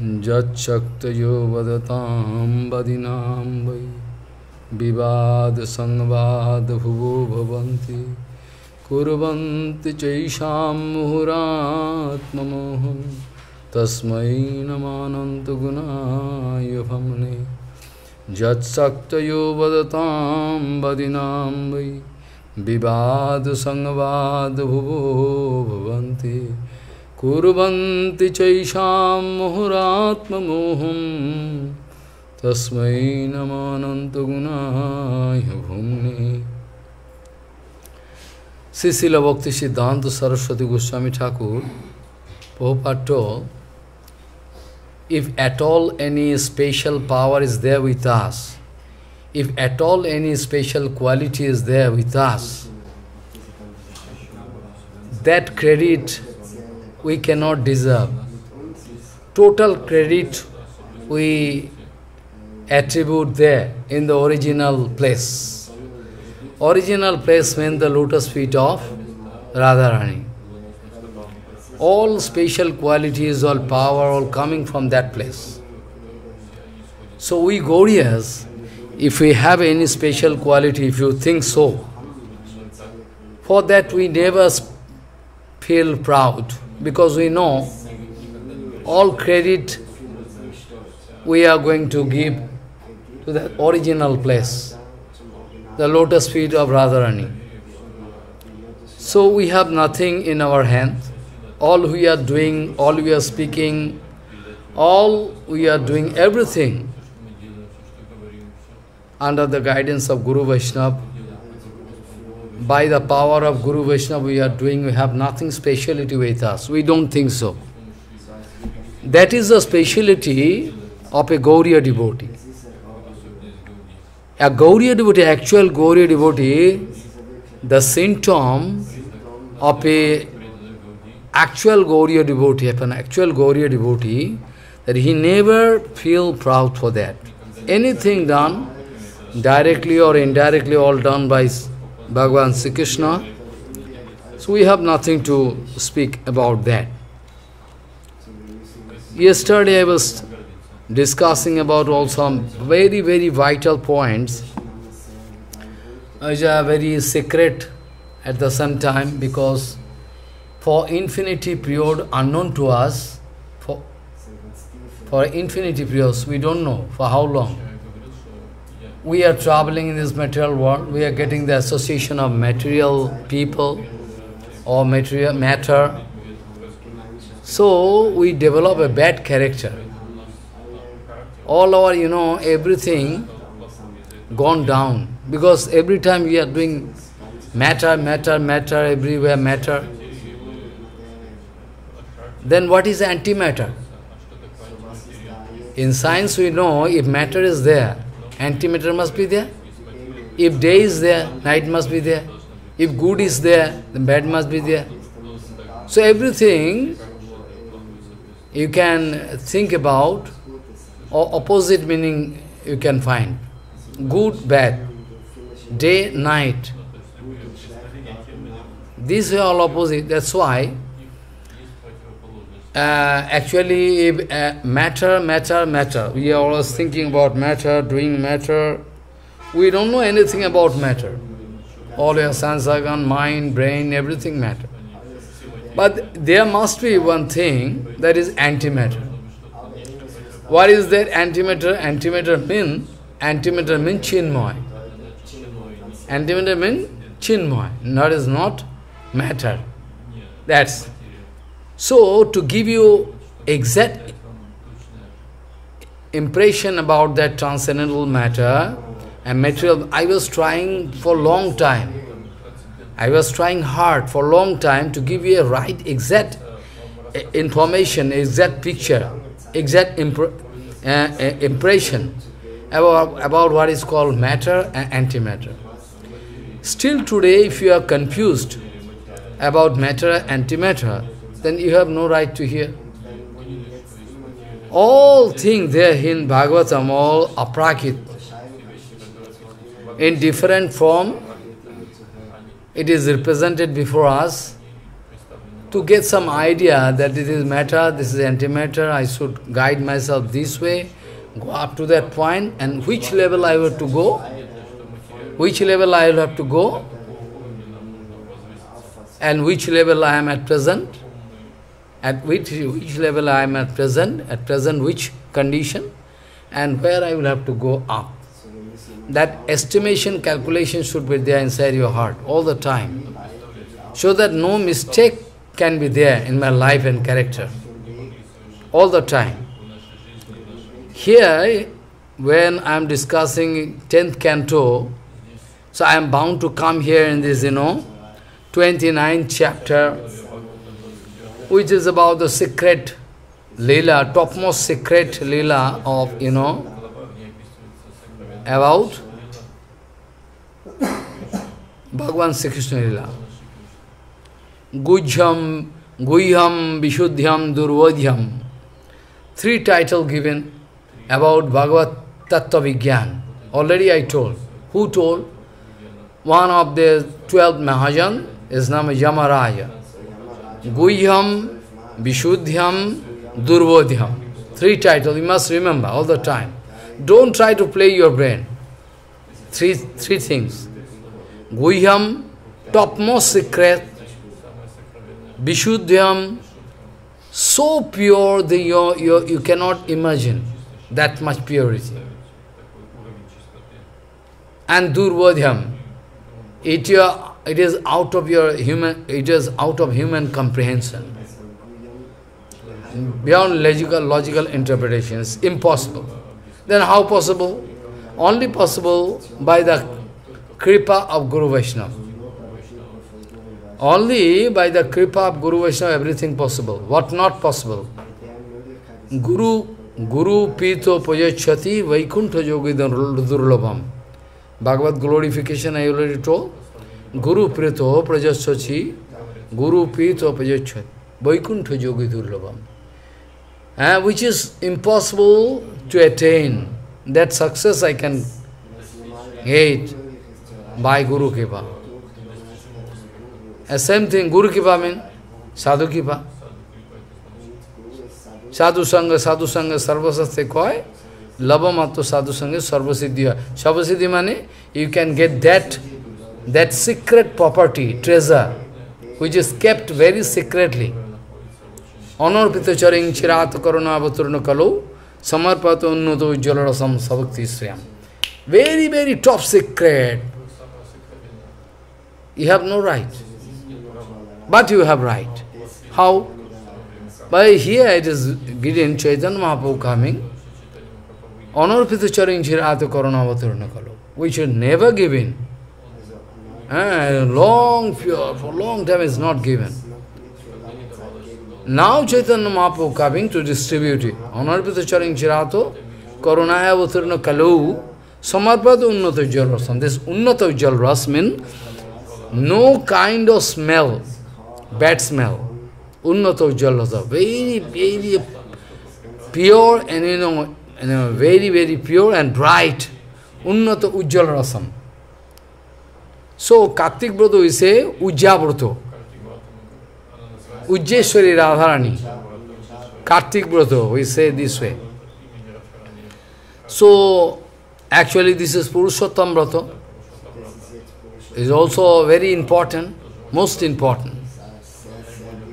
यच्चक्तयो वदतां वदिनां वै। विवादसंवादभुवो भवन्ति। कुर्वन्ति चैषां मुहुरात्ममोहं। तस्मै नमानन्तगुणाय भमने। यत्सक्तयो वदतां वदिनां वै। विवादसंवादभुवो भवन्ति। कुर्वन्ति चैषां मुहुरात्ममोहं तस्मै नमानन्तगुणाय भुम्ने Sisila Bhakti Siddhanta Saraswati Goswami Thakur, Prabhupada told, if at all any special power is there with us, if at all any special quality is there with us, that credit we cannot deserve. Total credit we attribute there in the original place. Original place means the lotus feet of Radharani. All special qualities, all power, all coming from that place. So we Gauriyas, if we have any special quality, if you think so, for that we never feel proud, because we know all credit we are going to give to the original place the lotus feet of Radharani. So we have nothing in our hand. All we are doing, all we are speaking, all we are doing, everything under the guidance of Guru Vaishnava. By the power of Guru Vaishnava we are doing, we have nothing speciality with us. We don't think so. That is the speciality of a Gauriya devotee. A Gauriya devotee, actual Gauriya devotee, the symptom of a actual Gauriya devotee, of an actual Gauriya devotee, that he never feel proud for that. Anything done, directly or indirectly, all done by Bhagavan Sri Krishna, so we have nothing to speak about that. Yesterday I was discussing about all some very, very vital points, which are very secret at the same time, because for infinity period unknown to us, for, for infinity periods, we don't know for how long. We are traveling in this material world, we are getting the association of material people or material matter. So we develop a bad character all our, you know, everything gone down. Because every time we are doing matter, matter, matter, everywhere matter. Then what is antimatter? In science we know if matter is there, antimatter must be there. If day is there, night must be there. If good is there, then bad must be there. So everything you can think about or opposite meaning you can find. Good, bad, day, night. These are all opposite. That's why actually uh, matter, matter, matter. We are always thinking about matter, doing matter. We don't know anything about matter. All your sansagan, mind, brain, everything matter. But there must be one thing that is antimatter. What is that antimatter? Antimatter mean antimatter mean chinmoy. Antimatter mean chinmoy. That is not matter. That's so to give you exact impression about that transcendental matter and material, I was trying for long time. I was trying hard for long time to give you a right exact information, exact picture exact impre uh, uh, impression about, about what is called matter and antimatter. Still today, if you are confused about matter and antimatter, then you have no right to hear. All things there in Bhagavatam, all aprakit, in different form, it is represented before us. to get some idea that this is matter, this is antimatter, I should guide myself this way, go up to that point, and which level I have to go, which level I will have to go, and which level I am at present, at which, which level I am at present, at present which condition, and where I will have to go up. That estimation, calculation should be there inside your heart all the time, so that no mistake can be there in my life and character, all the time. Here, when I am discussing 10th canto, so I am bound to come here in this, you know, 29th chapter, which is about the secret lila, topmost secret lila of, you know, about Bhagavan Sri Krishna lila. Gujham, Guhyam, Vishuddhyam, Durvodhyam. Three titles given about Bhagavad Tattva Vigyan. Already I told. Who told? One of the twelve Mahajan, his name is Yamaraja. Guhyam, Vishuddhyam, Durvodhyam. Three titles, you must remember all the time. Don't try to play your brain. Three, three things. Guhyam, topmost secret, Vishuddhyam, so pure that you, you, you cannot imagine that much purity. And Durvodhyam, it, your, it is out of your human, it is out of human comprehension. Beyond logical, logical interpretations, impossible. Then how possible? Only possible by the kripa of Guru Vaishnava. Only by the kripa of Guru Vaishnava everything possible. What not possible? Guru Guru Pito Pajachati Vaikuntha Yogi Durlabham. Bhagavad glorification I already told. Guru Prito Prajachati Guru Pito Pajachati Vaikuntha Yogi Durlabham. Uh, which is impossible to attain. That success I can get by Guru Kripa. The same thing, Guru Kripa means Sadhu Kripa. Sadhu Sangha, Sadhu Sangha, Sarvasasya koi, Labamato Sadhu Sangha, Sarvasiddhya. Sarvasiddhi means you can get that, that secret property, treasure, which is kept very secretly. Anorpita charing chirat karuna avaturna kalau, samarpata unnato ujjalarasam savakti sriyam. Very, very top secret. You have no right. But you have right. How? By here it is given Chaitanya Mahaprabhu coming. Anorpita charing chirata karuna avaturna kalu. We should never given. And long, for long time is not given. Now Chaitanya Mahaprabhu coming to distribute it. Anarpita charing chirato, karunaya avaturna kalau, samarpada unnata jalrasam. This unnata jalras means no kind of smell, bad smell. Unnata jalrasa, very, very pure and you know, very, very pure and bright. Unnata ujjal rasam. So, Kartik Brata we say Ujja Brata. Ujjeshwari Radharani. Kartik Brata, we say this way. So, actually this is Purushottam Brata. is also very important, most important.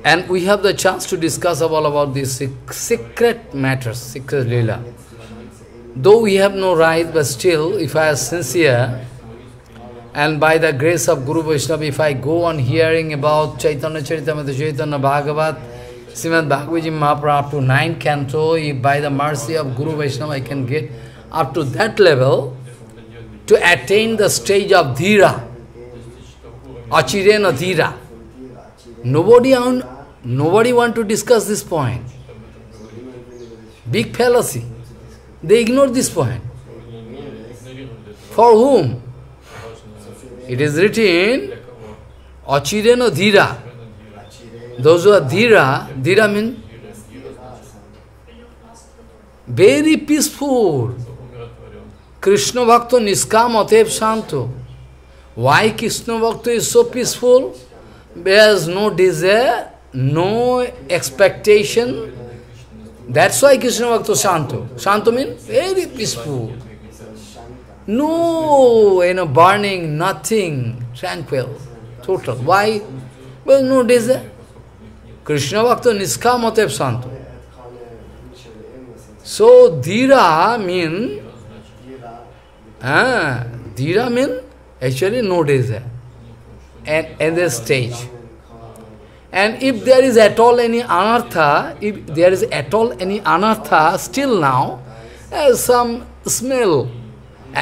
And we have the chance to discuss all about these secret matters, secret lila. Though we have no right, but still, if I am sincere, and by the grace of Guru Vaishnava, if I go on hearing about Chaitanya Charitamrita, Chaitanya Bhagavat, Srimad Bhagavad Mahaprabhu up to nine canto, if by the mercy of Guru Vaishnava I can get up to that level, to attain the stage of dhira, achirena dhira. Nobody, on, nobody want to discuss this point. Big fallacy. They ignore this point. For whom? It is written, Achirena Dhira. Those who are Dhira, Dhira means very peaceful. Krishna Bhakta Niskam Atev Shanto. Why Krishna Bhakta is so peaceful? There is no desire, no expectation. That's why Krishna Bhakta Shanto. Shanto means very peaceful. No, you know, burning, nothing, tranquil, total. Why? Well, no desire. Krishna Bhakta Niskamatev Santo. So, Dhira mean, ah, Dhira mean actually no desire. And at this stage. And if there is at all any anartha, if there is at all any anartha still now, uh, some smell,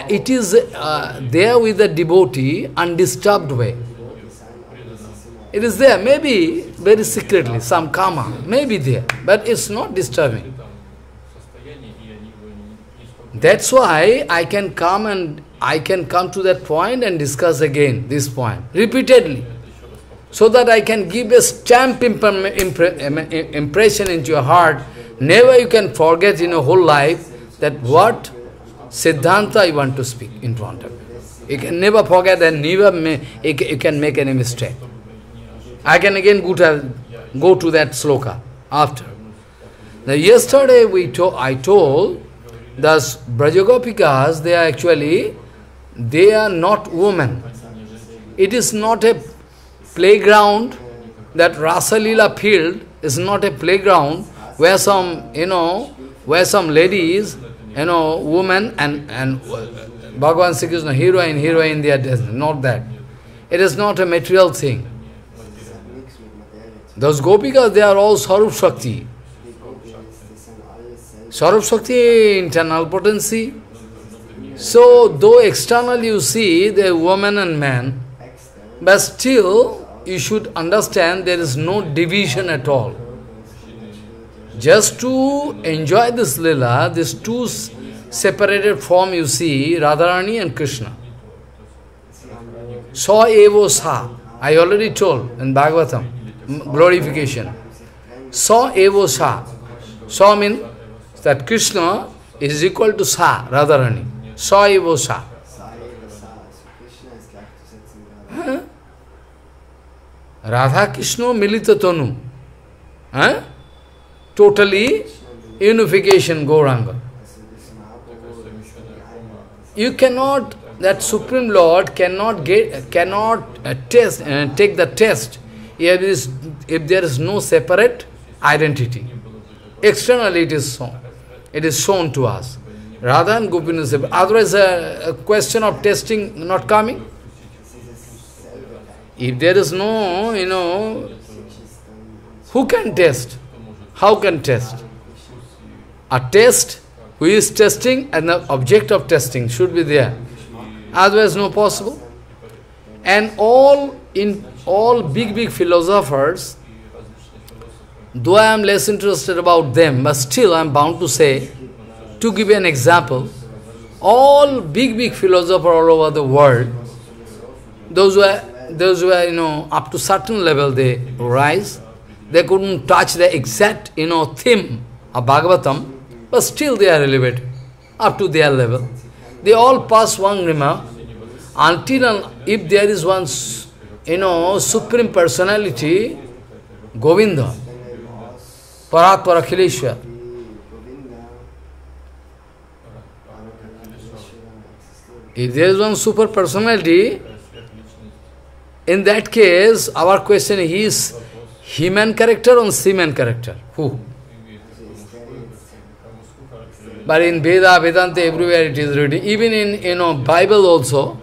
it is uh, there with the devotee, undisturbed way. It is there, maybe very secretly, some karma, maybe there, but it's not disturbing. That's why I can come and I can come to that point and discuss again this point, repeatedly so that I can give a stamp impre impression into your heart. Never you can forget in your whole life that what Siddhanta I want to speak in front of you. You can never forget and never you can make any mistake. I can again go to, go to that sloka after. Now yesterday we to, I told the Brajagopikas, they are actually, they are not women. It is not a playground, that Rasalila field is not a playground where some, you know, where some ladies, you know, women and, and uh, Bhagavan Sri Krishna, heroine, heroine, they are not that. It is not a material thing. Those gopikas, they are all Sarup Shakti. Sarup Shakti, internal potency. So, though externally you see the woman and man, but still you should understand there is no division at all. Just to enjoy this lila, these two separated form you see, Radharani and Krishna. Sa evo sa. I already told in Bhagavatam, glorification. Sa evo sa. Sa means that Krishna is equal to sa, Radharani. Sa evo sa. Radha Krishna Milita Tanu. Huh? Totally unification Gauranga. You cannot, that Supreme Lord cannot get, cannot uh, test, uh, take the test if, is, if there is no separate identity. Externally it is shown. It is shown to us. Radha and Gopinath, otherwise a, a question of testing not coming. If there is no, you know, who can test? How can test? A test, who is testing and the object of testing should be there. Otherwise no possible. And all in all big, big philosophers, though I am less interested about them, but still I am bound to say, to give an example, all big, big philosophers all over the world, those who are those were, you know, up to certain level they rise. They couldn't touch the exact, you know, theme of Bhagavatam, but still they are elevated up to their level. They all pass one Rima until and if there is one, you know, supreme personality, Govinda, Parat Parakhileshwar. If there is one super personality, in that case, our question is human character or semen character? Who? But in Veda, Vedanta, everywhere it is written. Even in you know Bible also,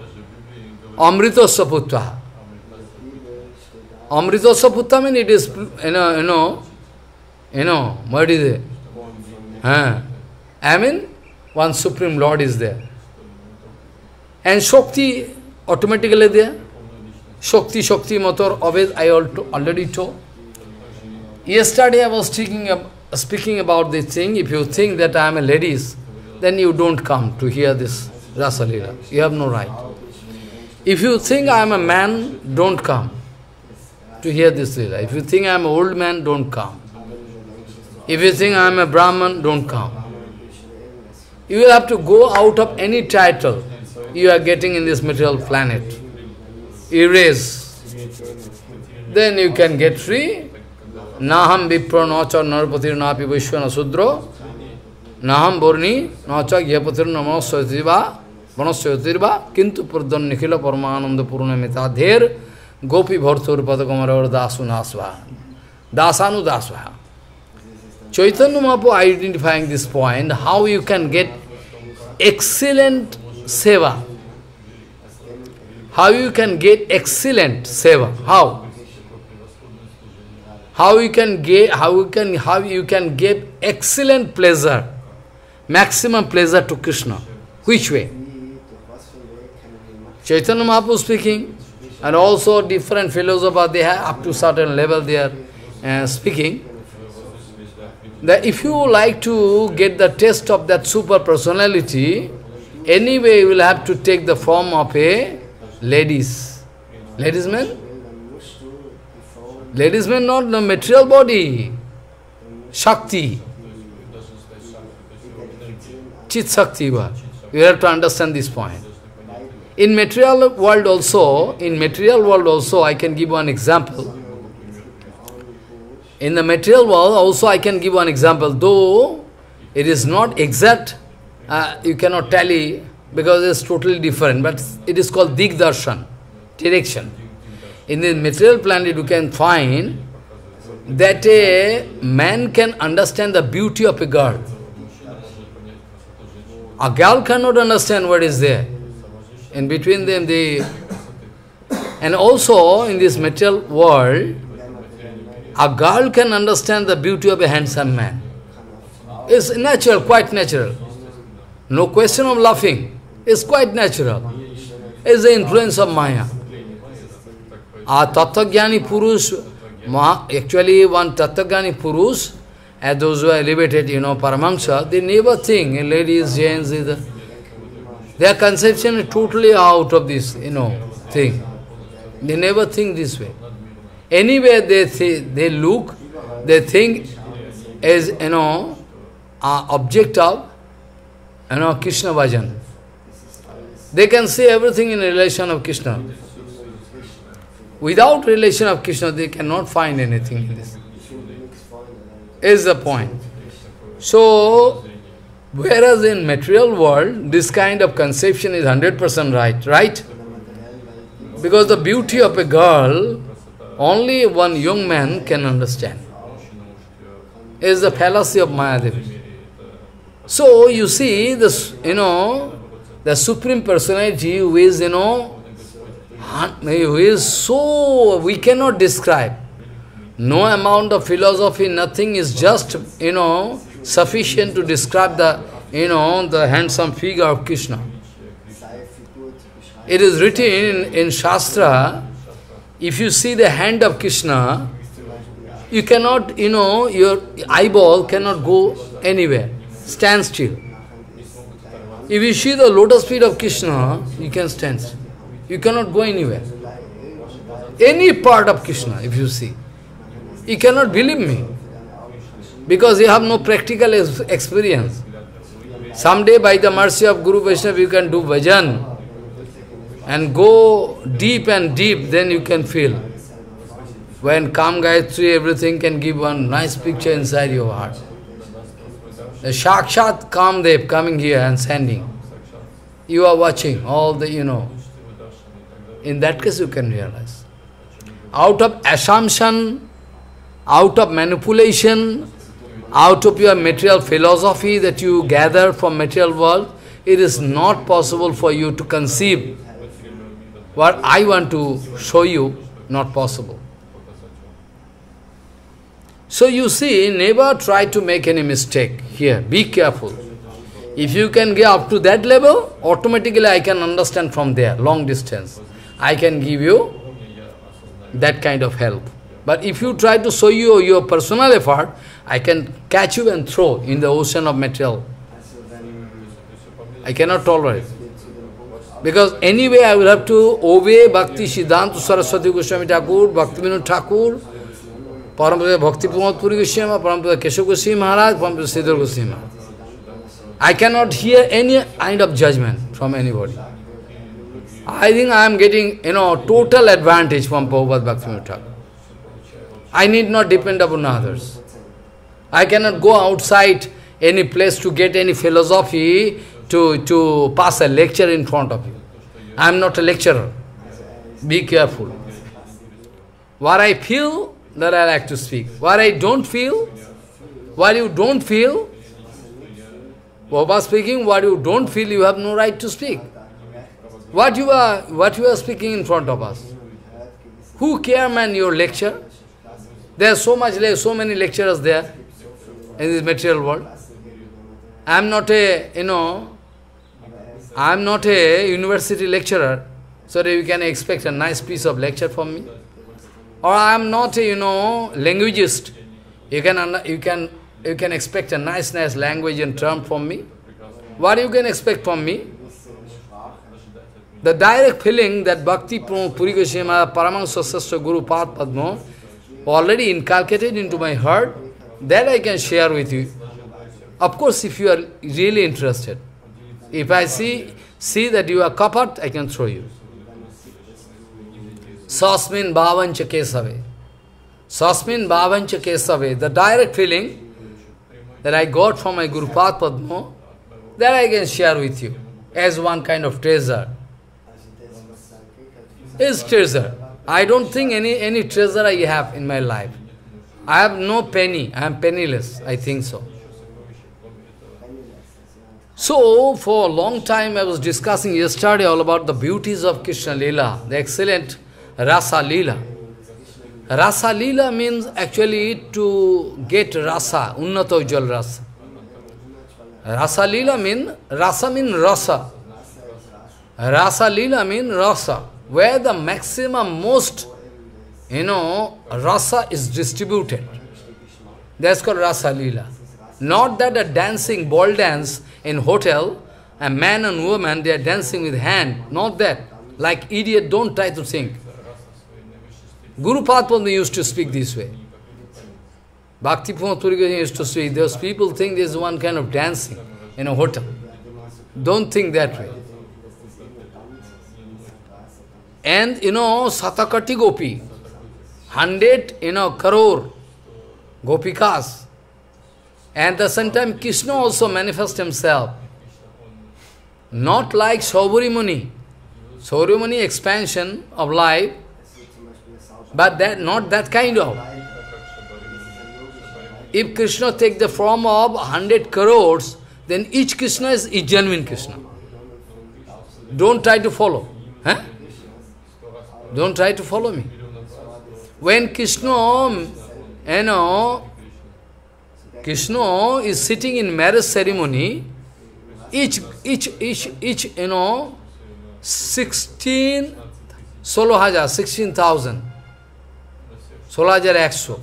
Amrita Saputra. Amrita Saputra means it is you know you know you know what is it? Huh? I mean, one Supreme Lord is there. And Shakti automatically there. Shakti, Shakti Motor, always I already told. Yesterday I was speaking, speaking about this thing. If you think that I am a ladies, then you don't come to hear this Rasalila. You have no right. If you think I am a man, don't come to hear this Lila. If you think I am an old man, don't come. If you think I am a Brahman, don't come. You will have to go out of any title you are getting in this material planet erase. Then you can get free. Naham vipro nacha narpatir napi vishwana sudro. Naham borni nacha gyapatir namasyatirva. Vanasyatirva. Kintu pradhan nikhila paramananda purna mitadher. Gopi bhartur padakamarava dasu nasva. Dasanu dasva. Chaitanya Mahaprabhu identifying this point, how you can get excellent seva. How you can get excellent seva? How? How you can get how you can how you can give excellent pleasure, maximum pleasure to Krishna. Which way? Chaitanya Mahaprabhu speaking, and also different philosophers, they have up to certain level they are uh, speaking that if you like to get the taste of that super personality, anyway you will have to take the form of a ladies. Ladies man? Ladies man not the material body. Shakti. Chit Shakti. You have to understand this point. In material world also, in material world also, I can give one example. In the material world also I can give one example, though it is not exact, uh, you cannot tally because it's totally different, but it is called Digdarshan, direction. In the material planet you can find that a man can understand the beauty of a girl. A girl cannot understand what is there. In between them, they... And also, in this material world, a girl can understand the beauty of a handsome man. It's natural, quite natural. No question of laughing. It's quite natural. It's the influence of Maya. आ तत्वज्ञानी पुरुष महा actually one तत्वज्ञानी पुरुष at those elevated you know परमांस the never thing ladies gents is they are conception is totally out of this you know thing they never think this way anyway they they look they thing as you know ah object of you know Krishna bhajan they can see everything in relation of Krishna Without relation of Krishna, they cannot find anything in this. Is the point. So, whereas in material world, this kind of conception is 100% right, right? Because the beauty of a girl only one young man can understand. Is the fallacy of Mayadevi. So you see this, you know, the supreme personality who is, you know, who is so we cannot describe. No amount of philosophy, nothing is just, you know, sufficient to describe the, you know, the handsome figure of Krishna. It is written in, in Shastra if you see the hand of Krishna, you cannot, you know, your eyeball cannot go anywhere, stand still. If you see the lotus feet of Krishna, you can stand still. You cannot go anywhere. Any part of Krishna, if you see. You cannot believe me. Because you have no practical experience. Someday, by the mercy of Guru Vaishnava, you can do bhajan and go deep and deep, then you can feel. When Kam Gayatri, everything can give one nice picture inside your heart. The Shakshat Kamdev coming here and sending. You are watching all the, you know. In that case, you can realize. Out of assumption, out of manipulation, out of your material philosophy that you gather from material world, it is not possible for you to conceive what I want to show you, not possible. So you see, never try to make any mistake here. Be careful. If you can get up to that level, automatically I can understand from there, long distance. I can give you that kind of help. But if you try to show you your personal effort, I can catch you and throw in the ocean of material. I cannot tolerate. Because anyway I will have to obey Bhakti Siddhanta Saraswati Goswami Thakur, Bhakti Vinod Thakur, Parampara Bhakti Pramod Puri Goswami, Parampara Keshav Goswami Maharaj, Sridhar Goswami Maharaj. I cannot hear any kind of judgment from anybody. I think I am getting, you know, total advantage from Prabhupada Bhakti Thakur. I need not depend upon others. I cannot go outside any place to get any philosophy to, to pass a lecture in front of you. I am not a lecturer. Be careful. What I feel, that I like to speak. What I don't feel, what you don't feel, Baba speaking, what you don't feel, you have no right to speak. What you are, what you are speaking in front of us. Who care, man, your lecture? There are so much, so many lecturers there in this material world. I am not a, you know, I am not a university lecturer, so that you can expect a nice piece of lecture from me. Or I am not a, you know, linguist. You can, you can, you can expect a nice, nice language and term from me. What you can expect from me? The direct feeling that Bhakti Puri Goswami Paramahansa Sastra Guru Path Padma already inculcated into my heart, that I can share with you. Of course, if you are really interested. If I see, see that you are kapat, I can throw you. Sasmin bhavancha kesave. Sasmin bhavancha kesave. The direct feeling that I got from my Guru Path Padma, that I can share with you as one kind of treasure is treasure. I don't think any, any treasure I have in my life. I have no penny. I am penniless. I think so. So, for a long time I was discussing yesterday all about the beauties of Krishna Lila, the excellent Rasa Lila. Rasa Lila means actually to get rasa, unnata ujjal rasa. Rasa Lila means, rasa means rasa. Rasa Lila mean rasa where the maximum, most, you know, rasa is distributed. That's called rasa lila. Not that a dancing ball dance in hotel, a man and woman, they are dancing with hand. Not that. Like idiot, don't try to think. Guru Padma used to speak this way. Bhakti Puri used to speak. Those people think there's one kind of dancing in a hotel. Don't think that way. And, you know, Satakati Gopi, hundred, you know, crore Gopikas. And at the same time, Krishna also manifests himself. Not like Saubhari Muni. Saubhari Muni expansion of life, but that not that kind of. If Krishna take the form of hundred crores, then each Krishna is a genuine Krishna. Don't try to follow. Huh? Don't try to follow me. When Krishna, Om, you know, Krishna is sitting in marriage ceremony, each, each, each, each, you know, 16, Solo hajar, 16,000. Solo hajar exo,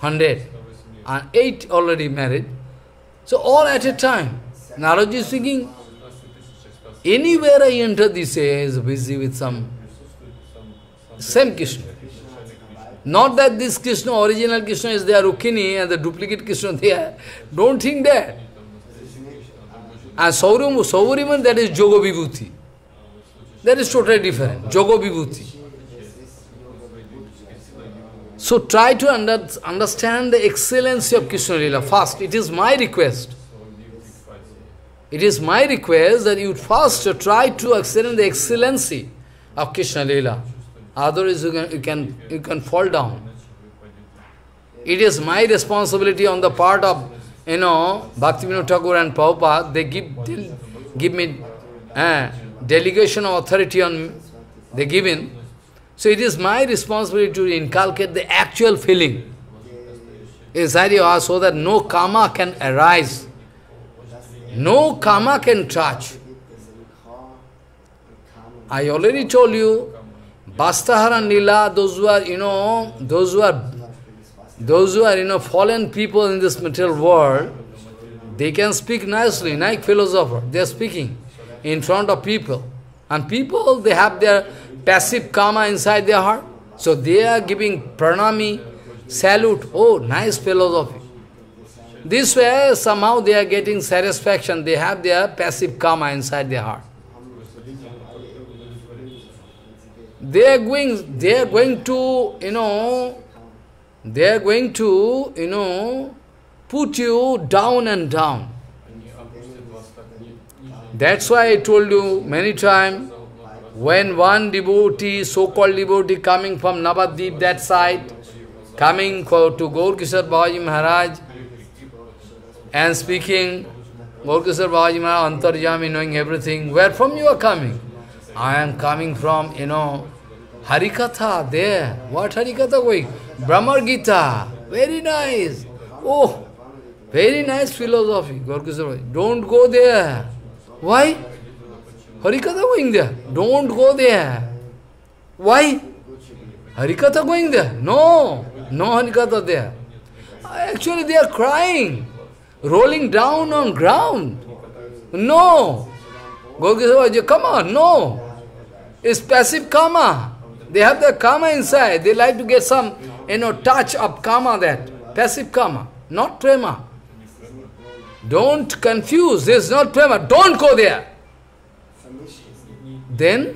100. And 8 already married. So all at a time. Naraji is singing. Anywhere I enter this is busy with some same Krishna. Not that this Krishna, original Krishna is there, Rukini, and the duplicate Krishna there. Don't think that. And Saurum, Sauriman, that is Jogo Vibhuti. That is totally different. Jogo Vibhuti. So try to under, understand the excellency of Krishna Lila first. It is my request. It is my request that you first try to understand the excellency of Krishna Lila. Otherwise you can, you can, you can fall down. It is my responsibility on the part of, you know, Bhaktivinoda Thakur and Prabhupada, they give, give me uh, delegation of authority on, they give in. So it is my responsibility to inculcate the actual feeling inside heart so that no karma can arise. No karma can touch. I already told you, Vastraharan Lila, those who are, you know, those who are, those who are, you know, fallen people in this material world, they can speak nicely, like philosopher, they are speaking in front of people. And people, they have their passive karma inside their heart. So they are giving pranami, salute, oh, nice philosophy. This way, somehow they are getting satisfaction, they have their passive karma inside their heart. They are going, they are going to, you know, they are going to, you know, put you down and down. That's why I told you many times, when one devotee, so-called devotee coming from Navadip, that side, coming for, to Gaurkishor Babaji Maharaj, and speaking, Gaurkishor Babaji Maharaj, Antarjami, knowing everything, where from you are coming? I am coming from, you know, Harikatha, there. What Harikatha going? Brahma Gita, very nice. Oh, very nice philosophy, Don't go there. Why? Harikatha going there. Don't go there. Why? Harikatha going there? No, no Harikatha there. Actually they are crying, rolling down on ground. No. Gaurkishar come on, no. It's passive karma. They have the karma inside. They like to get some, you know, touch of karma that. Passive karma, not prema. Don't confuse. This is not prema. Don't go there. Then,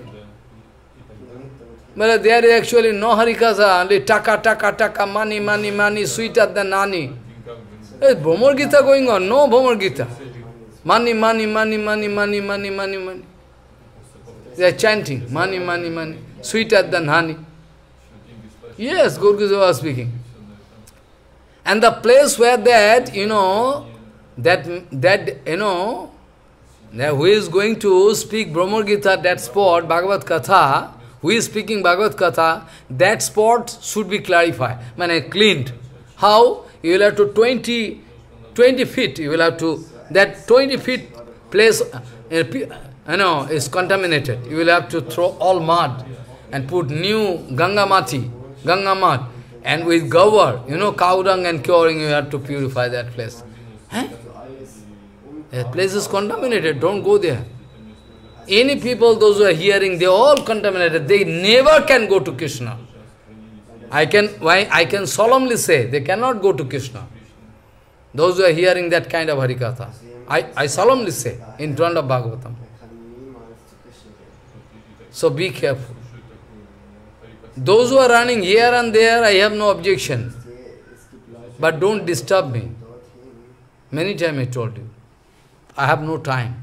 well, there is actually no harikasa, only taka, taka, taka, money, money, money, sweeter than nani. There's Bhomar Gita going on. No Bhomar Gita. Money, money, money, money, money, money, money, money. They are chanting, money, money, money, sweeter than honey. Yes, Gurguza was speaking. And the place where that, you know, that, that you know, that who is going to speak Brahma Gita, that spot, Bhagavad Katha, who is speaking Bhagavad Katha, that spot should be clarified, I cleaned. How? You will have to 20, 20 feet, you will have to, that 20 feet place, uh, you know, is contaminated. You will have to throw all mud and put new Ganga Mati, Ganga mud, and with gower, you know, cow dung and curing, you have to purify that place. Eh? That place is contaminated, don't go there. Any people, those who are hearing, they all contaminated. They never can go to Krishna. I can, why, I can solemnly say, they cannot go to Krishna. Those who are hearing that kind of Harikatha. I, I solemnly say, in front of Bhagavatam. So be careful. Those who are running here and there, I have no objection. But don't disturb me. Many times I told you. I have no time.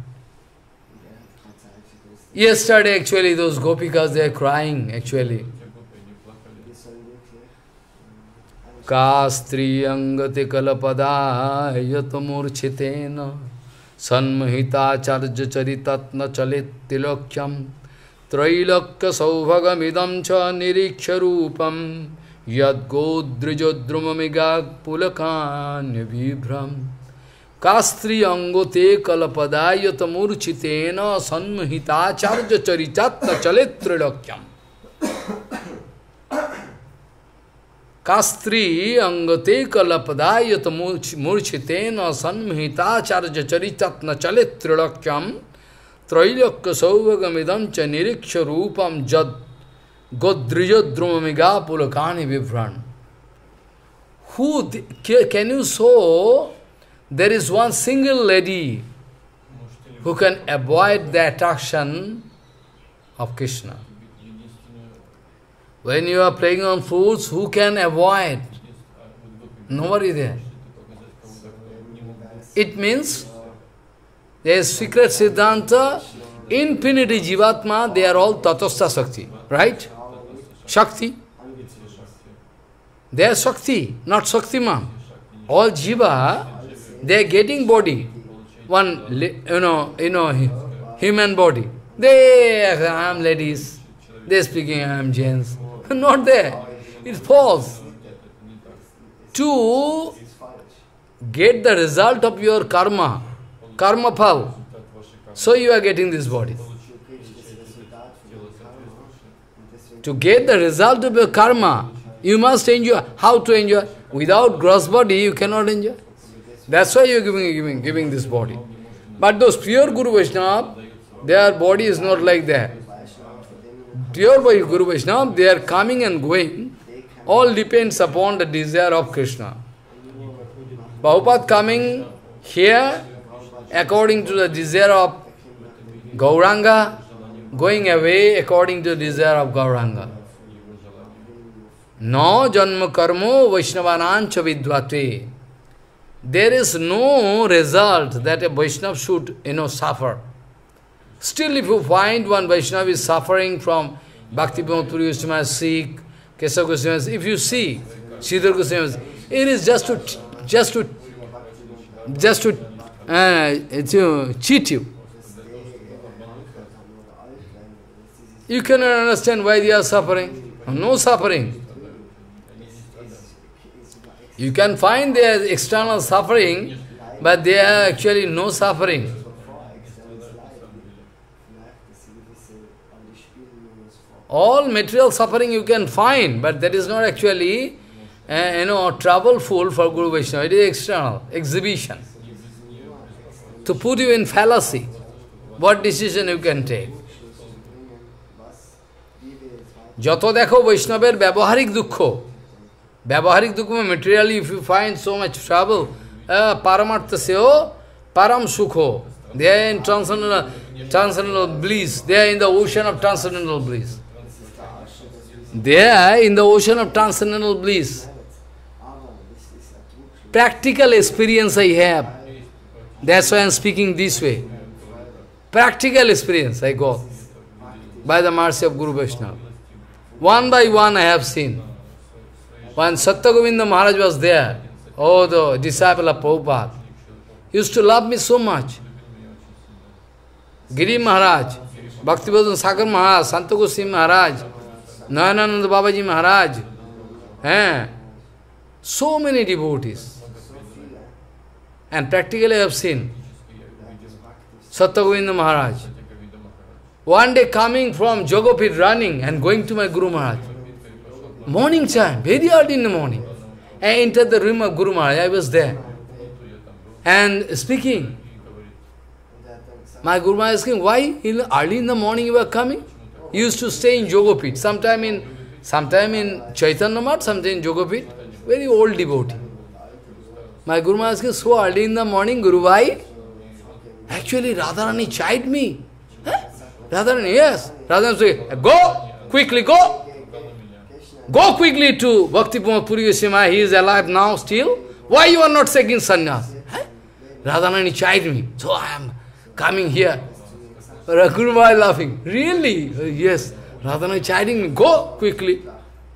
Yesterday, actually, those gopikas, they are crying, actually. कास्त्रियंगति कलपदायतमूर्छितेन सन्महिताचार्य चरितत्न चलित तिलोक्यम त्रैलक्यसौभगमिदं च निरीक्षरूपं यद्गोदृजद्रुममिगाक्पुलकान्यबिभ्रं कास्त्री अंगोते कलपदायत अङ्गोते कलपदायतमूर्छितेन सन्महिताचार्यचरितात्तचले त्रिलोक्यम् कास्त्री अंगते कलपदायत मूर्छितेन सन्महिताचार्य चरितत्न चले त्रिलोक्यम त्रैलोक्य सौभगमिदम च निरीक्ष रूपम जद गोद्रिजद्रुमिगा पुलकानी विभ्रण who can you so there is one single lady who can avoid the attraction of Krishna when you are playing on flutes who can avoid no where is it means there is secret Siddhanta, infinity Jivatma, they are all Tatastha Shakti, right? Shakti. They are Shakti, not Shaktiman. All Jiva, they are getting body, one, you know, you know, human body. They, I am ladies, they are speaking, I am gents. Not there. It's false. To get the result of your karma, karma phal. So you are getting this body. To get the result of your karma, you must enjoy. How to enjoy? Without gross body, you cannot enjoy. That's why you are giving, giving, giving this body. But those pure Guru Vaishnava, their body is not like that. Pure Guru Vaishnava, they are coming and going. All depends upon the desire of Krishna. Prabhupada coming here according to the desire of Gauranga, going away according to the desire of Gauranga. No janma karmo Vaishnavanancha vidvate. There is no result that a Vaishnava should, you know, suffer. Still, if you find one Vaishnava is suffering from Bhakti Puri Goswami sick, Kesava Goswami, if you see Sridhar Goswami, it is just to, just to, just to, uh, to cheat you. You cannot understand why they are suffering. No suffering. You can find their external suffering, but they are actually no suffering. All material suffering you can find, but that is not actually, uh, you know, troubleful for Guru Vaishnava. It is external, exhibition. To put you in fallacy, what decision you can take. যত দেখো বৈষ্ণবের ব্যবহারিক দুঃখ ব্যবহারিক দুঃখ materially if you find so much trouble uh, paramartha seo param sukho they are in transcendental, transcendental bliss they are in the ocean of transcendental bliss they are in the ocean of transcendental bliss practical experience I have That's why I am speaking this way practical experience I got by the mercy of Guru Vaishnava one by one I have seen. When Satyagovinda Maharaj was there, oh, the disciple of Prabhupada, used to love me so much. Giri Maharaj, Bhaktivedanta Sagar Maharaj, Santa Goswami Maharaj, Nayanananda Babaji Maharaj, eh? so many devotees. And practically I have seen Satyagovinda Maharaj. One day coming from Jogopit running and going to my Guru Maharaj. Morning time, very early in the morning. I entered the room of Guru Maharaj, I was there. And speaking. My Guru Maharaj asking, why in, early in the morning you are coming? You used to stay in Jogopit, sometime in sometime in Chaitanya Math, sometime in Jogopit. Very old devotee. My guru Maharaj के so early in the morning guru bhai actually Radha Rani chide me Radha Rani yes Radha Rani go quickly go go quickly to Bhakti Puri Seema he is alive now still why you are not seeking sannyas Radha Rani chide me so I am coming here रघुर bhai laughing really yes Radha Rani chiding me go quickly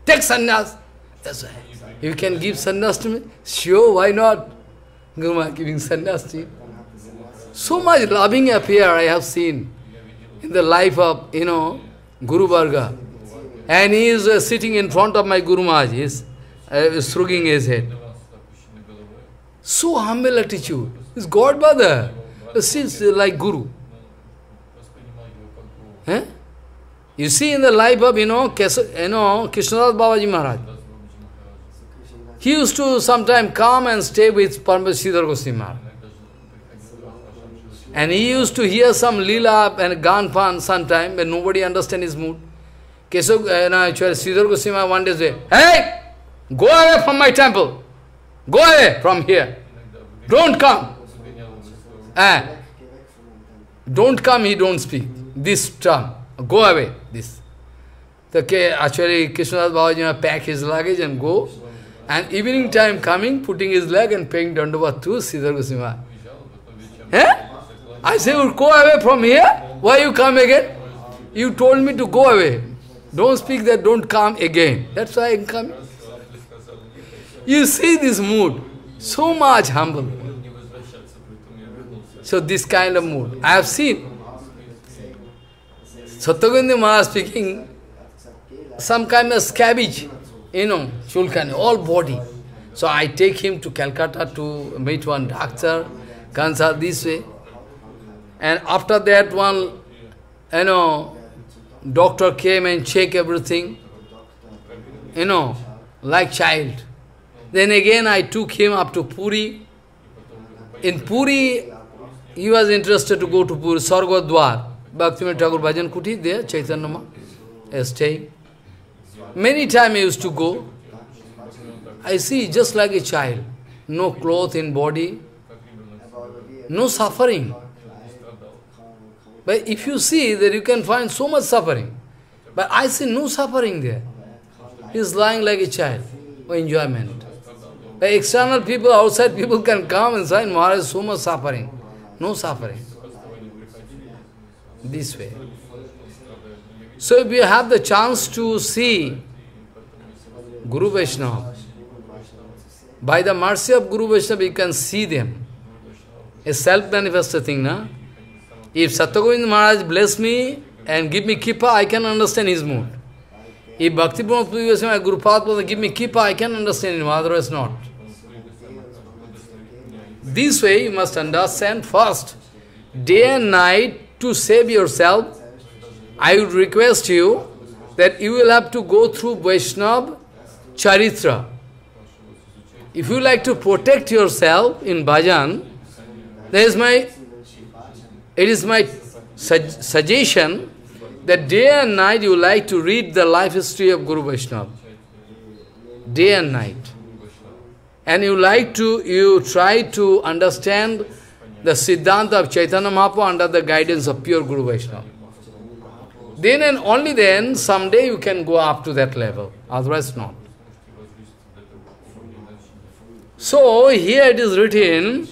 take sannyas that's why You can give sannyas to me? Sure, why not? Guruma giving sannyas to you. So much loving affair I have seen in the life of, you know, Guru Varga. And he is uh, sitting in front of my Guru Maharaj, he is uh, shrugging his head. So humble attitude. He's God brother. He's like Guru. Eh? You see in the life of, you know, Kesa, you know Krishnadas Babaji Maharaj. He used to sometime come and stay with Paramasridhar Goswami. And he used to hear some lila and gan fan sometime when nobody understand his mood. Keshav, uh, no, Sridhar Goswami one day said, Hey! Go away from my temple. Go away from here. Don't come. Ah, don't come, he don't speak. This term. Go away. This. So, actually, Krishnadas Babaji pack his luggage and go. And evening time coming, putting his leg and paying dandavat to Sridhar Goswami. Eh? I say, go away from here. Why you come again? You told me to go away. Don't speak that, don't come again. That's why I'm coming. You see this mood. So much humble. So this kind of mood. I have seen. Satyagovinda Maharaj speaking, some kind of scabbage, you know, chulkani, all body. So I take him to Calcutta to meet one doctor, consult this way. And after that one, you know, doctor came and check everything, you know, like child. Then again I took him up to Puri. In Puri, he was interested to go to Puri, Swargadwar. Bhaktivinoda Thakur Bhajan Kuti, there, Chaitanya Ma, staying. Many times I used to go. I see just like a child. No cloth in body, no suffering. But if you see that you can find so much suffering, but I see no suffering there. he is lying like a child for enjoyment. But external people, outside people can come and say, Maharaj, so much suffering. No suffering. This way. So if you have the chance to see Guru Vaishnava, by the mercy of Guru Vaishnava, you can see them. A self-manifested thing, na? If Satyagovind Maharaj bless me and give me kippa, I can understand his mood. If Bhakti Goswami Guru Padma give me kippa, I can understand him, otherwise not. This way you must understand first, day and night to save yourself, I would request you that you will have to go through Vaishnava Charitra. If you like to protect yourself in bhajan, there is my, it is my suggestion that day and night you like to read the life history of Guru Vaishnava. Day and night. And you like to, you try to understand the Siddhanta of Chaitanya Mahaprabhu under the guidance of pure Guru Vaishnava. Then and only then, someday you can go up to that level, otherwise not. So, here it is written,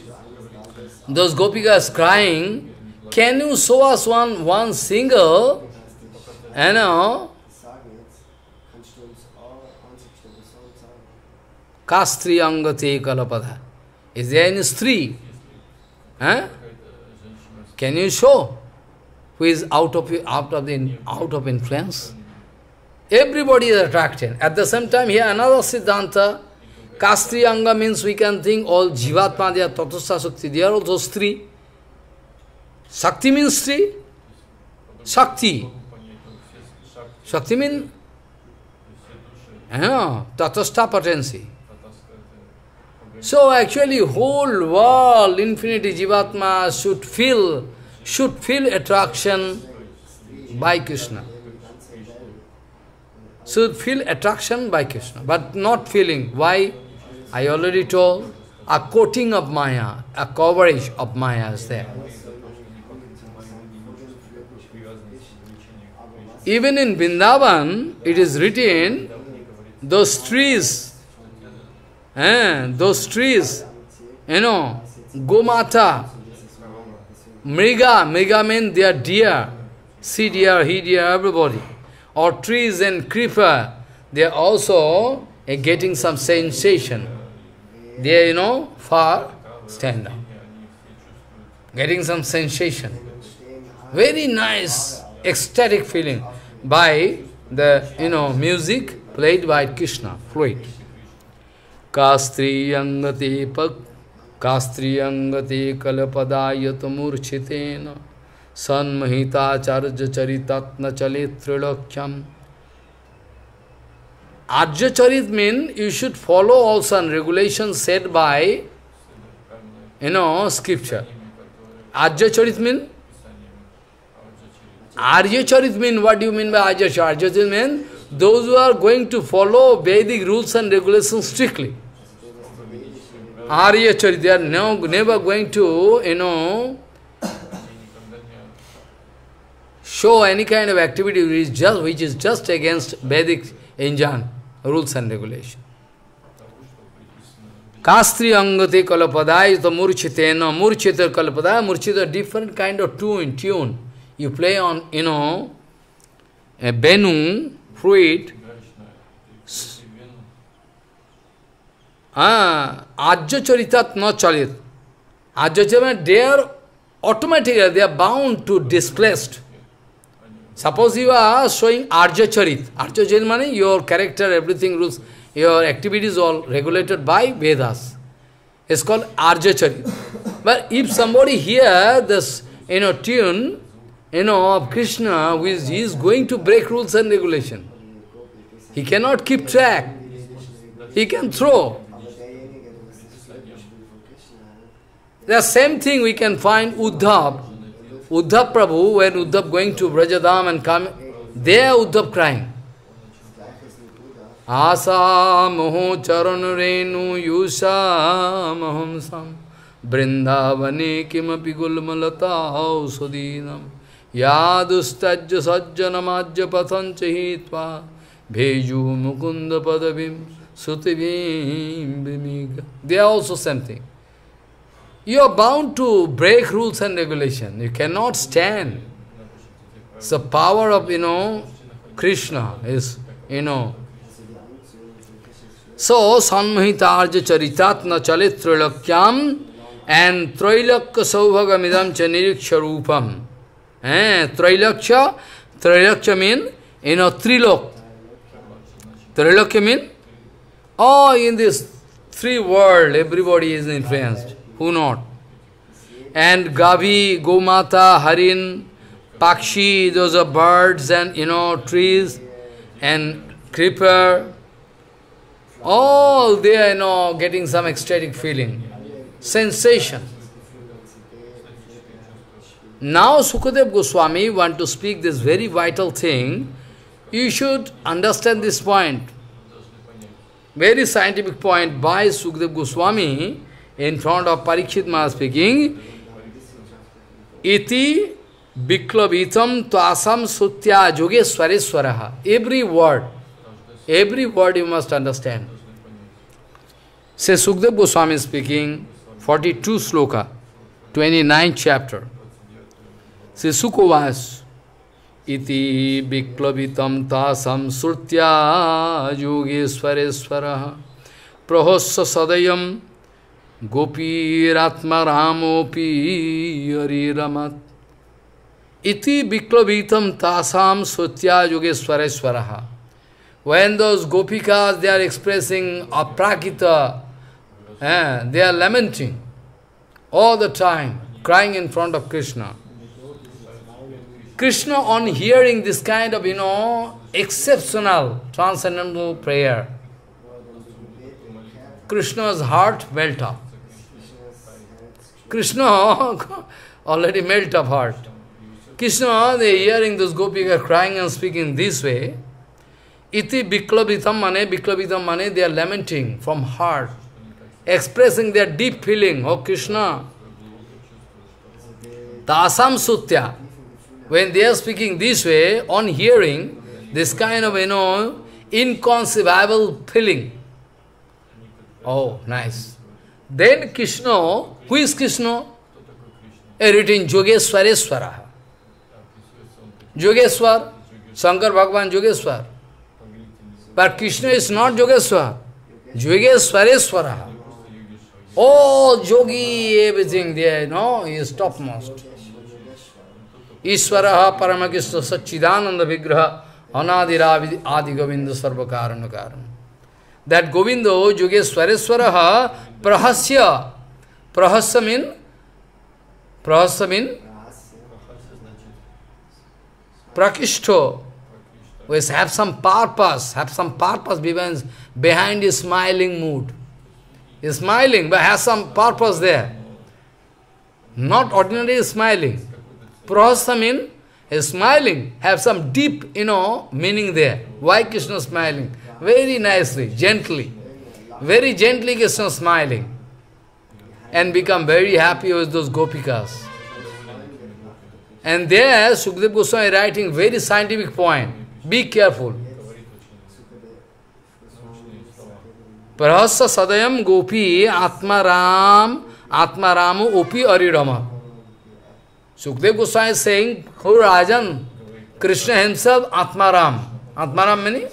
those gopikas crying, can you show us one, one single, you know, Kastri angate kalapada. Is there any stri? Huh? Can you show who is out of out of the out of influence? Everybody is attracted. At the same time, here another Siddhanta, Kastri Anga means we can think all Jivatma, they are Tatastha Shakti, they are also Stri. Shakti means Stri. Shakti. Shakti means yeah, potency. So actually whole world, infinity Jivatma should feel, should feel attraction by Krishna. Should feel attraction by Krishna, but not feeling. Why? I already told, a coating of Maya, a coverage of Maya is there. Even in Vrindavan, it is written, those trees, eh, those trees, you know, Gomata, Mriga, Mriga means they are deer, sea deer, he deer, everybody. Or trees and creeper, they are also uh, getting some sensation. They are, you know, far, stand up. Getting some sensation. Very nice, ecstatic feeling by the, you know, music played by Krishna, fluid. Kastriyangate pak कास्त्रीयंगते कलपदात सन्महिताचार्य चरितत्न चले त्रिलोक्यम आर्यचरित mean you should follow rules sun regulation set by you know scripture आर्यचरित mean आर्यचरित mean what do mean by आर्यचरित mean those are going to follow Vedic rules and regulation strictly Arya Charit, they are no, never going to, you know, show any kind of activity which is just, which is just against Vedic engine rules and regulation. Kastri angate is the murchitena, murchita kalapadai, murchita different kind of tune, tune. You play on, you know, a benu, fruit. Ah, Ajya charitat no chalit. Ajya charitat, they are automatically, they are bound to displaced. Suppose you are showing Arja Charit. Arja Charit means your character, everything rules, your activities all regulated by Vedas. It's called Arja Charit. But if somebody hear this, you know, tune, you know, of Krishna, who is, he is going to break rules and regulation. He cannot keep track. He can throw. The same thing we can find Uddhav. Uddhav Prabhu, when Uddhav going to Brajadam and come, there Uddhav crying. Asa moho charan renu yusha maham brindavane kimapi gulmalata ausudinam yadustajya sajjanamajya pathancha hitva Bheju Mukunda Padavim Sutivim Vimiga. They are also same thing. You are bound to break rules and regulation. You cannot stand. The power of, you know, Krishna is, you know. So, Sanmahitarja Charitatna Chalit Trilakyam and Trailakya Saubhagamidam Chaniriksha Rupam. Eh, Trailakya, Trailakya mean, you know, Trilok. Trilakya mean, oh, in this three world, everybody is influenced. Who not? And Gavi, Gomata, Harin, Pakshi, those are birds and, you know, trees, and creeper, all they are, you know, getting some ecstatic feeling, sensation. Now Sukadev Goswami want to speak this very vital thing. You should understand this point. Very scientific point by Sukadev Goswami in front of Parikshit Maharaj speaking. Iti Biklavitam Tvasam Sutya Yogeswareswaraha. Every word, every word you must understand. Say Sukdev Goswami speaking, 42 sloka, 29 chapter. Say Sukovas, Iti Biklavitam Tasam Srutya Yogeswareswaraha Prahosya गोपीरात्मा रामोपी रमत इति विक्लवीतम तासाम सोत्या योगेश्वरेश्वर। When those gopikas they are expressing अप्राकृत they are lamenting all the time crying in front of Krishna Krishna on hearing this kind of you know exceptional transcendental prayer Krishna's heart melt of Krishna already melt up heart. Krishna, they hearing those gopis are crying and speaking this way. Iti biklavitam mane, biklavitam mane, they are lamenting from heart, expressing their deep feeling, oh Krishna. Tasam sutya. When they are speaking this way, on hearing, this kind of, you know, inconceivable feeling. Oh, nice. Then Krishna, who is Krishna? A written Yogeswareswara. Yogeshwar, Shankar Bhagavan Yogeshwar. But Krishna is not Yogeshwar. Yogeshwareswara. All yogi, everything there, no, he is topmost. Ishvaraha Paramakishna Satchidananda Vigraha Anadira Adi Govinda Sarva Karana Karana. That Govinda Yogeshwareswaraha Prahasya. Prahasya mean? Prahasya mean? Prakishto. We have some purpose, have some purpose behind, behind his smiling mood. He is smiling, but has some purpose there. Not ordinarily smiling. Prahasa mean is smiling, have some deep, you know, meaning there. Why Krishna smiling? Very nicely, gently. Very gently Krishna smiling. And become very happy with those gopikas. And there, Sukdev Goswami writing very scientific point. Be careful. Prahasa sadayam gopi atmaram atmaramu opi arirama. Sukdev Goswami is saying, who Rajan? Krishna himself, Atmaram. Atmaram meaning?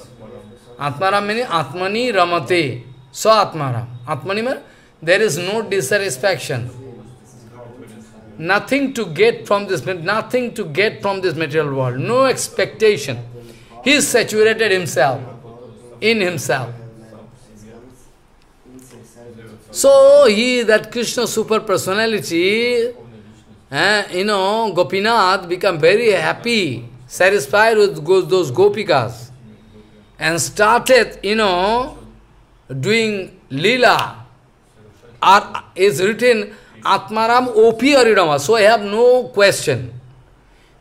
Atmaram meaning Atmani Ramate. So Atmaram. Atmani means there is no dissatisfaction. Nothing to get from this, nothing to get from this material world. No expectation. He is saturated himself, in himself. So he, that Krishna super personality, eh, you know, Gopinath become very happy, satisfied with those gopikas, and started, you know, doing lila. Ar is written Atmaram Opi Arirama, so I have no question.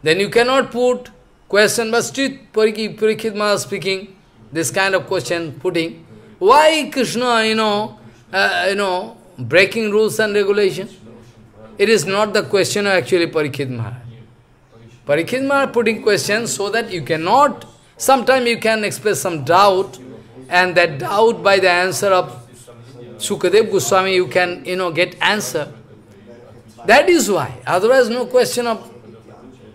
Then you cannot put question, but still Parikshit speaking, this kind of question putting. Why Krishna, you know, uh, you know, breaking rules and regulations? It is not the question of actually. Parikshit Maharaj putting questions so that you cannot Sometimes you can express some doubt, and that doubt by the answer of Sukadev Goswami, you can, you know, get answer. That is why. Otherwise, no question of,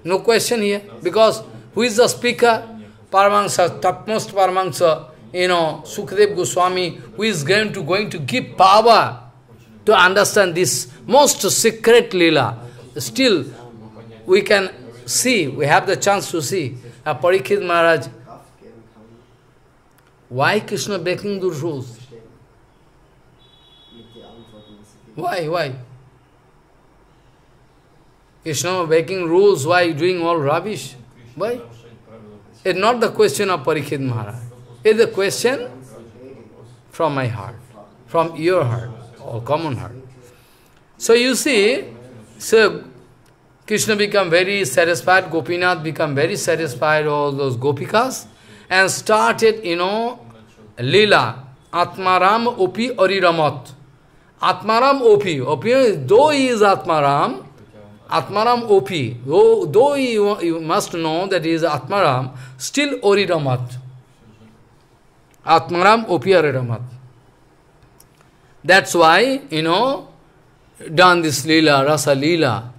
no question here. Because who is the speaker? Paramahansa, topmost Paramahansa, you know, Sukadev Goswami, who is going to, going to give power to understand this most secret lila. Still, we can see, we have the chance to see. A Parikshit Maharaj, why Krishna breaking the rules? Why, why? Krishna breaking rules, why doing all rubbish? Why? It's not the question of Parikshit Maharaj. It's a question from my heart, from your heart, or common heart. So you see, so Krishna become very satisfied, Gopinath become very satisfied, all those gopikas, and started, you know, Lila, Atmaram Opi Oriramat. Atmaram Opi, Opi, though he is Atmaram, Atmaram Opi, though, though you, you must know that he is Atmaram, still Oriramat. Atmaram Opi Oriramat. That's why, you know, done this Leela, Rasa Leela.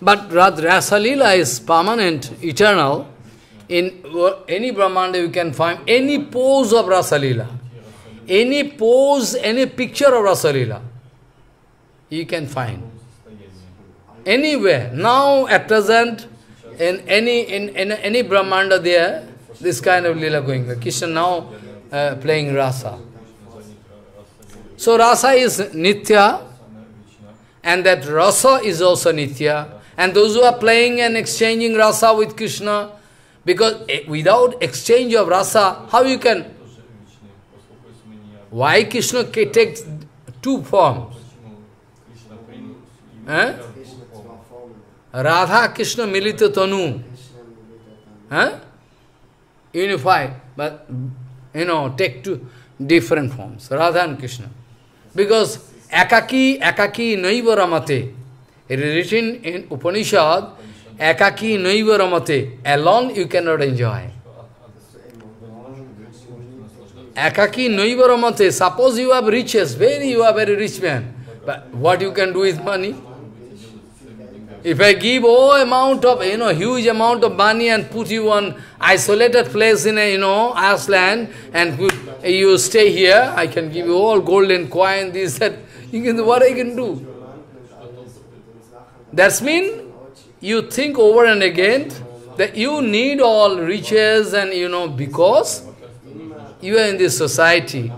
But Rasa Leela is permanent, eternal. In any Brahmanda you can find any pose of Rasa Leela. Any pose, any picture of Rasa Leela. You can find. Anywhere. Now, at present, in any in, in any Brahmanda there, this kind of Leela going on. Krishna now uh, playing Rasa. So Rasa is Nitya, and that Rasa is also Nitya. And those who are playing and exchanging rasa with Krishna, because without exchange of rasa, how you can... Why Krishna takes two forms? Eh? Radha Krishna Milita Tanu. Eh? Unified, but, you know, take two different forms, Radha and Krishna. Because Akaki, Akaki Naiva Ramate. It is written in Upanishad, Ekaki noiva ramate, alone you cannot enjoy. Ekaki noiva ramate, suppose you have riches, very you are very rich man, but what you can do with money? If I give all amount of, you know, huge amount of money and put you on isolated place in a, you know, Iceland and put, you stay here, I can give you all golden coin, this, that, you can what I can do. That means you think over and again that you need all riches and you know because you are in this society.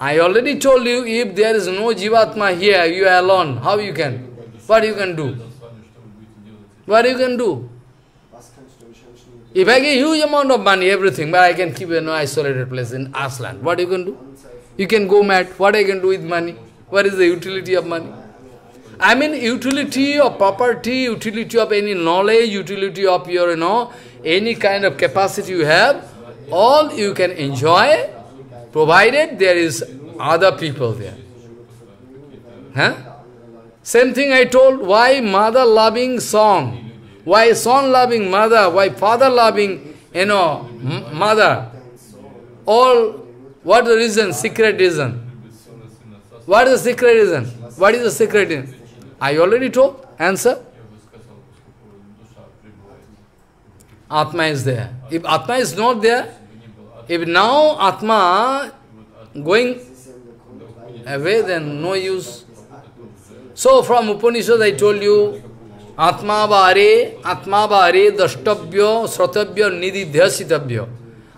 I already told you if there is no Jivatma here, you are alone, how you can? What you can do? What you can do? If I get huge amount of money, everything, but I can keep in an isolated place in Aslan, what you can do? You can go mad. What I can do with money? What is the utility of money? I mean utility of property, utility of any knowledge, utility of your, you know, any kind of capacity you have, all you can enjoy, provided there is other people there. Huh? Same thing I told, why mother-loving song? Why son-loving mother? Why father-loving, you know, mother? All, what the reason? Secret reason. What is the secret reason? What is the secret reason? I already told. Answer. Atma is there. If Atma is not there, if now Atma going away, then no use. So from Upanishad I told you, Atma Vare, Atma Vare, Dashtabhya, Sratabhya, Nididhyasitabhya.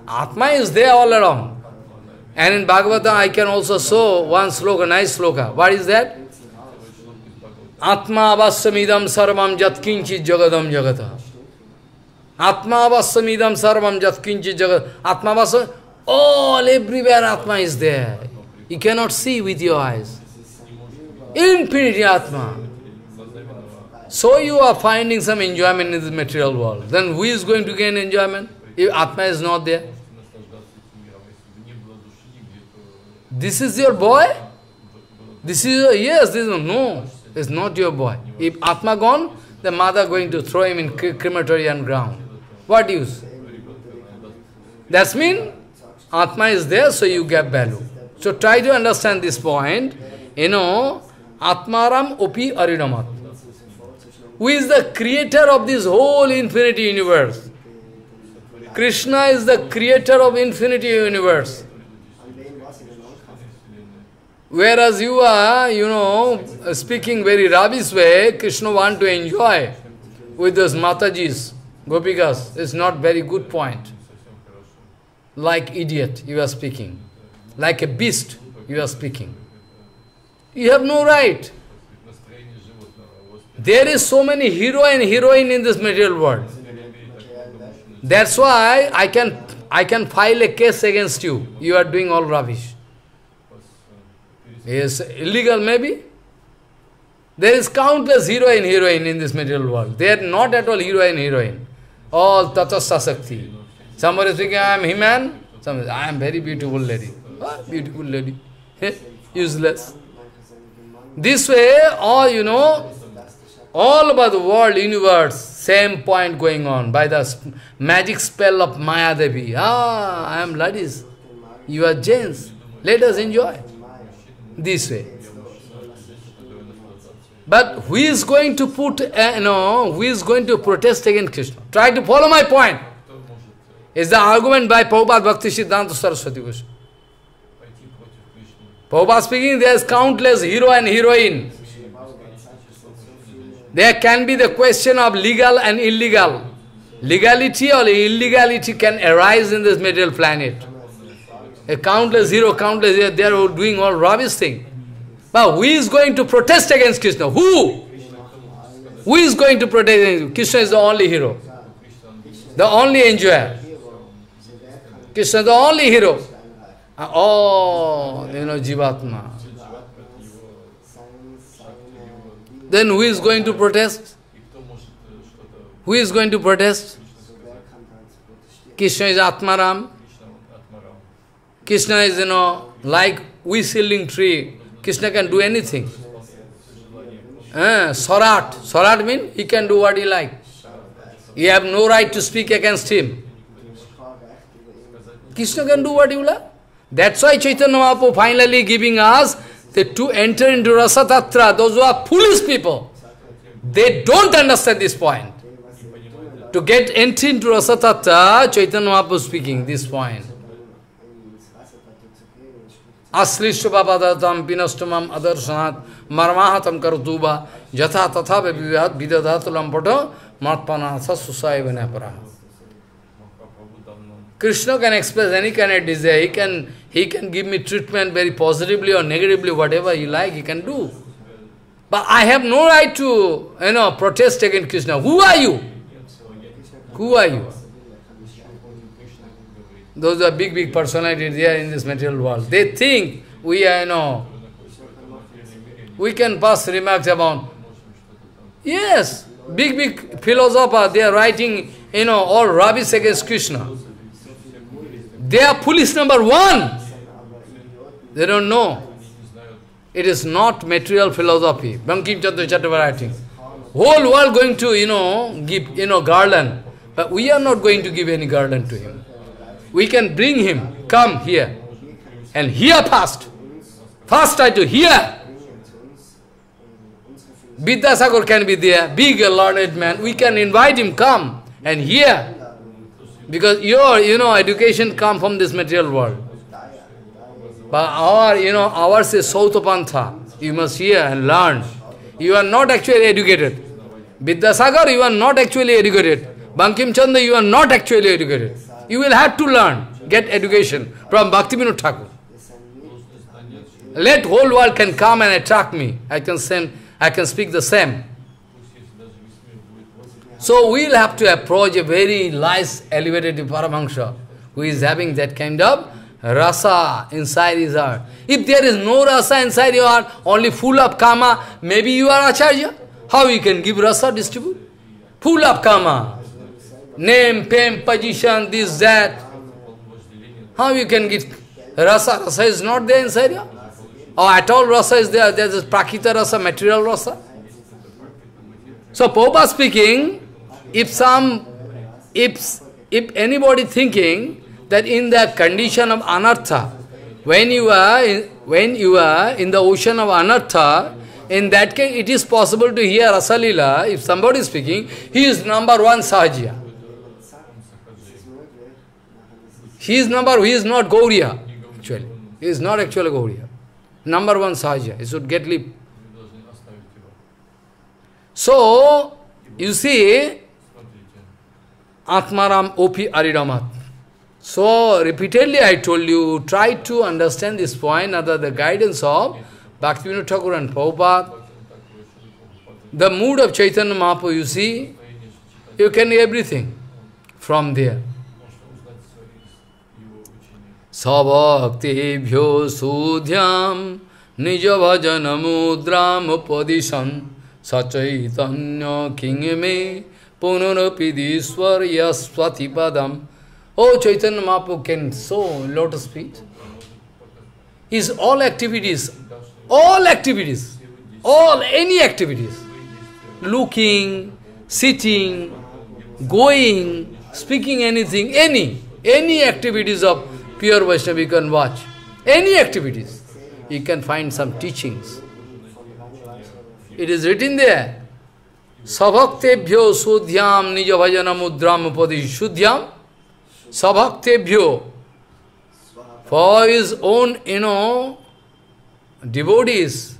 Atma is there all around. And in Bhagavatam I can also show one sloka, nice sloka. What is that? Atma avasamidam sarvam jatkinchi jagadam jagata. Atma avasamidam sarvam jatkinchi jagat. Atma avasa, all everywhere Atma is there. You cannot see with your eyes. Infinity Atma. So you are finding some enjoyment in this material world. Then who is going to gain enjoyment if Atma is not there? This is your boy? This is, your, yes, this is, no. Is not your boy. If Atma gone, the mother going to throw him in crematorium ground. What use? That means Atma is there, so you get value. So try to understand this point. You know, Atmaram Opi Arinamat. Who is the creator of this whole infinity universe? Krishna is the creator of infinity universe. Whereas you are, you know, speaking very rubbish way, Krishna want to enjoy with those Matajis, Gopikas. It's not very good point. Like idiot, you are speaking. Like a beast, you are speaking. You have no right. There is so many hero and heroine in this material world. That's why I can I can file a case against you. You are doing all rubbish. Is illegal maybe? There is countless hero and heroine in this material world. They are not at all hero and heroine. All tatasta sakti. Somebody is thinking, I am human. Somebody, I am very beautiful lady. What beautiful lady? Useless. This way, all you know, all over the world, universe, same point going on by the magic spell of Maya Devi. Ah, I am ladies. You are Jains. Let us enjoy. This way. But who is going to put, uh, no, who is going to protest against Krishna? Try to follow my point. Is the argument by Prabhupada Bhakti Siddhanta Saraswati Goswami. Prabhupada speaking, there is countless hero and heroine. There can be the question of legal and illegal. Legality or illegality can arise in this material planet. A countless zero, countless hero, they are doing all rubbish thing. But who is going to protest against Krishna? Who? Who is going to protest against Krishna is the only hero. The only enjoyer. Krishna is the only hero. Ah, oh, you know, Jivatma. Then who is going to protest? Who is going to protest? Krishna is Atmaram. Krishna is, you know, like whistling tree. Krishna can do anything. Eh, Sarat. Sarat means he can do what he like. You have no right to speak against him. Krishna can do what you like. That's why Chaitanya Mahaprabhu finally giving us the, to enter into Rasatattva, those who are foolish people. They don't understand this point. To get entry into Rasatattva, Chaitanya Mahaprabhu speaking this point. Aslishtu babadatam pinastumam adarsanat marmahatam kartuba jatha tatha vivyat vidadatulam pato matpanatha susayavana paraha. Krishna can express any kind of desire. He can, he can give me treatment very positively or negatively, whatever he like, he can do. But I have no right to, you know, protest against Krishna. Who are you? Who are you? Those are big, big personalities there in this material world. They think we are, you know, we can pass remarks about, yes, big, big philosophers, they are writing, you know, all rubbish against Krishna. They are police number one. They don't know. It is not material philosophy. Bankim Chandra Chakravarti. Whole world going to, you know, give, you know, garland. But we are not going to give any garland to him. We can bring him, come here, and hear first. First try to hear. Vidyasagar can be there, big learned man. We can invite him, come and hear. Because your, you know, education come from this material world. But our, you know, ours is Sautapantha. You must hear and learn. You are not actually educated. Vidyasagar, you are not actually educated. Bankim Chanda, you are not actually educated. You will have to learn, get education from Bhaktivinoda Thakur. Let whole world can come and attack me. I can send, I can speak the same. So we'll have to approach a very nice, elevated Paramahansa who is having that kind of rasa inside his heart. If there is no rasa inside your heart, only full of kama, maybe you are acharya. How you can give rasa distribute? Full of kama. Name, fame, position, this, that. How you can give rasa? Rasa is not there inside you. Or oh, at all rasa is there. There is prakita rasa, material rasa. So Popa speaking, if some, if, if anybody thinking that in the condition of anartha, when you are in, when you are in the ocean of anartha, in that case it is possible to hear Rasalila, if somebody is speaking, he is number one Sahajiya. He is number, he is not Gauriya, actually. He is not actually Gauriya. Number one Sahajiya, he should get lip. So, you see, Atmaram Opi Ariramat. So, repeatedly I told you, try to understand this point under the guidance of Bhaktivinoda Thakur and Prabhupada. The mood of Chaitanya Mahaprabhu, you see, you can everything from there. Sabhaktebhyo sudhyam nija bhajana mudram padishan sachaitanya kingme punarapi diswar yaswati padam Oh, Chaitanya Mahaprabhu can sow lotus feet. His all activities, all activities, all, any activities, looking, sitting, going, speaking anything, any, any activities of pure Vaishnava you can watch. Any activities, you can find some teachings. It is written there. Sabhaktebhyo sudhyam nija bhajana mudram upadi sudhyam Sabhaktebhyo, for his own, you know, devotees.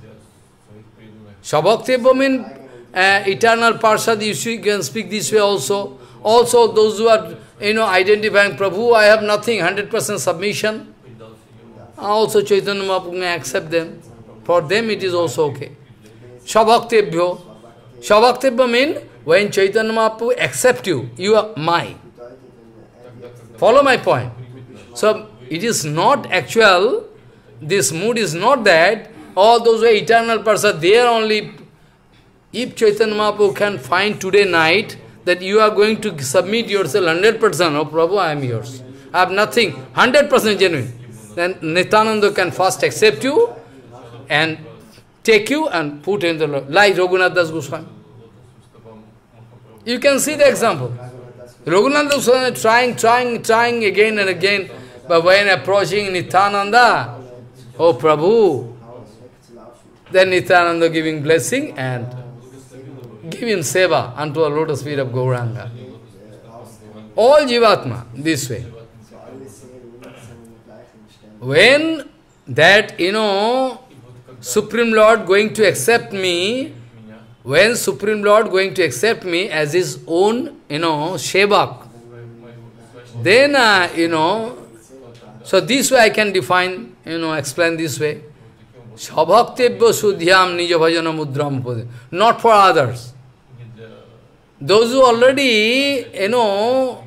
Sabhaktebhyo means uh, eternal parsad, you can speak this way also. Also, those who are, you know, identifying Prabhu, I have nothing, 100% submission. Also, Chaitanya Mahaprabhu accept them. For them, it is also okay. Sabhaktebhyo. Sabhaktebhyo means when Chaitanya Mahaprabhu accept you, you are mine. Follow my point. So, it is not actual, this mood is not that, all those who are eternal person, they are only, if Chaitanya Mahaprabhu can find today night, that you are going to submit yourself 100%, oh Prabhu, I am yours. I have nothing, 100% genuine. Then Nityananda can first accept you and take you and put in the like Raghunath Das Goswami. You can see the example. Raghunath Goswami trying, trying, trying again and again, but when approaching Nityananda, oh Prabhu, then Nityananda giving blessing and give him seva unto a lotus feet of Gauranga. All Jivatma, this way. When that, you know, Supreme Lord going to accept me, when Supreme Lord going to accept me as his own, you know, Shevak, then, uh, you know, so this way I can define, you know, explain this way. Sabhaktebya sudhyam nija mudram Not for others. Those who already, you know,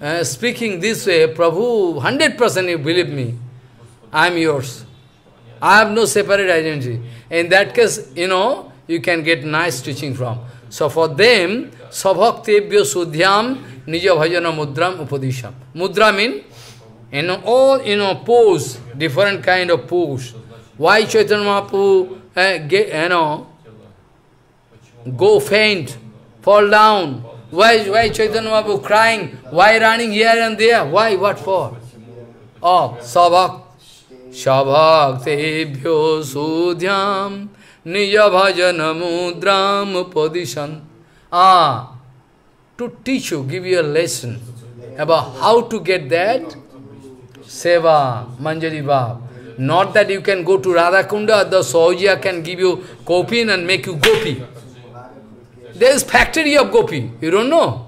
uh, speaking this way, Prabhu, 100% you believe me, I am yours. I have no separate identity. In that case, you know, you can get nice teaching from. So for them, sabhaktebya sudhyam nija bhajana mudram upadisham. Mudra mean, you know, all, you know, pose, different kind of pose. Why Chaitanya Mahaprabhu, uh, get, you know, go faint, fall down? Why, why Chaitanya Mahaprabhu crying? Why running here and there? Why, what for? Oh, sabhak, sabhaktebhyo sudhyam nija bhajana. Ah, to teach you, give you a lesson about how to get that seva, manjari bhav. Not that you can go to Radhakunda, the Sahajiya can give you kopin and make you gopi. There is factory of gopi. You don't know?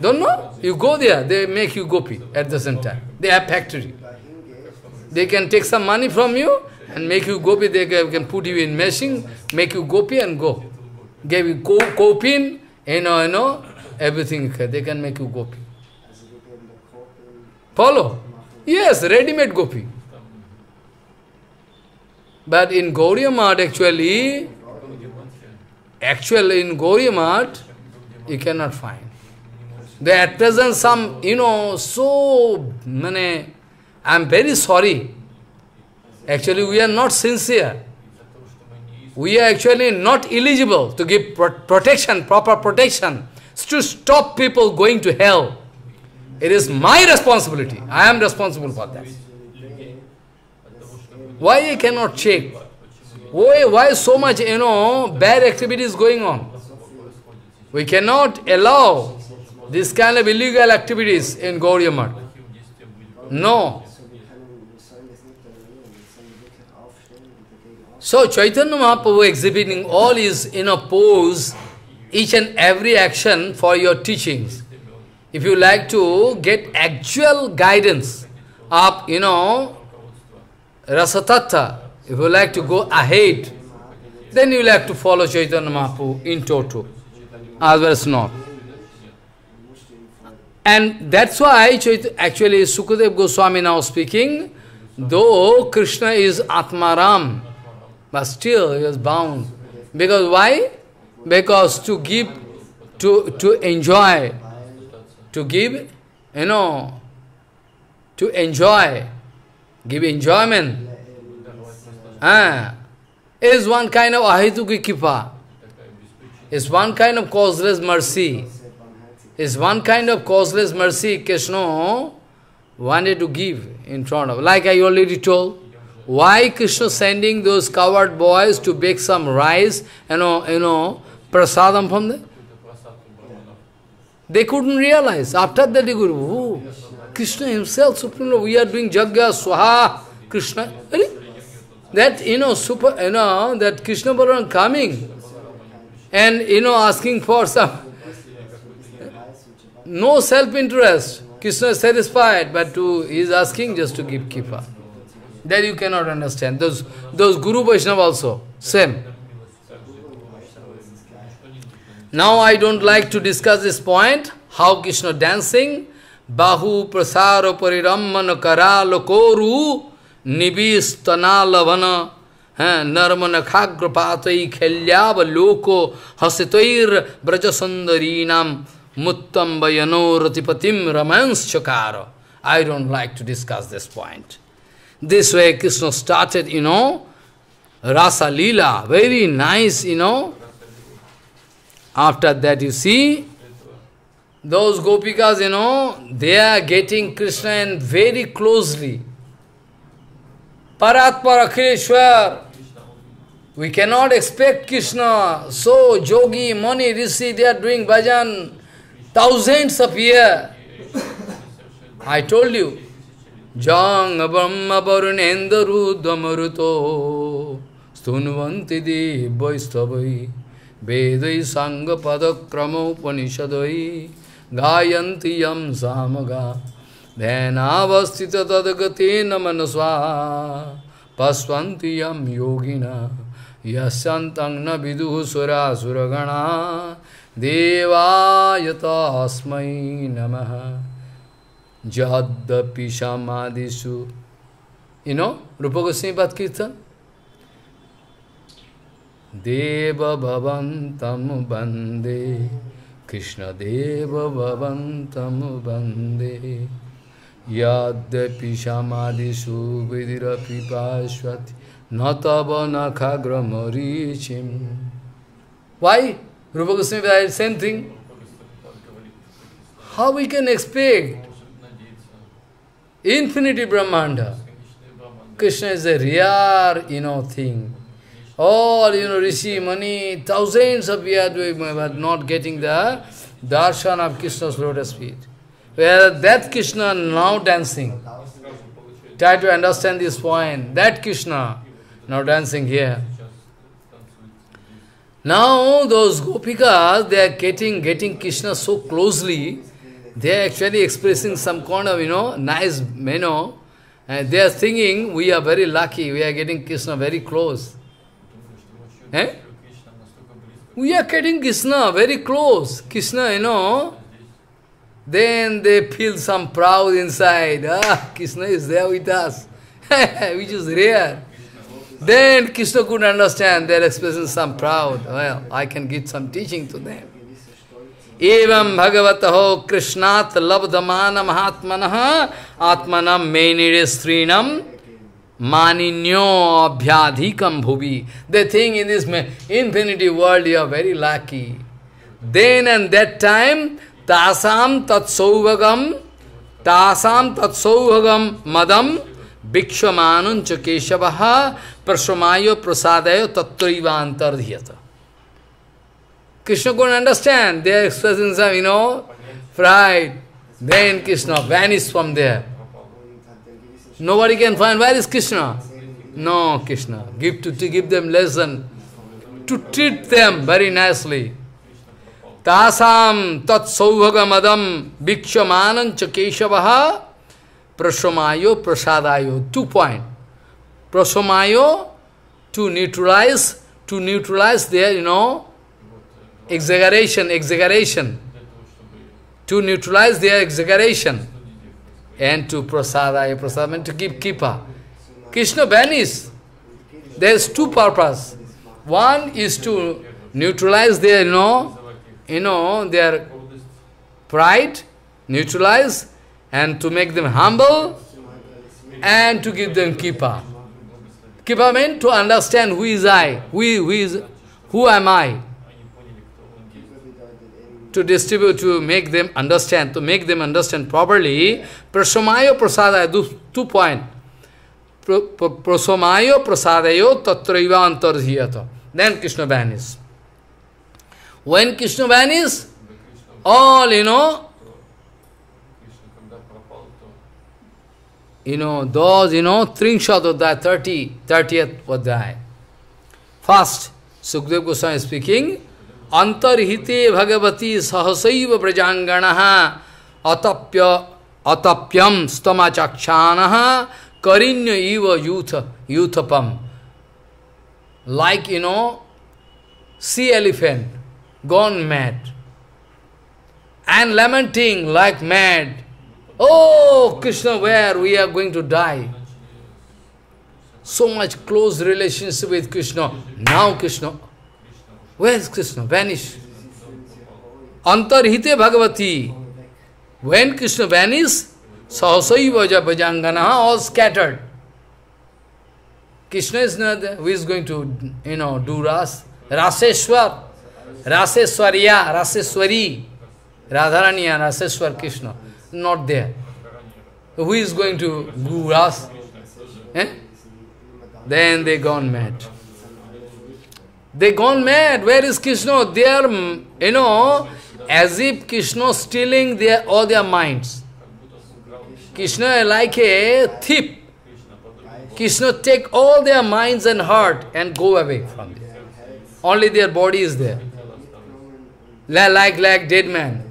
Don't know? You go there, they make you gopi at the same time. They have factory. They can take some money from you and make you gopi. They can put you in meshing, make you gopi and go. Give you ko kopin, you know, you know, everything. They can make you gopi. Follow? Yes, ready-made gopi. But in Gauriya Math, actually, actually in Gauriya Math, you cannot find. There at present some, you know, so many, I am very sorry. Actually, we are not sincere. We are actually not eligible to give pro protection, proper protection, to stop people going to hell. It is my responsibility. I am responsible for that. Why I cannot check? Why, why so much, you know, bad activities going on? We cannot allow this kind of illegal activities in Gauriya. No. So Chaitanya Mahaprabhu exhibiting all his inner pose, each and every action for your teachings. If you like to get actual guidance of, you know, rasatattva, if you like to go ahead, then you like to follow Chaitanya Mahaprabhu in toto, otherwise not. And that's why actually Sukadev Goswami now speaking, though Krishna is Atmaram, but still he was bound. Because why? Because to give, to, to enjoy, to give, you know, to enjoy, give enjoyment, ah, is one kind of ahituki kipa, is one kind of causeless mercy is one kind of causeless mercy Krishna wanted to give in front of. Like I already told, why Krishna sending those coward boys to bake some rice, you know, you know, prasadam from them? They couldn't realize. After that they could, oh, Krishna himself, Supreme Lord, we are doing Jagya, Swaha, Krishna. Really? That, you know, super, you know, that Krishna Balaram coming and, you know, asking for some no self-interest. Krishna is satisfied, but to, he is asking just to give kipa. That you cannot understand. Those, those Guru Vaishnava also, same. Now I don't like to discuss this point, how Krishna dancing, Bahu prasara pariramman kara निबिस्तनालवन, है नर्म नखाग्रपातई खेल्याव लोको हसितईर ब्रज सुंदरी नाम मुत्तम बयनोरतिपतिम रमांश चकार I don't like to discuss this point this way Krishna started you know rasa lila very nice you know after that you see those gopikas, you know, they are getting krishna and very closely. Paratpar Akhileshwar, we cannot expect Krishna. So, Jogi, Mani, Rishi, they are doing bhajan. Thousands of years. I told you. Jang Brahma Varunendaru Damaruto Stunvanti Divaistavai Vedai Sangha Padakrama Upanishadai Gayanti Yam Samaga Dhenavastita Tadagatina Manasva Pasvanti Yam Yogina Yasyantang Na Vidu Sura Suragana देवाय तस्मै नमः जहद्दपि समादिषु you know Rupa Goswami Bhat Kirtan Deva Bhavantam Bande Deva Bhavantam Bande Yadyapi Samadhishu Vidirapi Pashvati Natava Nakhagramaricim Why? Rupa Goswami said same thing. How we can expect infinity Brahmanda? Krishna is a rare, you know, thing. All, you know, Rishi, Mani, thousands of years but not getting the darshan of Krishna's lotus feet. Where that Krishna now dancing. Try to understand this point. That Krishna now dancing here. Now those gopikas, they are getting getting Krishna so closely, they are actually expressing some kind of, you know, nice, you know, and they are thinking, we are very lucky, we are getting Krishna very close. Eh? We are getting Krishna very close. Krishna, you know, then they feel some proud inside. Ah, Krishna is there with us, which is rare. Then Krishna could understand, they are expressing some proud. Well, I can give some teaching to them. Evam bhagavataho krishnat labdhamana mahatmanaha atmanam meniristrinam maninyo abhyadhikam bhuvi. They think in this infinity world you are very lucky. Then and that time, tasam तासाम तत्सौभगम तासाम तत्सौभगम मदम भिक्षमान केशव प्रसमायो प्रसादयो तत्वान्तर कृष्ण को understand they express you know pride then Krishna went from there nobody can find where is Krishna no Krishna give to to give them lesson to treat them very nicely Tasam tat saubhagamadam bhikshamanancha keshavaha prasamayo prasadayo. Two point. Prasamayo to neutralize, to neutralize their, you know, exaggeration, exaggeration. To neutralize their exaggeration. And to prasadaya, prasadaya, to keep keeper. Krishna vanished. There is two purposes. One is to neutralize their, you know, you know, their pride, neutralize, and to make them humble, and to give them kipa. Kipa means to understand who is I, who, who is, who am I. To distribute, to make them understand, to make them understand properly, prasamayo prasada, two points. Prasamayo prasadayo tatraiva antardhiyata. Then Krishna vanished. When Krishna vanished, all, you know, you know, those, you know, Tringshat Odhaya, 30, 30th Odhaya. First, Sukdev Goswami speaking, Antarhite Bhagavati Sahasaiva Brajanganaha Atapya Atapyam Stamachakshanaha Karinya Eva Yutha Yuthapam. Like, you know, sea elephant gone mad and lamenting like mad. Oh, Krishna, where we are going to die. So much close relationship with Krishna. Now Krishna, where is Krishna? Vanish. Antarhite Bhagavati. When Krishna vanished, Sahasaiva Bhajangana, all scattered. Krishna is not there. Who is going to, you know, do Ras? Raseshwar. Raseswarya, Raseswari. Radharaniya, Raseshwar Krishna. Not there. Who is going to do Ras? Eh? Then they gone mad. They gone mad. Where is Krishna? They are, you know, as if Krishna stealing their all their minds. Krishna like a thief. Krishna take all their minds and heart and go away from there. Only their body is there. Like, like dead man.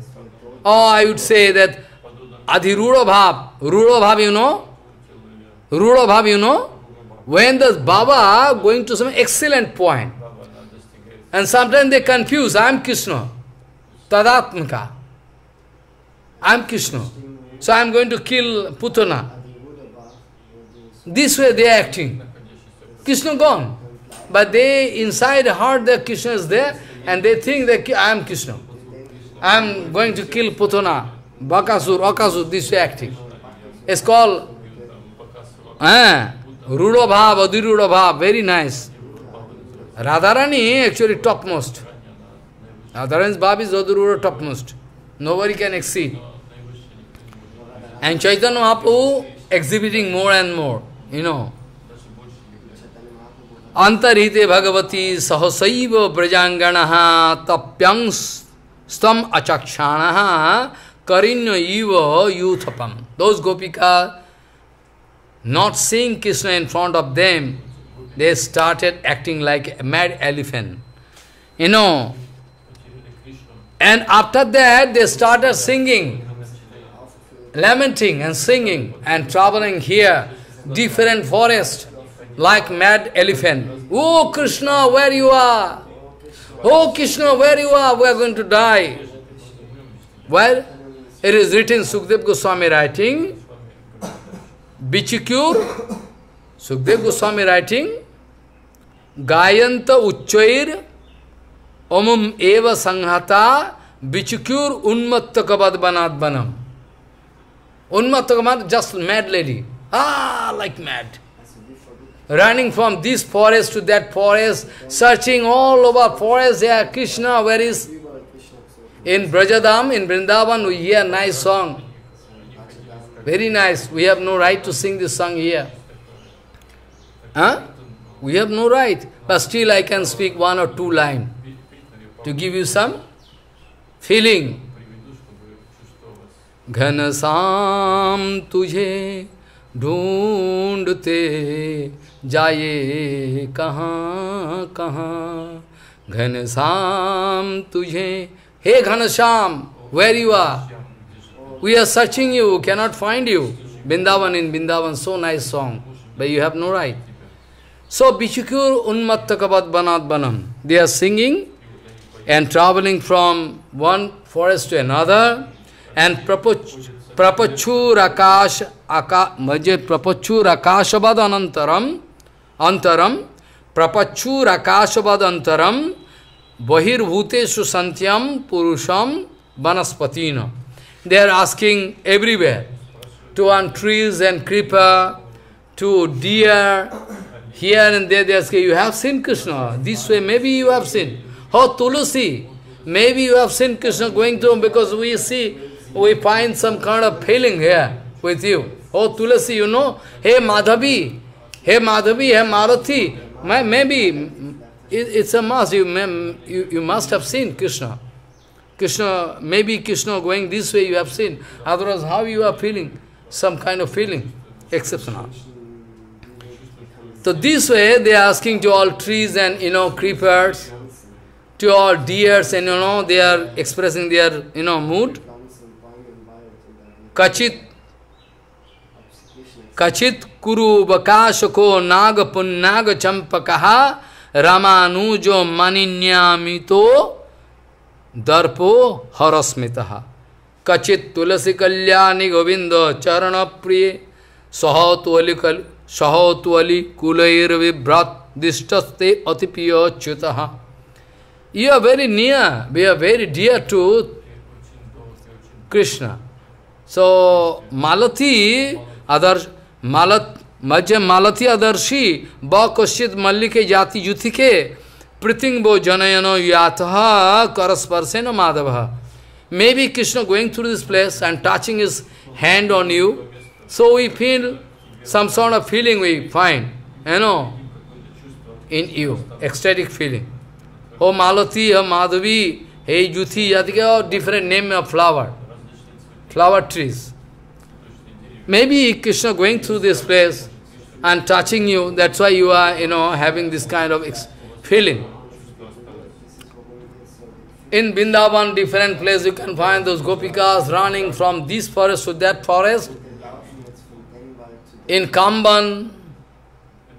Or I would say that Adhiruda Bhav. Ruda Bhav, you know? Ruda Bhav, you know? When the Baba going to some excellent point, and sometimes they confuse, I am Krishna, Tadatmaka. I am Krishna. So I am going to kill Putana. This way they are acting. Krishna gone. But they inside heart that Krishna is there and they think that I am Krishna. I am going to kill Putana, Bakasur, Akasur, this acting. It's called eh, Ruda Bhav, Adhiruda Bhav, very nice. Radharani actually topmost. Radharani's Bhav is Adhiruda topmost. Nobody can exceed. And Chaitanya Mahaprabhu exhibiting more and more, you know. Antarite Bhagavati Sahasaiva Brajanganaha Tapyangs Stam Achakshanaha Karinya Eva Yuthapam. Those Gopika, not seeing Krishna in front of them, they started acting like a mad elephant. You know. And after that, they started singing, lamenting and singing and traveling here, different forest like mad elephant. Oh Krishna, where you are? Oh Krishna, where you are? We are going to die. Well, it is written, Sukdev Goswami writing, Bichikur, Sukdev Goswami writing, Gayanta Uchchair Omum Eva Sanghata Bichikur Unmattakabad Banadbanam. Unmattakabad, just mad lady. Ah, like mad running from this forest to that forest, searching all over forest, there, Krishna, where is? In Brajadam, in Vrindavan, we hear nice song. Very nice. We have no right to sing this song here. Huh? We have no right. But still I can speak one or two lines to give you some feeling. Ghanshyam तुझे ढूंढते जाए कहाँ कहाँ। घन श्याम तुझे। हे Ghanshyam where you are we are searching you can not find you Vrindavan in Vrindavan so nice song by you have no right so बिचिक्योर उन्मत्त कबत बनात बनम they are singing and travelling from one forest to another and प्रपच्छुर आकाश आका मज़े प्रपच्छुर आकाशवाद अनंतरम Antaram, Prapachur Akashabad Antaram, Bahirvuteshu Santyam Purusham Vanaspatina. They are asking everywhere, to on trees and creeper, to deer, here and there they ask, you have seen Krishna, this way maybe you have seen. Oh, Tulasi, maybe you have seen Krishna going through because we see, we find some kind of feeling here with you. Oh, Tulasi, you know, hey Madhavi, hey Madhavi, hey Marathi, maybe it's a must, you, you, you must have seen Krishna. Krishna, maybe Krishna going this way you have seen, otherwise how you are feeling? Some kind of feeling, exceptional. So this way they are asking to all trees and, you know, creepers, to all deers and, you know, they are expressing their, you know, mood. Kachit, कचित कुरु बकाश को नाग पुन्नाग चंप चंपकहा रामानुजो मनिन्यामितो दर्पो हरस्मित कचित तुलसी कल्याणी गोविंद चरण प्रिय सहोत्वलि कल सहोत्वलि कुलैर्विभ्रत दिष्टस्ते अतिपिय च्युत you are very near we are very dear to Krishna. So Malti other Adarsh, Malat, Majja Malati Adarshi, Ba Koshit Mallike Jati Yuthike, Pritingbo Janayano Yataha Karasparsena Madhavaha. Maybe Krishna going through this place and touching his hand on you, so we feel some sort of feeling we find, you know, in you, ecstatic feeling. Oh Malati, oh Madhavi, hey Juthi, Yatika, different name of flower, flower trees. Maybe Krishna going through this place and touching you, that's why you are, you know, having this kind of feeling. In Vrindavan, different place you can find those gopikas running from this forest to that forest. In Kamban,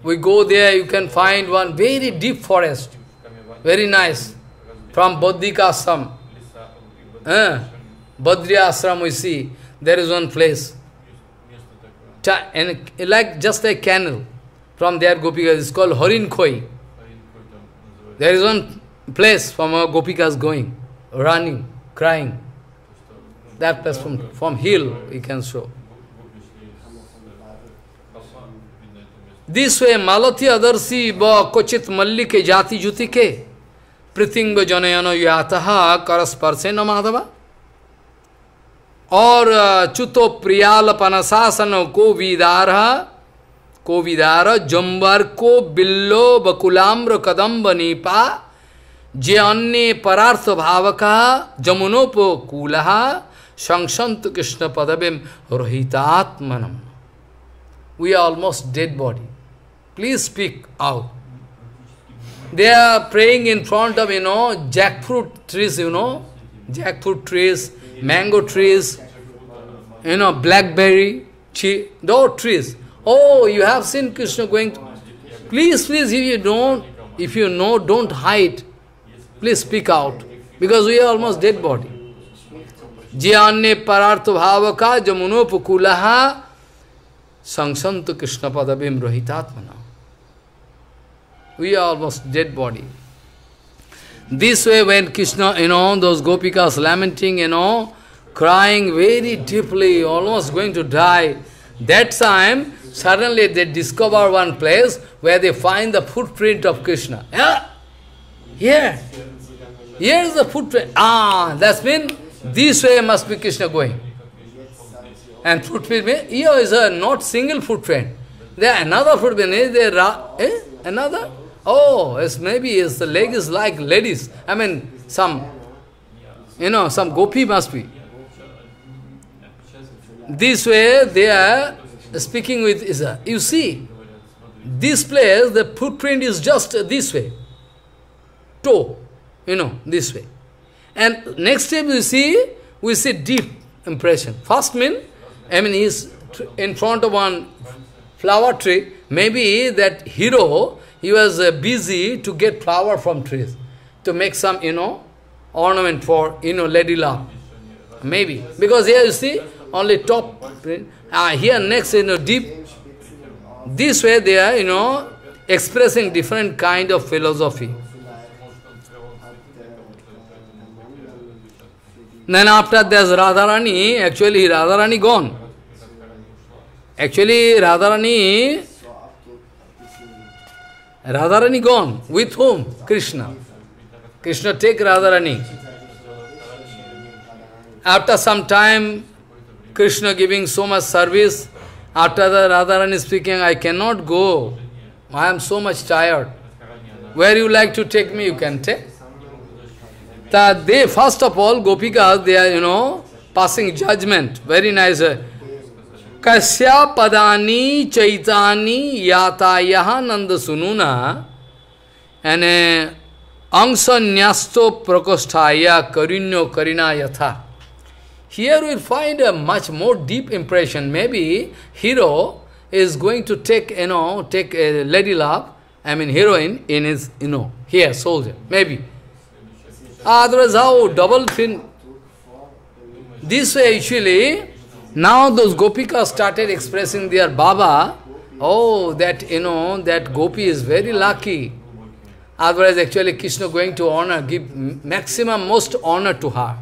we go there, you can find one very deep forest, very nice, from Bodhika Ashram. Eh? Badri Ashram we see, there is one place. And like just a canal from there Gopikas, it's called Harin Khoi. There is one place from our Gopikas going, running, crying. That place from, from hill we can show. This way, Malati Adarsi ba kochit mallike jati jutike pritinga janayana yataha karasparse na madhava और च्युतो प्रियाल पनशासन को विदार को विदार jumper को बिल्लो बकुलाम्र कदम्ब Nipah, जे अन्य परार्थ भाव का जमुनोपकूल संसंत कृष्ण पदविम रोहितात्मनम। We are almost dead body please speak out they are praying in front of you know jackfruit trees you know jackfruit trees mango trees you know, blackberry, tree, those trees. Oh, you have seen Krishna going. To, Please, please, if you don't, if you know, don't hide. Please speak out, because we are almost dead body. Jyanye parartha bhavaka jamunopukulaha sangsanta Krishna padabim rohitatmana. We are almost dead body. This way, when Krishna, you know, those gopikas lamenting, you know, crying very deeply, almost going to die. That time, suddenly they discover one place where they find the footprint of Krishna. Yeah? Here. Here is the footprint. Ah, that's mean this way must be Krishna going. And footprint means, here is a not single footprint. There another footprint, is there, eh? Another? Oh, it's maybe the leg is like ladies. I mean, some, you know, some gopi must be. This way they are speaking with Isa. You see, this place, the footprint is just this way. Toe, you know, this way. And next step you see, we see deep impression. First mean, I mean, he's in front of one flower tree. Maybe that hero, he was uh, busy to get flower from trees, to make some, you know, ornament for, you know, lady love. Maybe. Because here you see, only top. Ah, here next, you know, deep. This way they are, you know, expressing different kind of philosophy. Then after there's Radharani, actually Radharani gone. Actually Radharani, Radharani gone. With whom? Krishna. Krishna take Radharani. After some time, Krishna giving so much service, after the Radharani speaking, I cannot go. I am so much tired. Where you like to take me, you can take. That they, first of all, Gopikas, they are, you know, passing judgment. Very nice. Kasya कश्या पदानी चैतानी याताया नंद सुनुना। एने अंश न्यास्तो प्रकोष्ठाया करुण्यो करिणा यथा। Here we find a much more deep impression may be hero is going to take a no take a lady love I mean heroine in is you know here soldier may be otherwise how double find this actually now those gopikas started expressing their Baba, oh, that, you know, that gopi is very lucky. Otherwise, actually, Krishna going to honor, give maximum, most honor to her.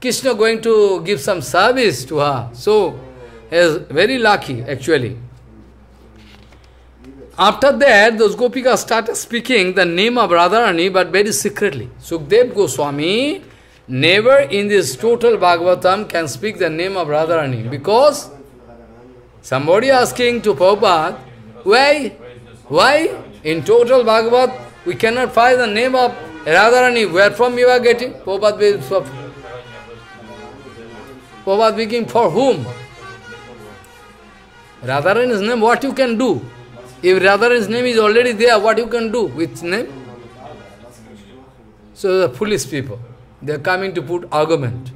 Krishna going to give some service to her. So, is very lucky, actually. After that, those Gopikas started speaking the name of Radharani, but very secretly. Sukdev Goswami never in this total Bhagavatam can speak the name of Radharani, because somebody asking to Prabhupada, why, why in total Bhagavat we cannot find the name of Radharani, where from you are getting? Prabhupada Prabhupada speaking for whom? Radharani's name, what you can do? If Radharani's name is already there, what you can do with name? So the foolish people, they are coming to put argument.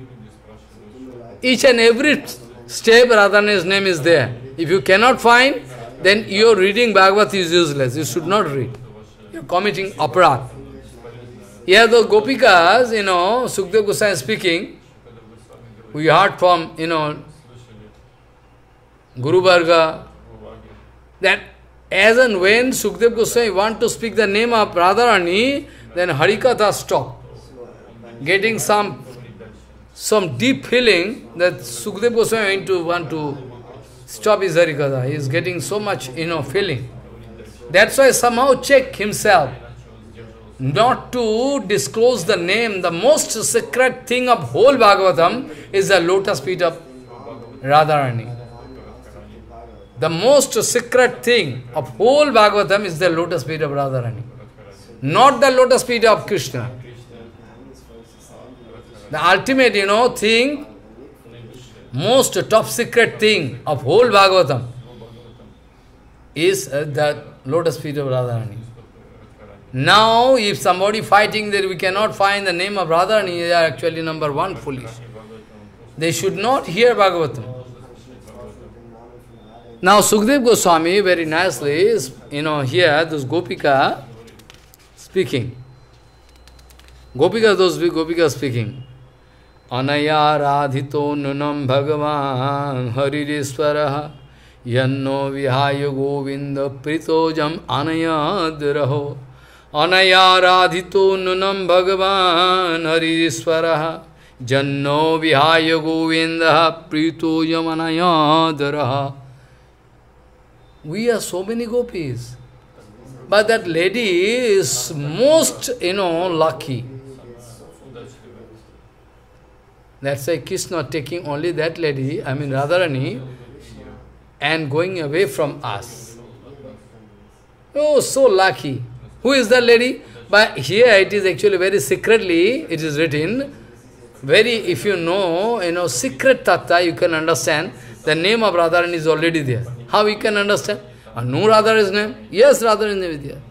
Each and every step Radharani's name is there. If you cannot find, then your reading Bhagavad is useless. You should not read. You are committing aparat. Here the Gopikas, you know, Sukdev Goswami speaking, we heard from, you know, Guru Varga, that as and when Sukdev Goswami want to speak the name of Radharani, then Harikatha stop. Getting some some deep feeling that Sukdev Goswami to want to stop his Harikatha. He is getting so much, you know, feeling. That's why somehow check himself not to disclose the name. The most secret thing of whole Bhagavatam is the lotus feet of Radharani. The most secret thing of whole Bhagavatam is the lotus feet of Radharani. Not the lotus feet of Krishna. The ultimate, you know, thing, most top secret thing of whole Bhagavatam is uh, the lotus feet of Radharani. Now, if somebody fighting that we cannot find the name of Radharani, they are actually number one foolish. They should not hear Bhagavatam. Now Sukdev Goswami very nicely is, you know, here this Gopika speaking. Gopika, those Gopika speaking. Anaya radhito nunam bhagavan haririshwaraha yanno vihaya govinda pritojam anayadiraho anaya radhito nunam bhagavan haririshwaraha janno vihaya govinda pritojam anayadiraha We are so many gopis. But that lady is most, you know, lucky. That's why Krishna taking only that lady, I mean Radharani, and going away from us. Oh, so lucky. Who is that lady? But here it is actually very secretly, it is written, very, if you know, you know, secret tattva, you can understand, the name of Radharani is already there. How you can understand? Uh, no Radharani's name? Yes, Radharani's name is there.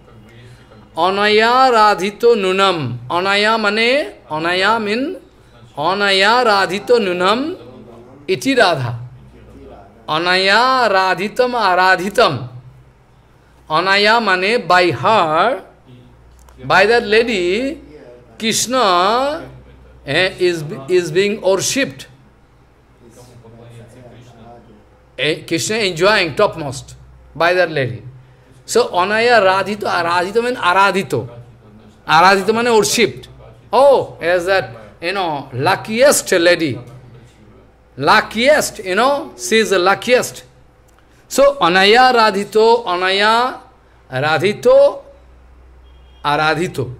Anaya radhito nunam. Anaya mane, anaya mean, anaya radhito nunam iti radha. Anaya radhitam aradhitam. Anaya mane, by her, by that lady, Krishna eh, is, is being worshipped. Eh, Krishna enjoying topmost by that lady. So, Anaya Radhito, Aradhito means Aradhito. Aradhito means worshipped. Oh, as that, you know, luckiest lady. Luckiest, you know, she is the luckiest. So, Anaya Radhito, Anaya Radhito, Aradhito.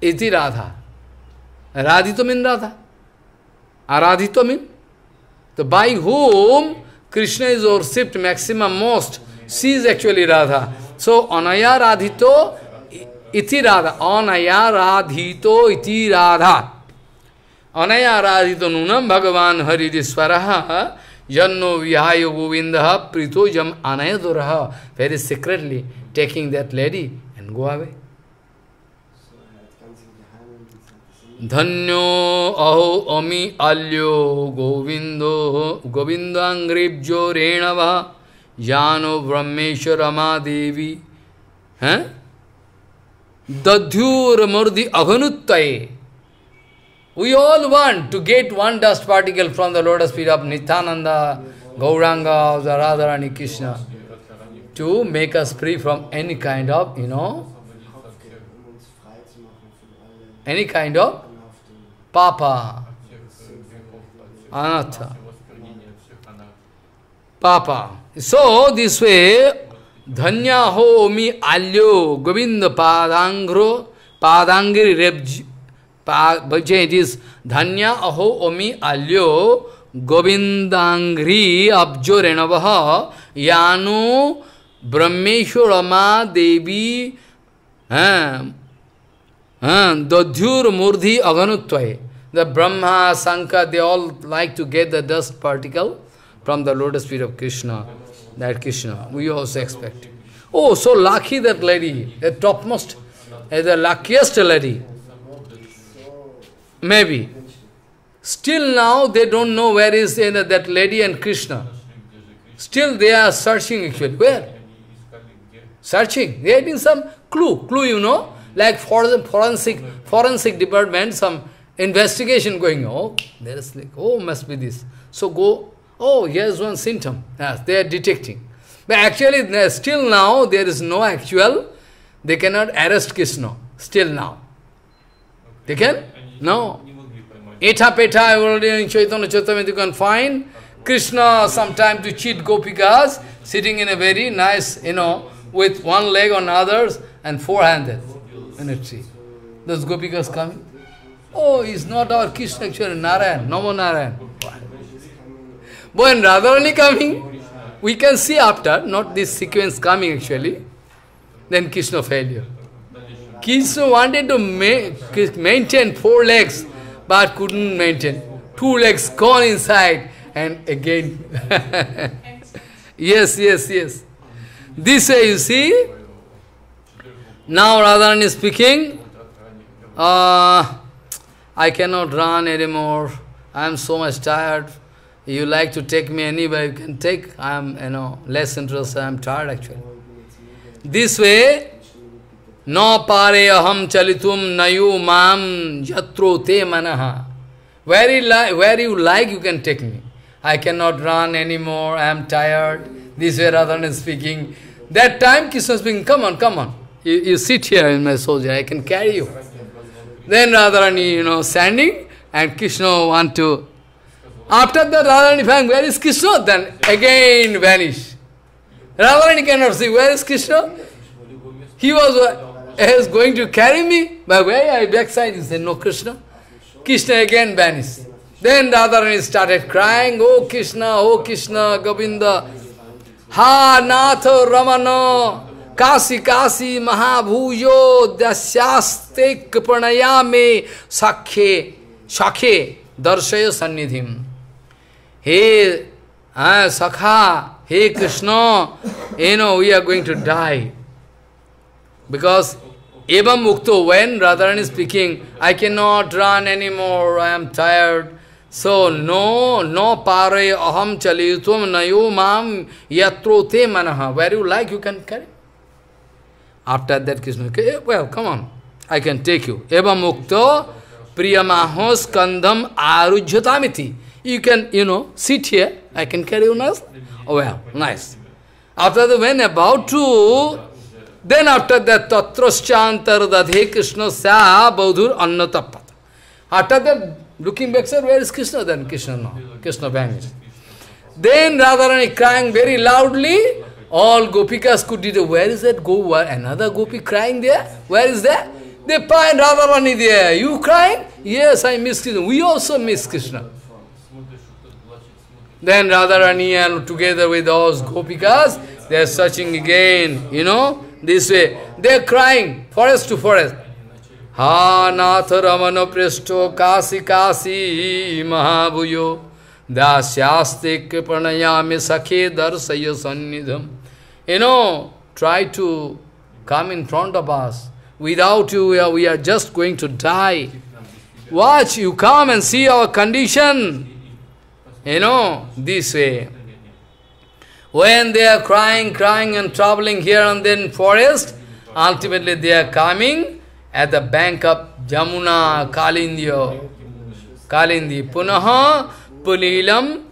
Iti Radha. Radhito means Radha. Aradhito means. So by whom Krishna is worshipped maximum most, she is actually Radha. So Anaya Radhito इति राधा। अनया राधितो इति राधा। अनया राधितो नूनम भगवान हरिश्वर जन्नो विहाय गोविंद प्रीतो जम अनय दुरह very secretly taking that lady and go away धन्यो अहो अमी अल्यो गोविंदो गोविंदांग्रिब्जो रेणव। जानो ब्रह्मेश्वर रमा देवी। हैं? Dadhyur murdi aghanuttai. We all want to get one dust particle from the lotus feet of Nityananda, Gauranga, of the Radharani Krishna to make us free from any kind of, you know, any kind of papa, anatha, papa. So, this way, Dhanya ho mi alyo govinda padangro padangiri rebji Bhajan it is Dhanya aho omi alyo govindangri abjo renavaha yanu brahmeshwarama devi Dodhyur murdhi aganutvaye. The Brahma, Sankha, they all like to get the dust particle from the lotus feet of Krishna. That Krishna, we also expect. Oh, so lucky that lady, the topmost, eh, the luckiest lady. Maybe. Still now they don't know where is you that lady and Krishna. Still they are searching actually. Where? Searching. They some clue. Clue, you know. Like for forensic, forensic department, some investigation going on. Oh, there is like, oh, must be this. So go, oh, here's one symptom. Yes, they are detecting. But actually, still now, there is no actual, they cannot arrest Krishna. Still now. They can? No. Eta peta, already in Chaitanya Chaitanya, you can find Krishna sometime to cheat gopikas, sitting in a very nice, you know, with one leg on others and four-handed in a tree. Those gopikas coming. Oh, he's not our Krishna, actually, Narayan, Namo Narayan. When Radharani coming, we can see after, not this sequence coming actually, then Krishna failure. Krishna wanted to ma maintain four legs, but couldn't maintain. Two legs gone inside, and again. yes, yes, yes. This way you see, now Radharani is speaking, uh, I cannot run anymore, I am so much tired. You like to take me anywhere, you can take, I am, you know, less interested, I am tired actually. This way, no pare aham chalitum nayu mam yatro te manaha. Where you, like, where you like, you can take me. I cannot run anymore, I am tired. This way Radharani is speaking. That time Krishna is speaking, come on, come on. You, you sit here in my soldier, I can carry you. Then Radharani, you know, standing, and Krishna want to... After that, Radharani found, where is Krishna? Then again vanish. Radharani cannot see, where is Krishna? He was, uh, was going to carry me, but where I backside? He said, no Krishna. Krishna again vanished. Then Radharani started crying, Oh Krishna, oh Krishna, Govinda, Ha Natha Ramana, Kasi Kasi Mahabhuyo, Dasyaste Kranayame, Sakhe, Sakhe, Darshaya Sannidhim. Hey, ah, Sakha, hey Krishna, you know, we are going to die. Because Evam Mukto, when Radharani is speaking, I cannot run anymore, I am tired. So, no, no pare aham chalitum nayo mam yatro te manaha. Where you like, you can carry. After that, Krishna, okay, well, come on, I can take you. Eva mukto priyamaho skandham arujyatamiti. You can, you know, sit here, I can carry you nice. Oh, well, nice. After that, when about to, then after that, tatraschantar dadhe Krishna sa baudhur annatapata. After that, looking back, sir, where is Krishna? Then Krishna, no. Krishna vanished. Then Radharani crying very loudly. All gopikas could do, where is that go? Another gopi crying there? Where is that? They find Radharani there. You crying? Yes, I miss Krishna. We also miss Krishna. Then Radharani and together with those gopikas, they are searching again, you know, this way. They are crying, forest to forest. Ha nath ramana presto kasi kasi mahabhuyo dasyaste pranayami sakhe darsaya sannidham. You know, try to come in front of us. Without you, we are, we are just going to die. Watch, you come and see our condition. You know, this way. When they are crying, crying and traveling here and then forest, ultimately they are coming at the bank of Jamuna, Kalindya. Kalindi. Punaha Pulilam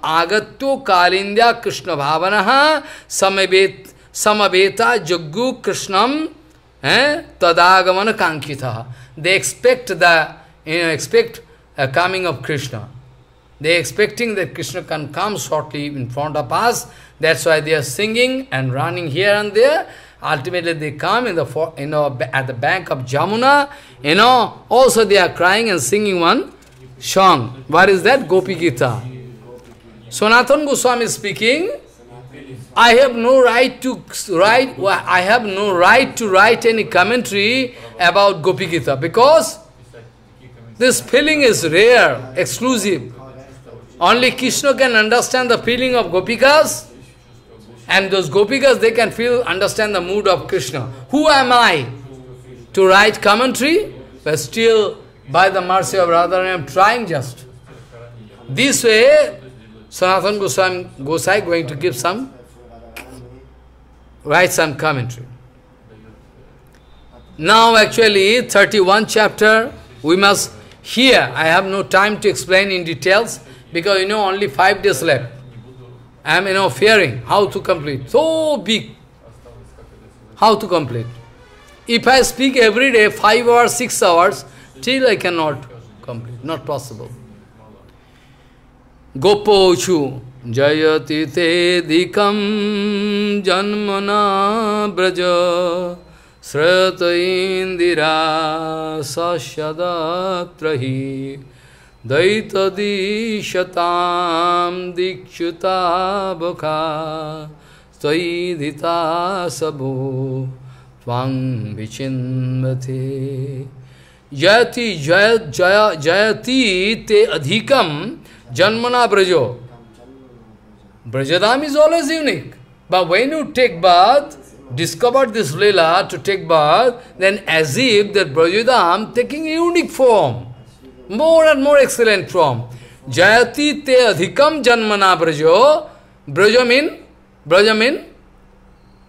Agattu Kalindya Krishna Bhavanaha Samabet Samabeta Jaggu Krishnam eh, Tadagamana Kankita. They expect the you know, a coming of Krishna. They are expecting that Krishna can come shortly in front of us. That's why they are singing and running here and there. Ultimately, they come in the you know at the bank of Jamuna. You know, also they are crying and singing one song. What is that? Gopi Gita. Sanatana Goswami is speaking. I have no right to write. I have no right to write any commentary about Gopi Gita because this feeling is rare, exclusive. Only Krishna can understand the feeling of Gopikas, and those Gopikas, they can feel, understand the mood of Krishna. Who am I to write commentary? But still, by the mercy of Radharani, I am trying just. This way, Sanatana Goswami, Gosai going to give some, write some commentary. Now actually, 31 chapter, we must hear. I have no time to explain in details, because you know, only five days left. I am, you know, fearing how to complete. So big. How to complete. If I speak every day, five hours, six hours, till I cannot complete. Not possible. Gopochu jayati te dikam janmana braja श्रत Indira सदत्रि दैतदीशता दीक्षुता बुखा स्वीता सबो वांग विचिन्वते। जयति, जय, जया, जयति ते अधिकम जन्मना Braja. Brajdham is always unique but when you take bath discover this lila to take bath, then as if that Brajadam taking a unique form. more and more excellent form. Jayati te adhikam janmana brajo. Braja mean? Braja mean?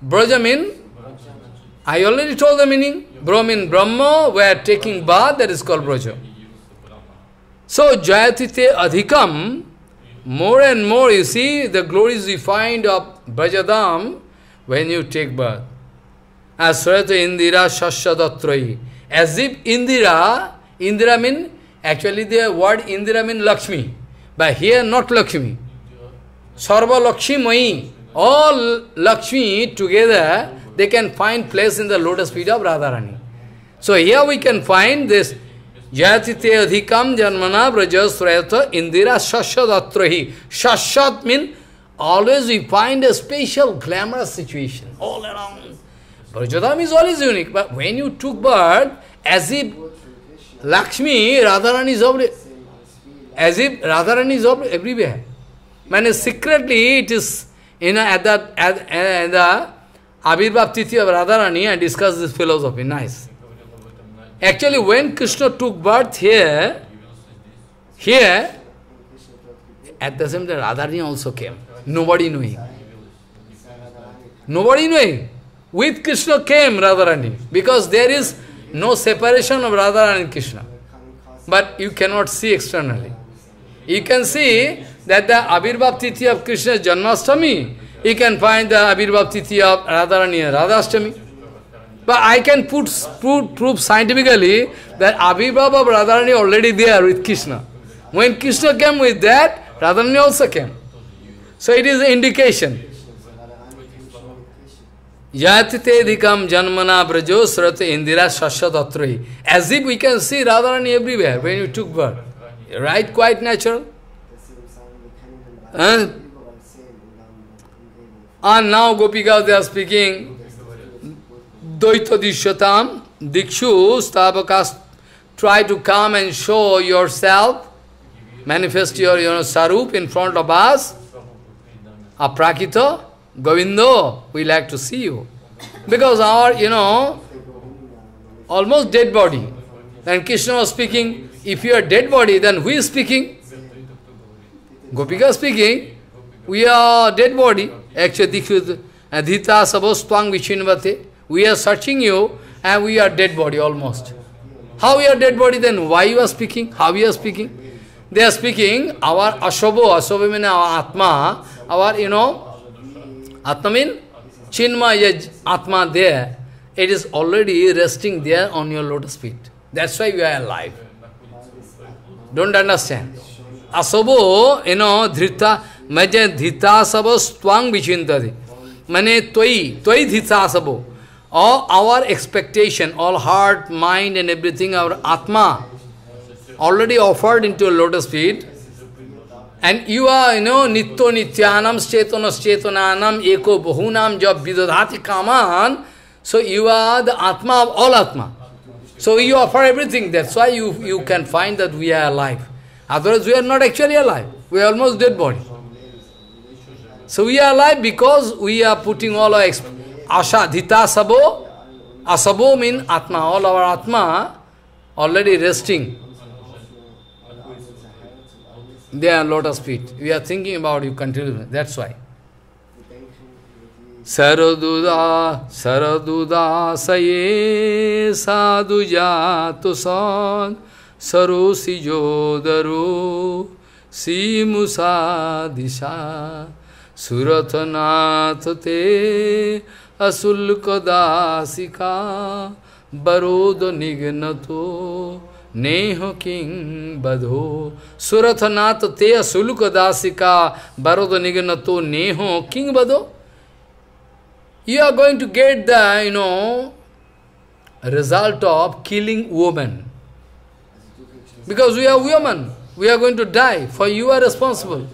Braja mean? I already told the meaning. Brahmin Brahma, we are taking bath, that is called Braja. So, Jayati te adhikam, more and more you see the glories we find of Brajadam when you take bath. As Sarata Indira Shashadatrayi. As if Indira, Indira means Actually, the word Indira means Lakshmi, but here not Lakshmi. Sarva Lakshmi All Lakshmi together, they can find place in the lotus feet of Radharani. So here we can find this Jayati te adhikam janmana braja srayata indira shashadatrahi. Shashat means always we find a special glamorous situation all around. Brajadam is always unique, but when you took birth, as if Lakshmi, Radharani is everywhere, as if Radharani is over everywhere. Man, secretly it is, you know, at the, at, at the Abhirbhav Tithi of Radharani, I discussed this philosophy, nice. Actually, when Krishna took birth here, here, at the same time, Radharani also came. Nobody knowing. Nobody knowing. With Krishna came Radharani, because there is no separation of Radharani and Krishna. But you cannot see externally. You can see that the Abhirbhav Tithi of Krishna's Janmashtami, you can find the Abhirbhav Tithi of Radharani and Radhashtami. But I can put, put prove scientifically that Abhirbhav of Radharani already there with Krishna. When Krishna came with that, Radharani also came. So it is indication. Yatitedikam janmana brajo srata indira shashyatatri. As if we can see Radharani everywhere when you took birth. Right? Quite natural. And, and ah, now Gopika they are speaking Dvaita Dishyatam Dikshu Stavakas try to come and show yourself, manifest your you know, sarup in front of us. Aprakita, Govindo, we like to see you. Because our, you know, almost dead body. Then Krishna was speaking, if you are dead body, then who is speaking? Gopika speaking, we are dead body. Actually, Adhita uh, sabos twang vichinvate. We are searching you and we are dead body almost. How we are dead body then? Why you are speaking? How we are speaking? They are speaking, our ashobo, ashobo means our atma, our, you know, atma means chinmaya atma there. It is already resting there on your lotus feet. That's why we are alive. Don't understand. Asabo, you know, dhrita, maja dhita sabo stvang vichintadi. Mane toi, toi dhita sabo all our expectation, all heart, mind and everything, our Atma, already offered into a lotus feet, and you are, you know, nitto nityanam chetanas chetananam eko bahunam jab vidadhati kaman, so you are the Atma of all Atma. So you offer everything, that's why you, you can find that we are alive. Otherwise we are not actually alive, we are almost dead body. So we are alive because we are putting all our Asha, Dhita Sabo. Asabo means Atma. All our Atma already resting. They are lotus feet. We are thinking about you continuously. That's why. Saraduda, Saraduda, Saye, Sadhuja, Tusan, Sarosi Jodaru, Simusa Disha, Suratanath Te, असुल्क दासिका बरोद निघ्नतो नेह किंग बधो। सुरथ नाथ ते सुलुक दासिका, बरद निगन तो नेह किंग बधो। You are going to get the you know result of killing women because we are women we are going to die for you are responsible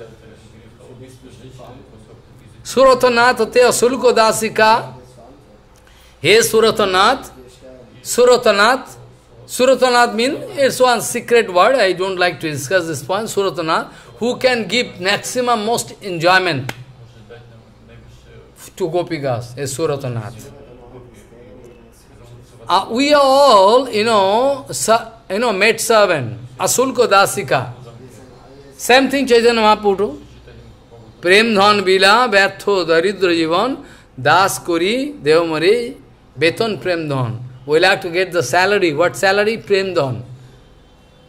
Surath नाथ ते सुलुक दासिका। हे सुरथ नाथ सुरथ नाथ Suratanath means it's one secret word. I don't like to discuss this point. Suratanath, who can give maximum most enjoyment to Gopikas is Suratanath. Uh, we are all, you know, you know, maid servant, Asulko Dasika. Same thing Chaitanya Mahaprabhu. Prem dhan bila, vyartho daridra jivan, das kori, devamare, beton prem dhan. We like to get the salary. What salary? Prem Dhan.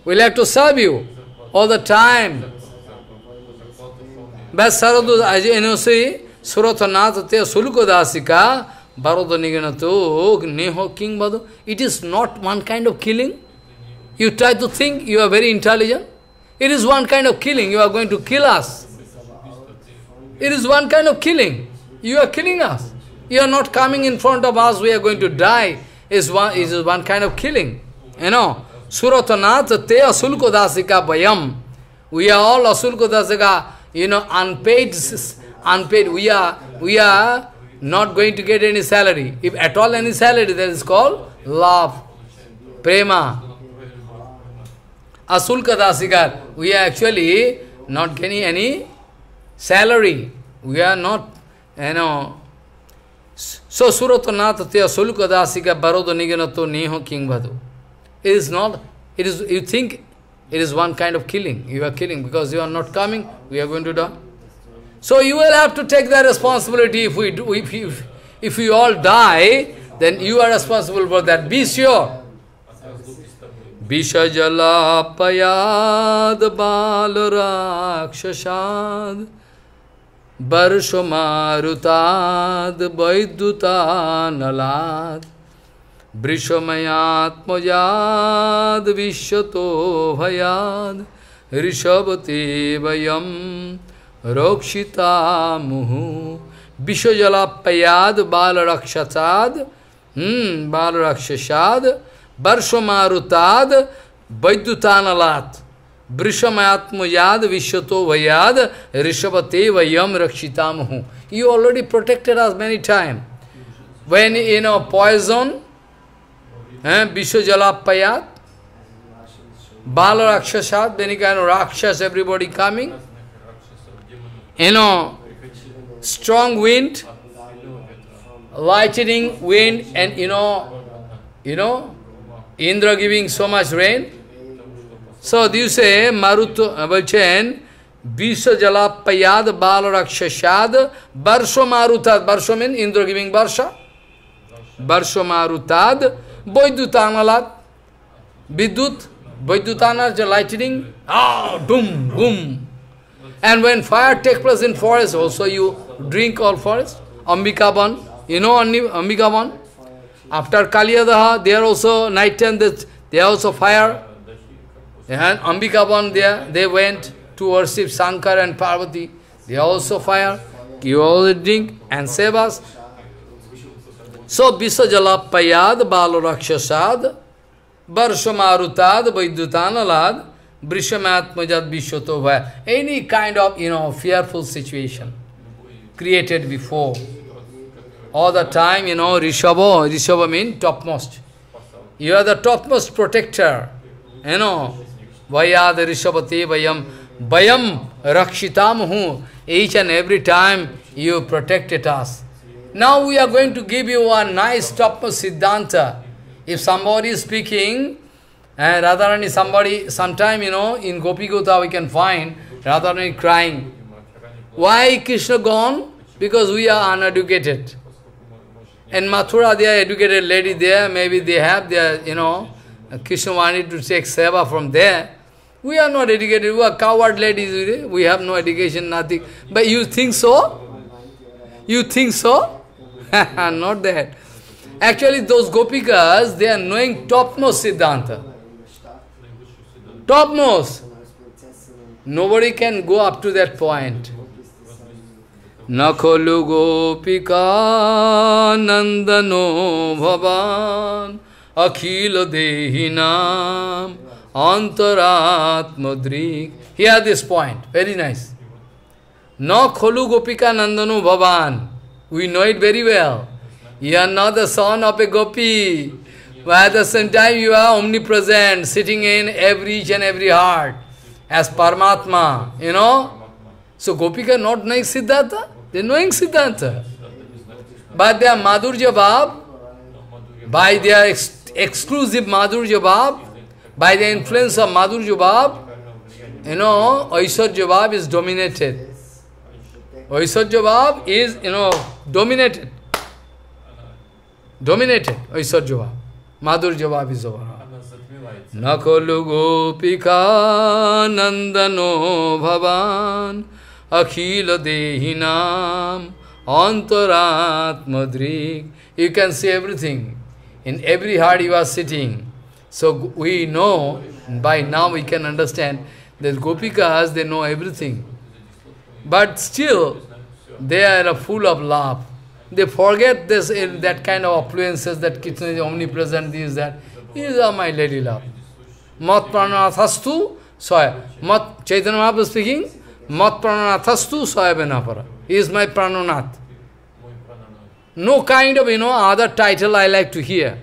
We like to serve you all the time. But Saradu, see, Suratanath te Suluko Dasika, Bharata Niganato, Neho King Bado. It is not one kind of killing. You try to think you are very intelligent. It is one kind of killing. You are going to kill us. It is one kind of killing. You are killing us. You are not coming in front of us, we are going to die. Is one, is one kind of killing. You know. Suratanath te asulko dasika bayam. We are all asulko dasika, you know, unpaid, unpaid. We are, we are not going to get any salary. If at all any salary, that is called love, prema. Asulka dasikar. We are actually not getting any salary. We are not, you know. So suratanatya solukadasika barodo niganato neho king bhadu. It is not, it is, you think it is one kind of killing. You are killing because you are not coming, we are going to die. So you will have to take the responsibility if we do, if you, if we all die, then you are responsible for that. Be sure. Bishajala Vishajalapayaad balrakshashad वर्षमारुताद वैद्युतानलाद वृषमयात्मजाद विश्वतो भयाद ऋषभते वयम रोक्षिता मुहु विश्वजलापयाद बालरक्षसाद हम्म बालरक्षसाद वर्षमारुताद वृषमयात्म याद विश्व तो वयाद ऋषभ ते वयम रक्षिताम हूँ you already protected as many time when in a poison विश्व जलापयात बाल राक्षसात many kind rakshasa everybody coming in strong wind lightning wind, and, you know you know, indra giving so much rain. You say Maruto বলছেন বিশ্ব জলাপয়াদ বাল রাক্ষসাদ বর্ষ মারুতাদ বর্ষ mean Indra giving barsha. বর্ষ মারুতাদ বৈদ্যুতানালাদ বিদ্যুৎ বৈদ্যুতানার যে ah boom boom and when fire takes place in forest also you drink all forest ambikaban you know ambikaban after Kaliyadaha, they are also night time, they are also fire. And Ambikaban there, they went to worship Shankar and Parvati. They also fire. You all the drink and save us. So, Visajalapayad Balarakshasad, Varshamarutad Vaidhutanalad, Vrishamatmajad Vishwatova. Any kind of, you know, fearful situation created before. All the time, you know, Rishabha, Rishabha means topmost. You are the topmost protector. You know, वयाद ऋषभते वयम वयम रक्षिता हूँ each and every time you protected us now we are going to give you are nice top siddhanta if somebody is speaking Radharani somebody sometime you know in gopi Gita we can find Radharani crying why Krishna gone because we are uneducated and Mathura they are educated lady there may be they have their you know Krishna want to take seva from there We are not educated, we are coward ladies, we have no education, nothing. But you think so? You think so? not that. Actually, those gopikas, they are knowing topmost Siddhanta. Topmost. Nobody can go up to that point. নখলু গোপিকানন্দনো bhavan অখিল dehinam. देहिनाम Here this point, very nice. No kholu gopika nandanu bhavan. We know it very well. You are not the son of a gopi. But at the same time you are omnipresent, sitting in every each and every heart. As Paramatma, you know. So gopika not knowing Siddhartha. They are knowing Siddhanta. But their Madhurya Bhav, by their ex exclusive Madhurya Bhav, by the influence of Madhurya Bhav, you know, Aishwarya Bhav is dominated. Aishwarya Bhav is, you know, dominated. Dominated, Aishwarya Bhav. Madhurya Bhav is over. Nakalu Gopika Nandano Bhavan Akhila Dehinam Antaratmadrik. You can see everything. In every heart you are sitting. So we know, by now we can understand that Gopikas, they know everything. But still, they are full of love. They forget this in that kind of affluences that Krishna is omnipresent, this, that. These are my lady love. mat pranathastu soya. Mat, Chaitanya Mahaprabhu speaking, mat pranathastu soya benapara. He is my prananath. No kind of, you know, other title I like to hear.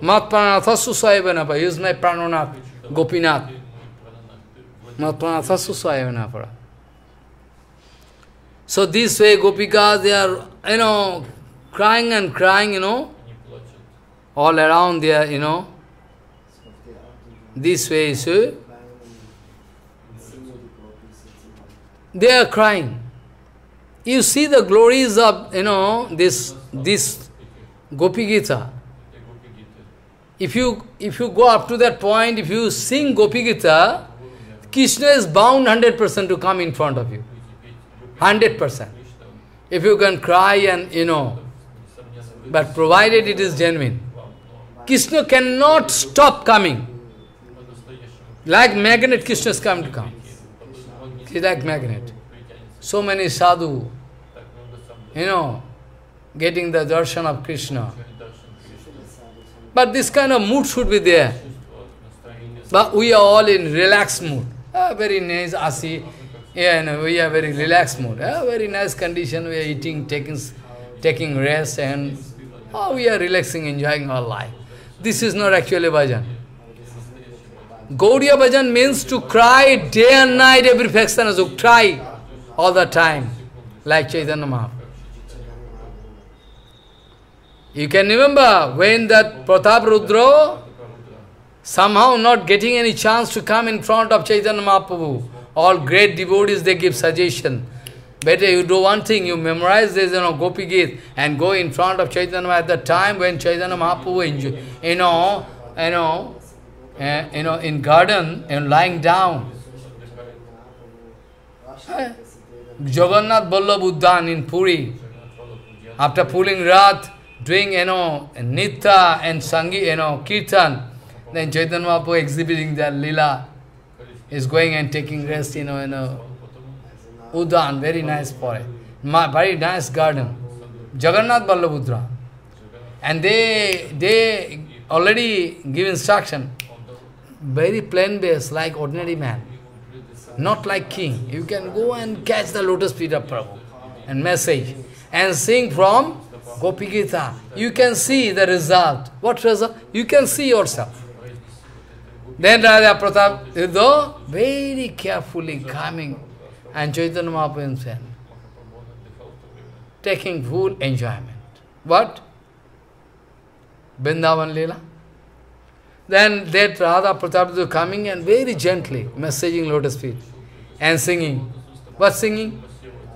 Mat pranathastu soya benapara. He is my prananath, Gopinath. Mat pranathastu soya benapara. So this way Gopikas, they are, you know, crying and crying, you know, all around there, you know. This way, so they are crying. You see the glories of, you know, this, this Gopi Gita. If you, if you go up to that point, if you sing Gopi Gita, Krishna is bound 100% to come in front of you. 100%. If you can cry and, you know, but provided it is genuine. Krishna cannot stop coming. Like magnet, Krishna is come to come. He's like magnet. So many sadhu, you know, getting the darshan of Krishna. But this kind of mood should be there. But we are all in relaxed mood. Ah, very nice, asi. Yeah, no, we are very relaxed mood. Ah, very nice condition. We are eating, taking, taking rest, and oh, we are relaxing, enjoying our life. This is not actually bhajan. Gaudiya bhajan means to cry day and night, every fraction to cry all the time, like Chaitanya Mahaprabhu. You can remember when that Pratap Rudra, somehow not getting any chance to come in front of Chaitanya Mahaprabhu, all great devotees, they give suggestion. Better you do one thing, you memorize this, you know, Gopi Git, and go in front of Chaitanya at the time when Chaitanya Mahaprabhu, enjoy, you know, you know, uh, you know, in garden and lying down. Jagannath Vallabh Uddan in Puri, after pulling Rath, doing, you know, Nitya and Sangi, you know, Kirtan, then Chaitanya Mahaprabhu exhibiting that lila, is going and taking rest, you know, in a Udan, very nice forest, very nice garden. Jagannath Vallabhudra. And they, they already give instruction, very plain base, like ordinary man, not like king. You can go and catch the lotus feet of Prabhu and message and sing from Gopi Gita. You can see the result. What result? You can see yourself. Then Raja Pratap, though, very carefully coming, and Chaitanya Mahaprabhu himself, taking full enjoyment. What? Vrindavan Leela. Then that Radha Pratap coming and very gently messaging lotus feet and singing. What singing?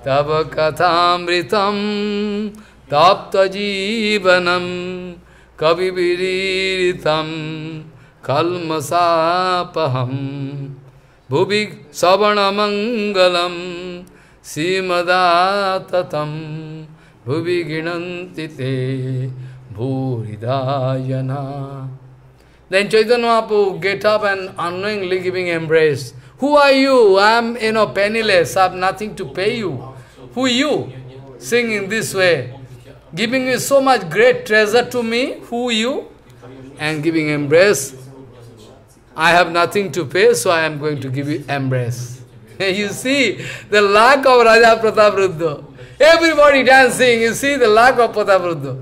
Tava kathamritam tapta jivanam kaviviritam kalmasapaham bhuvik savanamangalam simadatam bhuvi ginanti te bhuridayana then Chaitanya Mahaprabhu get up and unknowingly giving embrace. Who are you? I am, you know, penniless. I have nothing to pay you. Who are you? Singing this way. Giving you so much great treasure to me. Who you? And giving embrace. I have nothing to pay, so I am going to give you embrace. you see the lack of Raja Pratap Rudra. Everybody dancing. You see the lack of Pratap Rudra.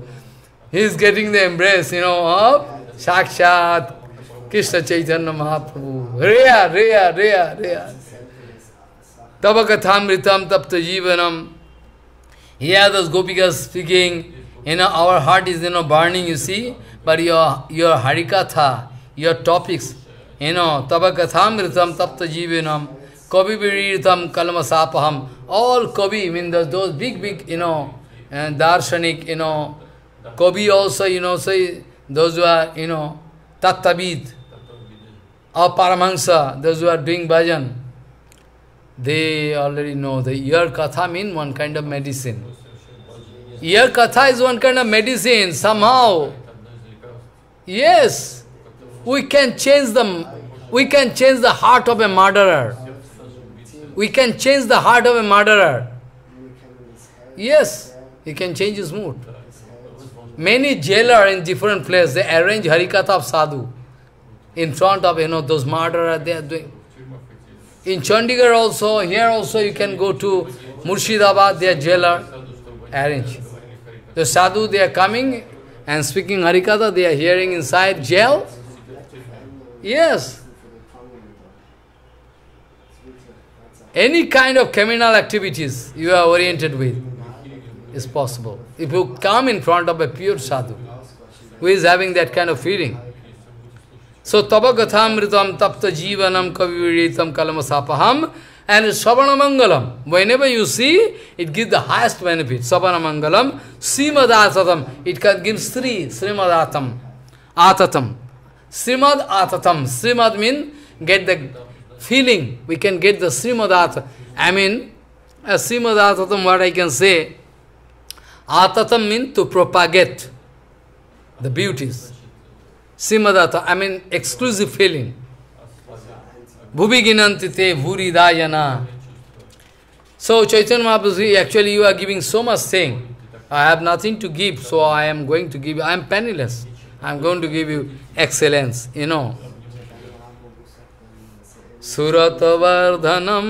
He is getting the embrace, you know, of Shakshat, Krishna Chaitanya Mahaprabhu. Rare, rare, rare, rare. Tava kathamritam tapta jivanam. Here those gopikas speaking, you know, our heart is, you know, burning, you see, but your, your harikatha, your topics, you know, tava kathamritam tapta jivanam, kavi viritam kalmasapaham, all kavi, mean those, those big, big, you know, and darshanik, you know, kavi also, you know, say, those who are, you know, tattavid, or paramahansa, those who are doing bhajan, they already know the ear katha means one kind of medicine. Ear katha is one kind of medicine, somehow. Yes, we can change them. We can change the heart of a murderer. We can change the heart of a murderer. Yes, he can change his mood. Many jailer in different places, they arrange Harikatha of sadhu. in front of, you know, those murderers they are doing. In Chandigarh also, here also you can go to Murshidabad, their jailer, arrange. The sadhu, they are coming and speaking Harikatha, they are hearing inside jail. Yes. Any kind of criminal activities you are oriented with is possible. If you come in front of a pure sadhu, who is having that kind of feeling. So, tava kathamritam tapta jivanam kaviviritam kalamasapaham and Savana Mangalam. Whenever you see, it gives the highest benefit. Savana Mangalam, Srimad It can give three, Srimad Atam. Atatam. Srimad Atatam. Srimad means get the feeling. We can get the Srimad Atatam. I mean, a Srimad Atatam, what I can say, Atatam means to propagate the beauties. श्रीमदाता I mean exclusive feeling भूभि गिनंति ते भूरी दायना so Chaitanya Mahaprabhu actually you are giving so much thing I have nothing to give so I am going to give I am penniless I am going to give you excellence you know सुरत वर्धनम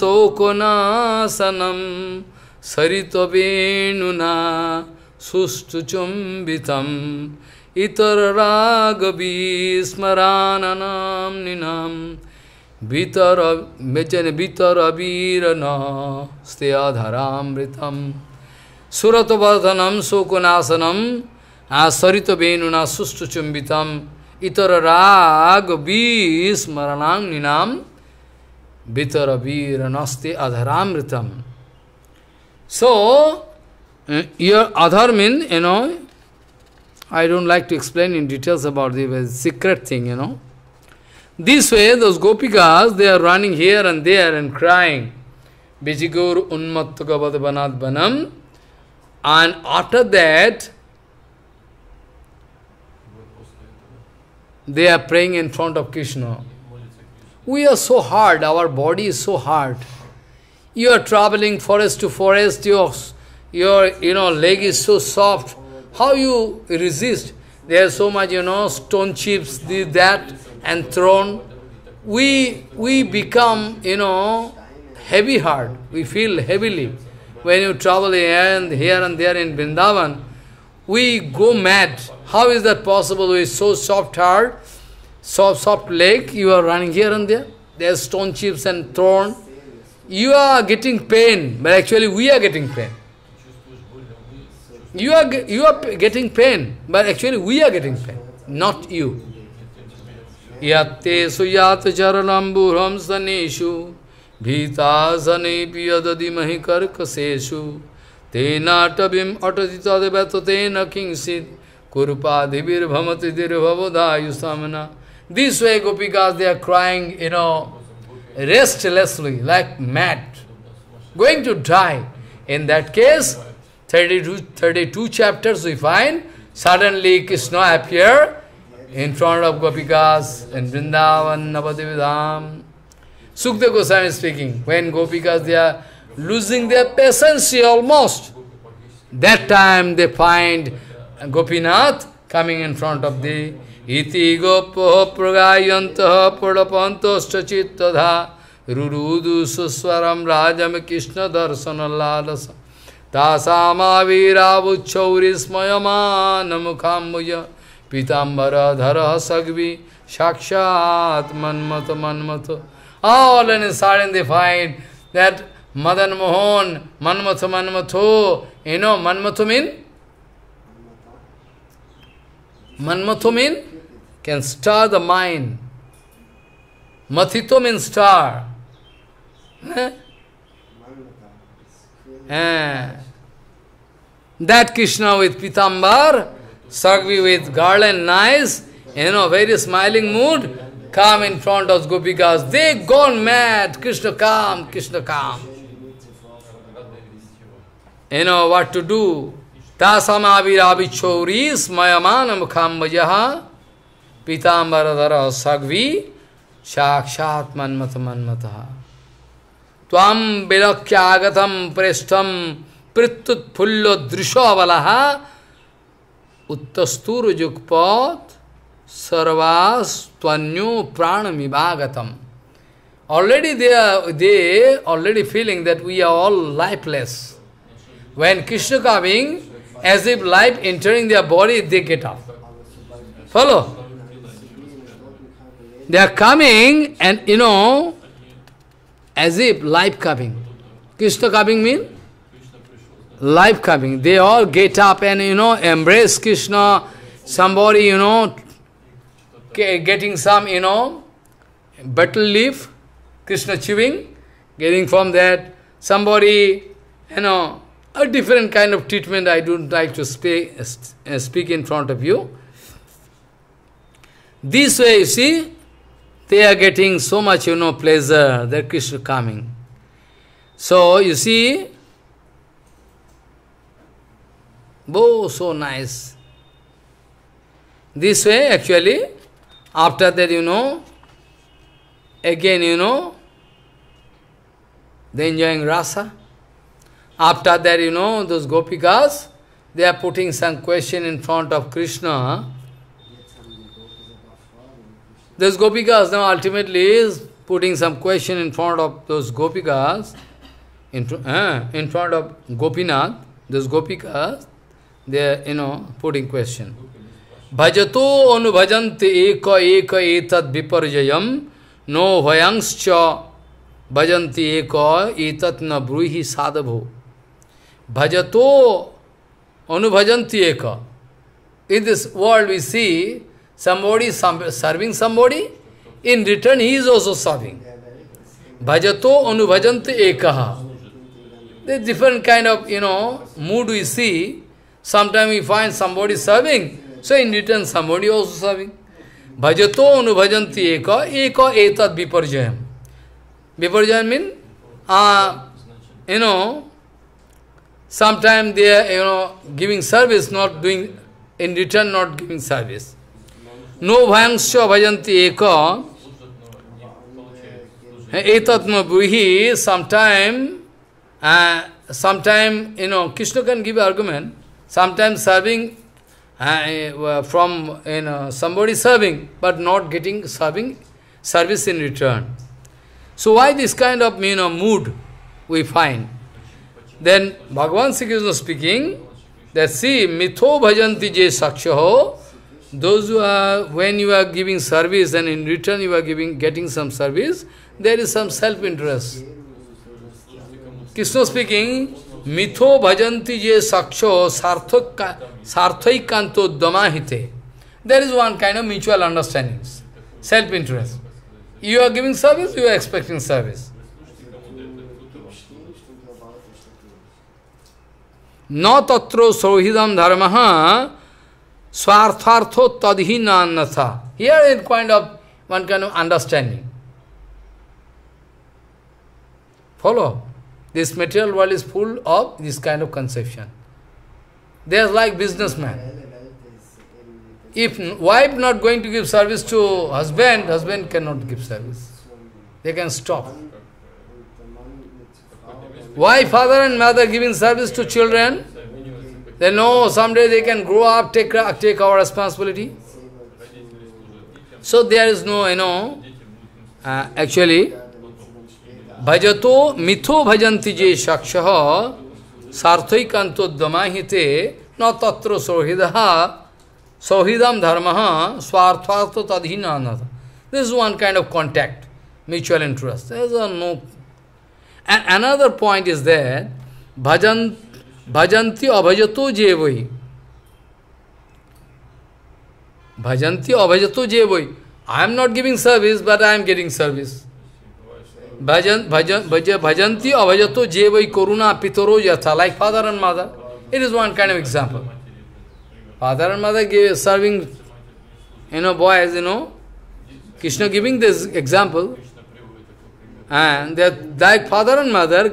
शोकनाशनम सरित वेणुना इतररागविस्मराननां निनां वितर मेचन वितरवीरन सुरत वर्धनम शोकनाशनम, आसरित वेणुना सुष्टुचुंबितम इतर राग विस्मरणांगिनाम वितरवीरनस्ते अधरामृतम सो योर अधर mean you know I don't like to explain in details about the secret thing, you know. This way, those gopikas, they are running here and there and crying. Bijigur unmattagavad Banad banam. And after that, they are praying in front of Krishna. We are so hard, our body is so hard. You are traveling forest to forest, your, your you know, leg is so soft. How you resist? There are so much, you know, stone chips, this, that, and thrown. We, we become, you know, heavy heart. We feel heavily. When you travel here and here and there in Vrindavan, we go mad. How is that possible with so soft heart, soft, soft leg, you are running here and there? There are stone chips and thorn. You are getting pain, but actually we are getting pain. You are, you are getting pain, but actually we are getting pain, not you. Yatte suyat charanamburam saneshu bhita sane piyadadi mahikar kaseshu tena tabim atatita devato tena kingsit kurupa divir bhamati dirvavodayu. This way gopikas, they are crying, you know, restlessly, like mad, going to die. In that case, 32, 32 chapters we find, suddenly Krishna appear in front of Gopikas in Vrindavan, Navadividham. Sukta Goswami is speaking, when Gopikas they are losing their patience almost, that time they find Gopinath coming in front of the Iti gopo pragayantaha padapantosta chittadha rurudu suswaram rajam krishna darsana lalasa तासामावीरावुच्छौरिस्मयमानमुखाम्बुज pitambara sagvi sakshat manmata manmata. All in a sudden they find that Madan Mohan, manmata manmato, you know, manmato mean? Manmato mean? Can stir the mind. Mathito means star. Eh? Eh. That Krishna with Pitambar, Sagvi with garland nice, you know, very smiling mood, come in front of Gopikas. They gone mad. Krishna come, Krishna come. You know what to do. Tasamaviravichori smayamana mukhambajaha pitambaradhara sagvi sakshat manmata manmataha. तम विलक्ष्य आगतम प्रेष्ठम प्रत्युत्फुल्ल दृश अबला उत्तस्तूर युगपत सर्वास्तन्यो प्राण विभागतम already they they already feeling that we are all lifeless when Krishna coming as if life entering their body they get up follow they are coming and you know as if life coming. Krishna coming means life coming. They all get up and you know, embrace Krishna. Somebody, you know, getting some, you know, betel leaf, Krishna chewing, getting from that. Somebody, you know, a different kind of treatment I don't like to speak, uh, speak in front of you. This way, you see, they are getting so much, you know, pleasure that Krishna coming. So, you see, oh, so nice. This way, actually, after that, you know, again, you know, they enjoying rasa. After that, you know, those gopikas, they are putting some question in front of Krishna. Those gopikas now ultimately is putting some question in front of those gopikas, in, uh, in front of Gopinath, those gopikas, they are, you know, putting question. Bhajato anubhajanti eka eka etad viparjayam no vayangscha bhajanti eka etat na bruhi sadabho. Bhajato anubhajanti eka. In this world we see somebody serving somebody, in return he is also serving. Bhajato anubhajanti ekaha. There's different kind of, you know, mood we see. Sometimes we find somebody serving, so in return somebody also serving. Bhajato anubhajanti eka, eka etat viparjayam. Viparjayam means, uh, you know, sometimes they are, you know, giving service, not doing, in return not giving service. No bhayangsya bhajanti eka, etatma buhi, sometime, uh, sometime, you know, Krishna can give argument, sometimes serving from you know, somebody serving, but not getting serving service in return. So why this kind of you know mood we find? Then Bhagavan Sri Krishna speaking that see mitho bhajanti je sakshaho those who are when you are giving service and in return you are giving getting some service, there is some self-interest. Krishna speaking, mitho bhajanti je saksho sarthai kanto damahite. There is one kind of mutual understanding, self-interest. You are giving service, you are expecting service. न तत्रो सौहिदम धर्म Swarthartho tadhina. Here is kind of one kind of understanding. Follow? This material world is full of this kind of conception. They are like businessmen. If wife not going to give service to husband, husband cannot give service. They can stop. Why father and mother giving service to children? They know someday they can grow up, take, take our responsibility. So there is no, you know, uh, actually, bhajato mitho bhajanti je shakshaha sarthaikanto damahite na tatra sohidaha sohidam dharmaha swarthartha tadhina This is one kind of contact, mutual interest. There is no. And another point is that bhajan ভজন্তি অভজত যে বই ভজন্তি অভজত যে বই I am not giving service but I am getting service bhajan bhajan অভজত যে বই করুণা পিতর যথা like father and mother it is one kind of example father and mother give, serving you know boys you know Krishna giving Krishna example হ্যাঁ example. And father and mother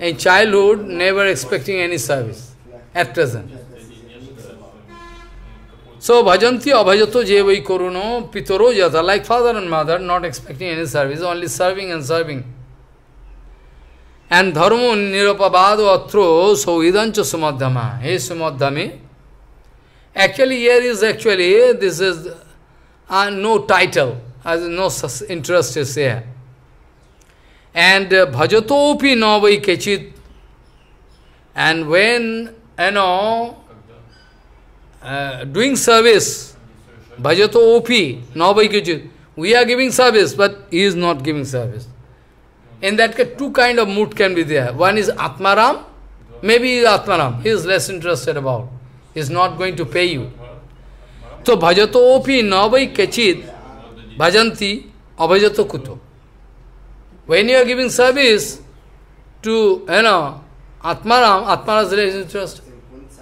in childhood, never expecting any service at present. So, bhajanti abhajato jevai koruno pitoro jata, like father and mother, not expecting any service, only serving and serving. And dharmo nirapabado atro sauhidancha sumadhama. Hey sumadhami. Actually, here is actually, this is and no title, has no interest is there. And uh, bhajatopi navai kechit. And when, you know, uh, doing service, bhajato opi navai kechit. We are giving service, but he is not giving service. In that case, two kind of mood can be there. One is Atmaram, maybe is Atmaram, he is less interested about. He is not going to pay you. So bhajato opi navai kechit bhajanti abhajato kuto. When you are giving service to, you know, Atmaram, Atmaram is less interested.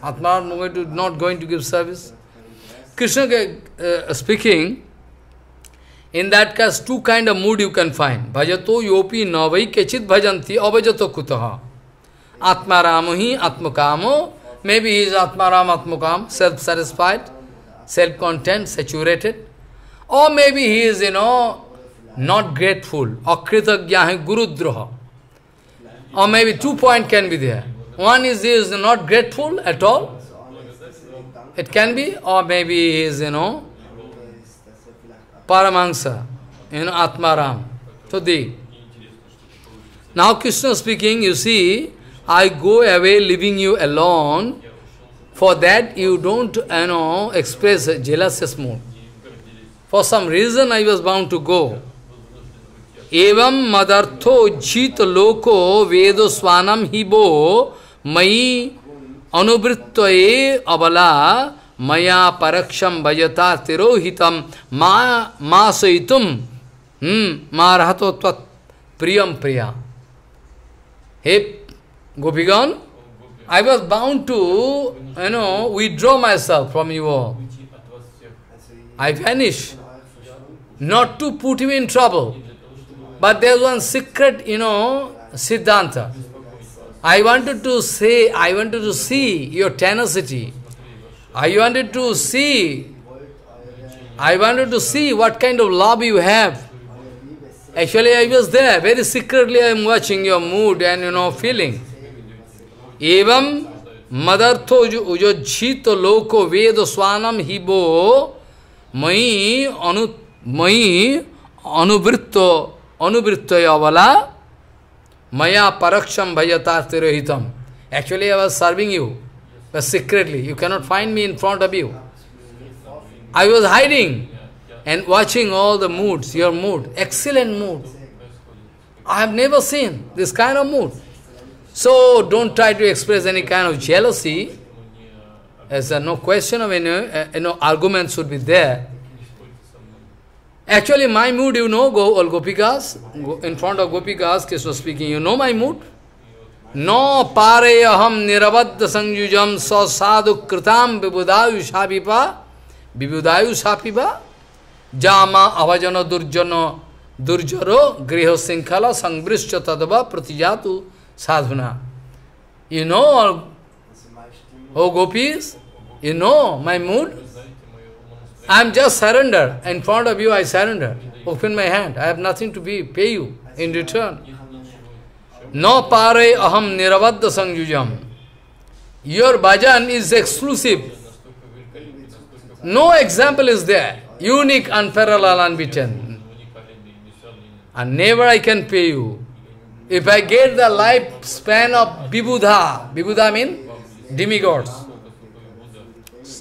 Atmaram going to, not going to give service. Krishna uh, speaking, in that case, two kind of mood you can find. Bhajato yopi navai kechit bhajanti abhajato kutaha. Atmaramahi atmakamo. Maybe he is Atmaram Atmakam, self-satisfied, self-content, saturated. Or maybe he is, you know, not grateful. Akritagya gurudroha. Or maybe two point can be there. One is he is not grateful at all. It can be. Or maybe he is, you know, Paramahansa, you know, Atmaram. So the now Krishna speaking, you see, I go away leaving you alone. For that you don't, you know, express jealous mood. For some reason I was bound to go. Evam madartho jit loko vedo swanam hibo mai anubritvaye abala maya paraksham bhajata tirohitam ma masaitum hmm, marahato tvat priyam priya. Hey, Gopigan, I was bound to, you know, withdraw myself from you all. I vanish, not to put him in trouble. But there's one secret, you know, Siddhanta. I wanted to say, I wanted to see your tenacity. I wanted to see, I wanted to see what kind of love you have. Actually, I was there, very secretly I am watching your mood and, you know, feeling. Evam madartho ujojjito loko vedo swanam hibo mai anu mai anuvritto anuvrittaya vala maya paraksham bhajata. Actually, I was serving you, but secretly. You cannot find me in front of you. I was hiding and watching all the moods, your mood, excellent mood. I have never seen this kind of mood. So don't try to express any kind of jealousy. As uh, no question of any uh, no argument should be there. Actually, my mood, you know, go all gopikas, go, in front of gopikas, Krishna speaking, you know my mood? No pare aham nirabadda sangyujam sa sadhu kritam vibudayu shapipa vibudayu shapipa jama avajana durjana durjaro griho sinkhala sangbrischa tadava pratijatu sadhuna. You know, oh gopis, you know my mood? I am just surrender. In front of you, I surrender. Open my hand. I have nothing to be pay you in return. No pare aham niravadda sangyujam. Your bhajan is exclusive. No example is there. Unique, unparalleled, unbeaten. And never I can pay you. If I get the lifespan of Vibudha, Vibudha means demigods,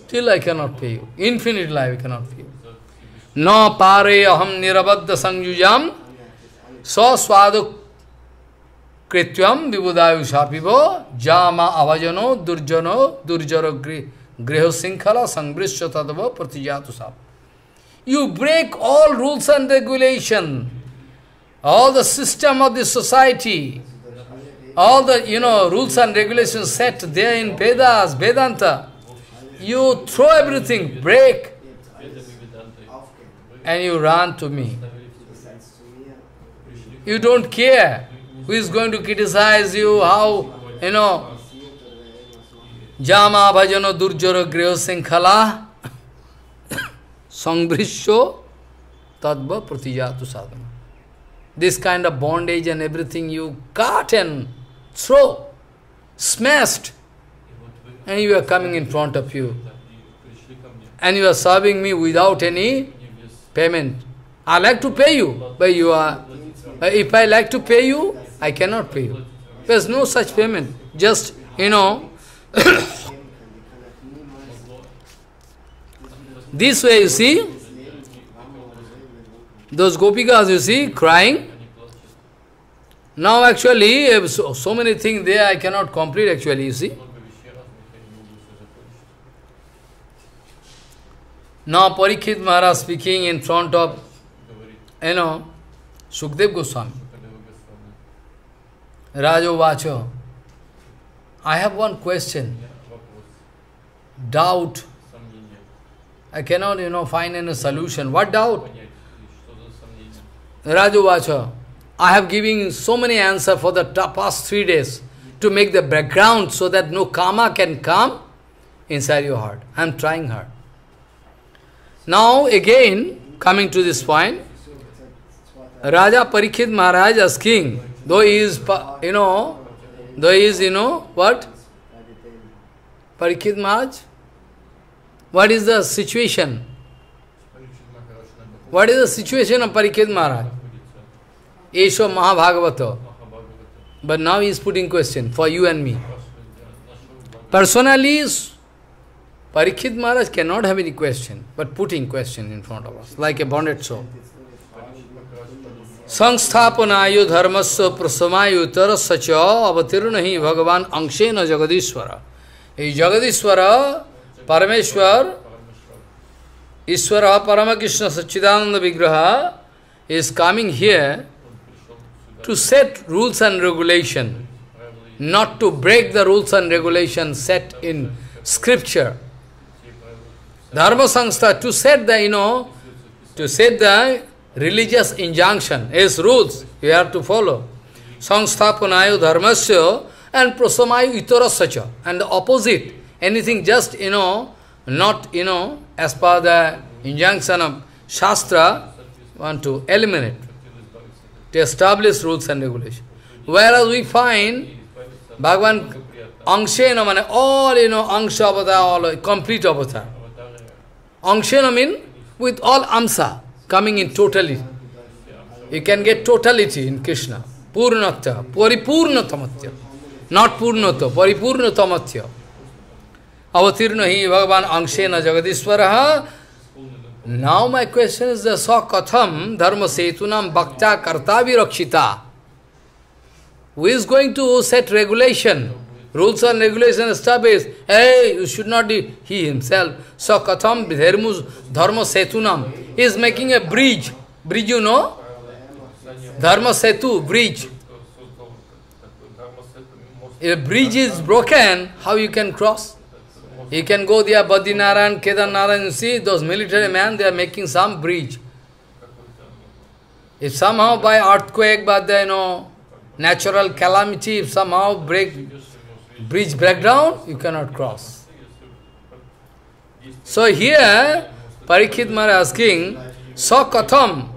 still I cannot pay you. Infinite life I cannot pay you. No pare aham nirabadda sangyujam sa swadu krityam vibhudayu shapivo jama avajano durjano durjaro griho sinkhala sangrishya tadava pratijatu sap. You break all rules and regulation, all the system of the society, all the, you know, rules and regulations set there in Vedas, Vedanta. You throw everything, break, and you run to me. You don't care who is going to criticize you, how, you know, Jama bhajano durjara griho sinkhala sangbrisho tadva pratijatu sadhana. This kind of bondage and everything you cut and throw, smashed, and you are coming in front of you. And you are serving me without any payment. I like to pay you, but you are. If I like to pay you, I cannot pay you. There's no such payment. Just, you know, this way you see, those gopikas you see crying. Now actually, so, so many things there I cannot complete actually, you see. Now Parikshit Maharaj speaking in front of, you know, Sukdev Goswami. Rajo Vacho. I have one question. Doubt. I cannot, you know, find any solution. What doubt? Raju Vacha, I have given so many answers for the past three days to make the background so that no karma can come inside your heart. I am trying hard. Now again, coming to this point, Raja Parikshit Maharaj asking, though he is, you know, though he is, you know, what? Parikshit Maharaj? What is the situation? What is the situation of Parikshit Maharaj? Esho Mahabhagavata. But now he is putting question for you and me. Personally, Parikshit Maharaj cannot have any question, but putting question in front of us, like a bonnet soul. Sangsthapanayu dharmasya prasamayu tarasacha avatirunahi bhagavan angshena jagadishwara. He jagadishwara, parameshwar, ishwara paramakrishna sachidananda vigraha is coming here to set rules and regulation, not to break the rules and regulations set in scripture. Dharma Sanstha, to set the, you know, to set the religious injunction, is rules you have to follow. Sansthapunayu dharmasya and prasamayu itarasacha. And the opposite, anything just, you know, not, you know, as per the injunction of Shastra, want to eliminate, to establish rules and regulations. Whereas we find Bhagavan Angshena, all, you know, Angsha avatar, all, complete avatar. Mean with all amsa coming in totally. You can get totality in Krishna. Purnatya, paripurnatamatya. Not purnata, paripurnatamatya. Avatirna hi Bhagavan Angshena Jagadishwaraha. Now my question is the sa katham dharma setunam bhakta kartavi rakshita. Who is going to set regulation? Rules and regulation established. Hey, you should not do. He himself. So katham dharma setunam. He is making a bridge. Bridge you know? Dharma setu, bridge. If a bridge is broken, how you can cross? You can go there, Badinaran, Kedarnaran, you see, those military men, they are making some bridge. If somehow by earthquake, by the, you know, natural calamity, if somehow break, bridge break down, you cannot cross. So here, Parikshit Maharaj asking, so katham,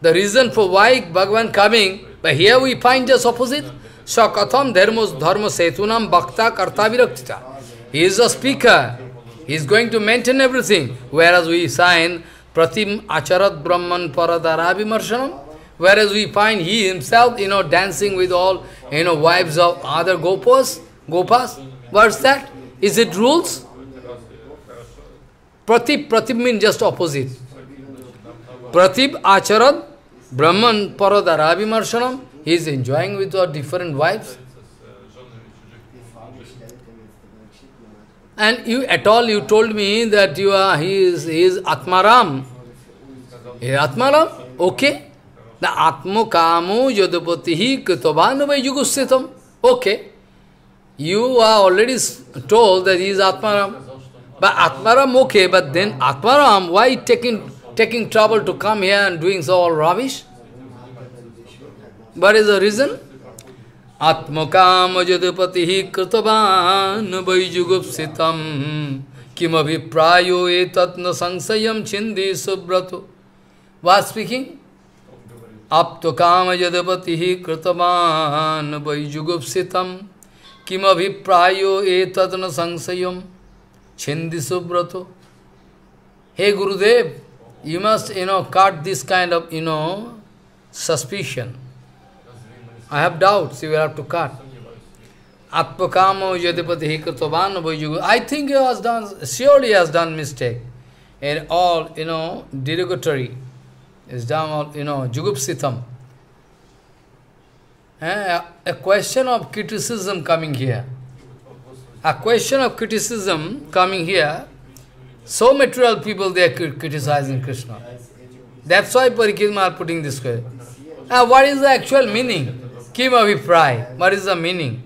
the reason for why Bhagavan coming, but here we find just opposite. So katham dharma, dharma setunam bhakta karta viraktita. He is a speaker. He is going to maintain everything. Whereas we sign Pratim Acharat Brahman Paradara Vimarshanam. Whereas we find he himself, you know, dancing with all, you know, wives of other gopas. Gopas. What's that? Is it rules? Pratip, Pratip means just opposite. Pratip Acharan, Brahman Paradara Vimarshanam. He is enjoying with our different wives. And you at all you told me that you are he is he is Atmaram. He is Atmaram? Okay. The Atmo Kamo Yodapatihi Kritavana Yugusitam. Okay. You are already told that he is Atmaram. But Atmaram okay, but then Atmaram, why taking taking trouble to come here and doing so all rubbish? What is the reason? Atmakam ajadapati kritavan vaijugupsitam kimabhiprayo etatna sangsayam chindi subrato. What speaking? Aptokam ajadapati etatna sangsayam chindi subrato. Hey Gurudev, you must, you know, cut this kind of, you know, suspicion. I have doubts, you will have to cut. Atpakamo yadipati kritavan vajugu. I think he has done, surely he has done mistake. And all, you know, derogatory. Is done all, you know, jugupsitam. Eh, a question of criticism coming here. A question of criticism coming here. So material people, they are criticizing Krishna. That's why Parikirma are putting this question. Uh, what is the actual meaning? Kim Avipray. What is the meaning?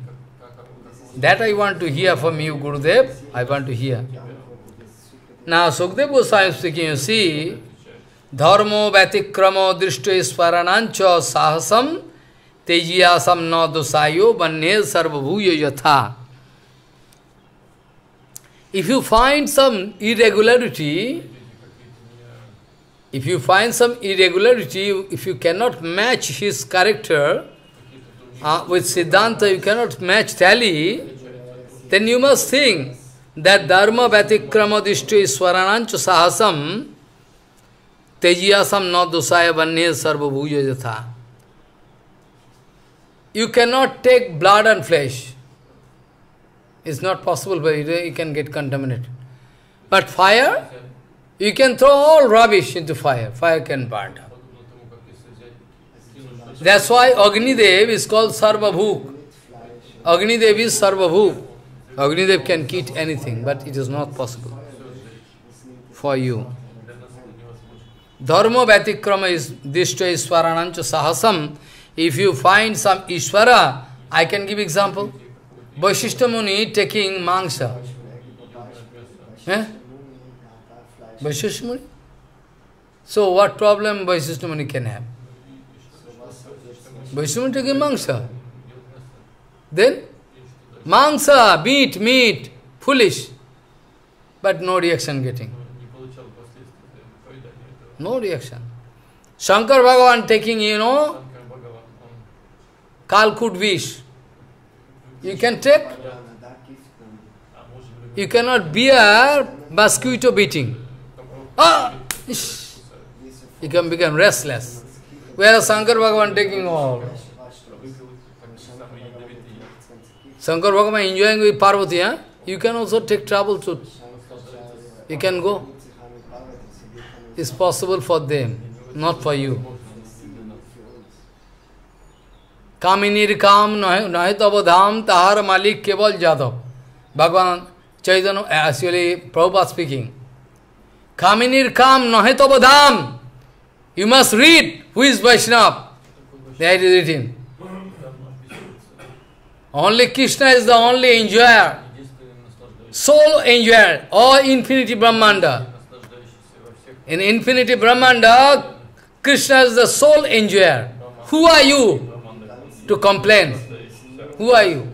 That I want to hear from you, Gurudev. I want to hear. Now, Sukdev Goswami speaking, you see, Dharmo Vyatikramo Drishto Isparanancho Sahasam तेजियासम न दुसायो बने सर्वभूय यथा। If you find some irregularity if you find some irregularity if you cannot match his character with siddhanta you cannot match tally then you must think that dharma व्यतिक्रम दिष्ट स्वरणांच साहसम तेजियासम न दुसाय बने सर्वभूय यथा You cannot take blood and flesh. It's not possible, but you can get contaminated. But fire, you can throw all rubbish into fire. Fire can burn. That's why Agni Dev is called Sarvabhuk. Agni Dev is Sarvabhuk. Agni Dev can eat anything, but it is not possible for you. Dharma Vyatikrama is Dishta Iswaranancha Sahasam. If you find some Ishvara, I can give example. Vaishishta Muni taking mangsa. Eh? So what problem Vaishishta Muni can have? Vaishishta Muni taking mangsa. Then? Mangsa, meat, meat, foolish. But no reaction getting. No reaction. Shankar Bhagavan taking, you know, Kalkut wish. You can take, you cannot bear mosquito beating. Ah! You can become restless. Whereas Shankar Bhagavan taking all. Shankar Bhagavan enjoying with Parvati, huh? you can also take trouble to, you can go. It's possible for them, not for you. কামিনীর কাম নয় নয় তব ধাম তাহার মালিক কেবল যাদব ভগবান Chaitanya actually Prabhupada speaking কামিনীর কাম নহে তব ধাম you must read who is Vaishnav that is written Only Krishna is the only enjoyer, sole enjoyer, or infinity Brahmanda. In infinity Brahmanda, Krishna is the sole enjoyer. Who are you? To complain? Who are you?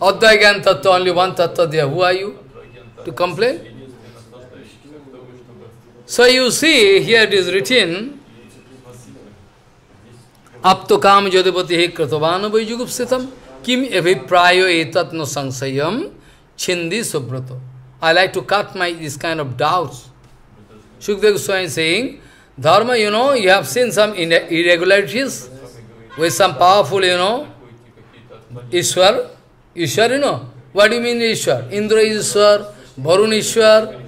Advaigan Tattva, only one Tattva there. Who are you to complain? So you see, here it is written, Apto kam jodipati he kratavana vaijugupsitam kim eviprayo etat no sangsayam chindi subrato. I like to cut my this kind of doubts. Shukdev Goswami saying, Dharma, you know, you have seen some irregularities with some powerful, you know, Ishwar. Ishwar, you know. What do you mean Ishwar? Indra is Ishwar, Varun Ishwar.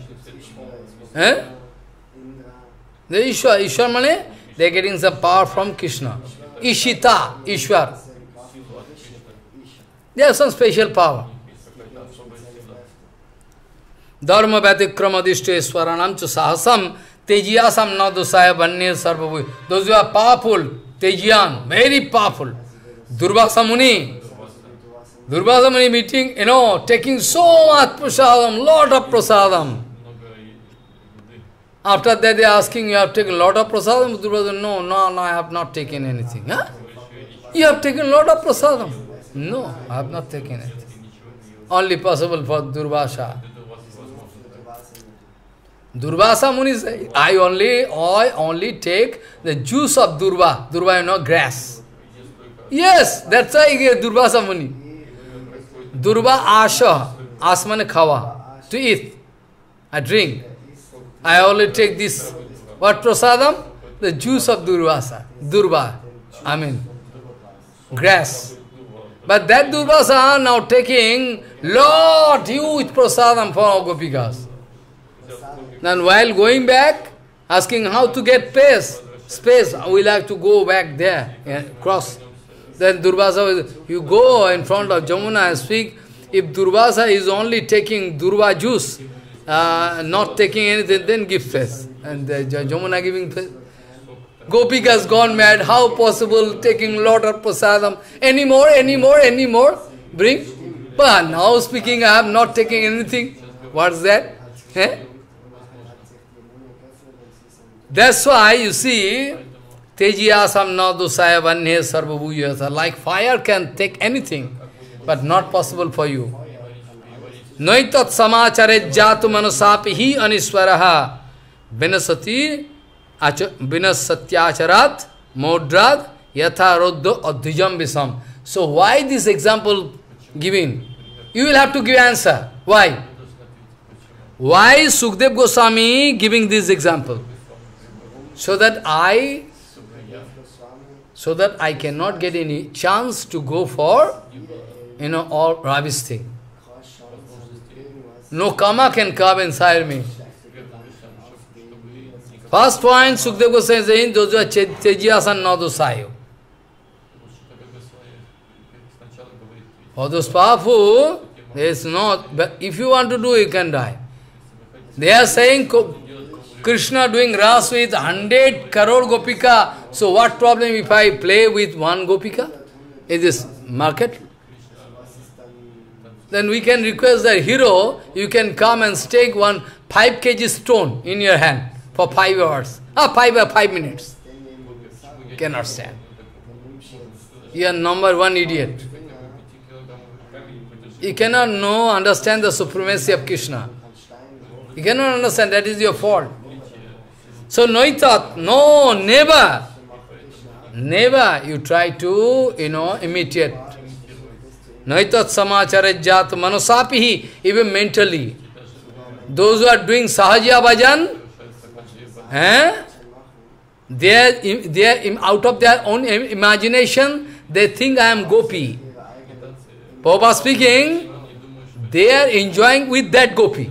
Eh? The Ishwar, Ishwar mane, they are getting some power from Krishna. Ishita, Ishwar. They have some special power. Dharma Dishta Iswaranam cha sahasam tejiyasam na dosaya vanye sarvabhu. Those who are tejiyan, very powerful. Durvasa Muni. Durvasa Muni meeting, you know, taking so much prasadam, lot of prasadam. After that they are asking, you have taken a lot of prasadam? Durvasa, no, no, no, I have not taken anything. Huh? You have taken a lot of prasadam? No, I have not taken it. Only possible for Durvasa. Durvasa Muni says, I only, I only take the juice of Durva. Durva, you know, grass. Yes, that's why Durvasa Muni. Durva Asha, Asmane Khawa, to eat. I drink. I only take this What prasadam? The juice of Durvasa. Durva. I mean, grass. But that Durvasa now taking lot huge prasadam for Gopikas. Then while going back, asking how to get space, space, we like to go back there, yeah, cross. Then Durvasa, you go in front of Jamuna and speak. If Durvasa is only taking Durva juice, uh, not taking anything, then give face. And uh, Jamuna giving face. Gopikas gone mad, how possible taking lot of prasadam? Any more, any more, any more? Bring. But now speaking, I am not taking anything. What's that? Eh? That's why you see, Tejiyasam nadusaya vanye sarvabhuyasa. Like fire can take anything, but not possible for you. Noitat samachare jatu manusapihi aniswaraha vinasati vinasatyacharat modrad yatha roddo adhijam visam. So why this example given? You will have to give answer. Why? Why Sukdev Goswami giving this example? So that I so that I cannot get any chance to go for, you know, all rubbish thing. No karma can come inside me. First point, Sukdev Goswami saying, those are Tejiyasan Nadosayo. For those powerful, there is not, but if you want to do, you can die. They are saying, Krishna doing ras with 100 crore gopika. So what problem if I play with one gopika in this market? Then we can request the hero, you can come and stake one 5 kg stone in your hand for 5 hours. Ah, 5 or 5 minutes. Cannot stand. You are number one idiot. You cannot know, understand the supremacy of Krishna. You cannot understand, that is your fault. So noitat, no, never. Never you try to, you know, imitate. Noitat samacharajat manasapihi, even mentally. Those who are doing sahaja bhajan, eh? they are, they are out of their own imagination, they think I am gopi. Papa speaking, they are enjoying with that gopi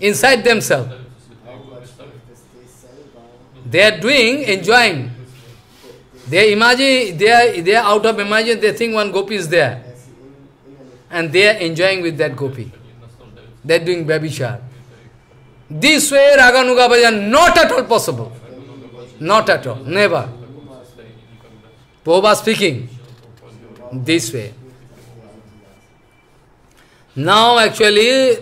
inside themselves. They are doing, enjoying. They imagine, they are, they are out of imagine, they think one gopi is there. And they are enjoying with that gopi. They are doing babishar. This way Raganuga Bhajan, not at all possible. Not at all, never. Prabhupada speaking, this way. Now actually,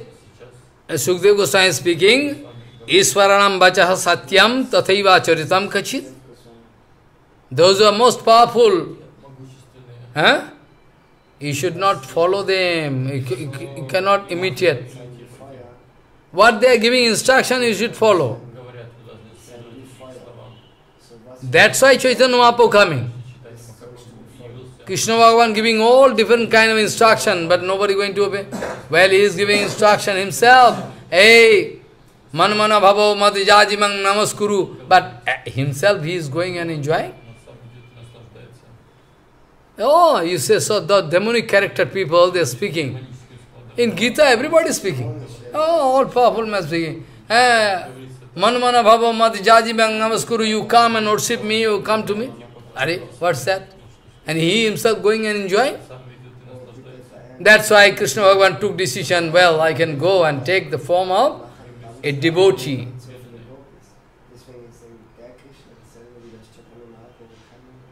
Sukdev Goswami speaking, Iswaranam Vachaha Satyam Tathaiva Charitam Kachit. Those who are most powerful, huh? you should not follow them, you, you cannot imitate. What they are giving instruction, you should follow. That's why Chaitanya Mahaprabhu coming. Krishna Bhagavan giving all different kind of instruction, but nobody going to obey. Well, he is giving instruction himself. Hey, Manmana bhavo madijajimang namaskuru. But himself he is going and enjoying. Oh, you say, so the demonic character people, they are speaking. In Gita, everybody is speaking. Oh, all powerful men speaking. Eh, Manmana bhava madijajimang namaskuru, you come and worship me, you come to me. Are, what's that? And he himself going and enjoying? That's why Krishna Bhagavan took decision, well, I can go and take the form of a devotee.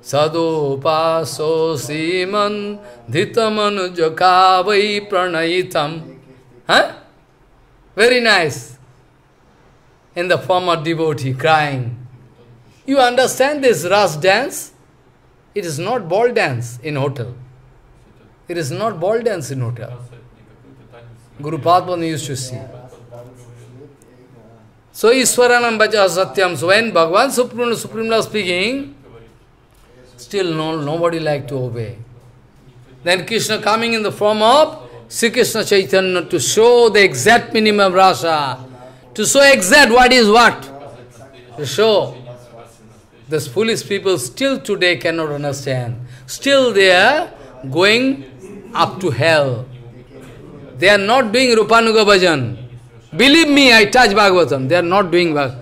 Sadopaso siman dhitamanujakavai pranayitam. Huh? Very nice. In the form of devotee, crying. You understand this ras dance? It is not ball dance in hotel. It is not ball dance in hotel. Guru Padma used to see. So Iswaranam Bhaja Satyam. So when Bhagavan Supreme, Supreme Lord speaking, still no, nobody like to obey. Then Krishna coming in the form of Sri Krishna Chaitanya to show the exact minimum rasa, to show exact what is what. So, these foolish people still today cannot understand. Still they are going up to hell. They are not doing Rupanuga Bhajan. Believe me, I touch Bhagavatam. They are not doing Bhagavatam.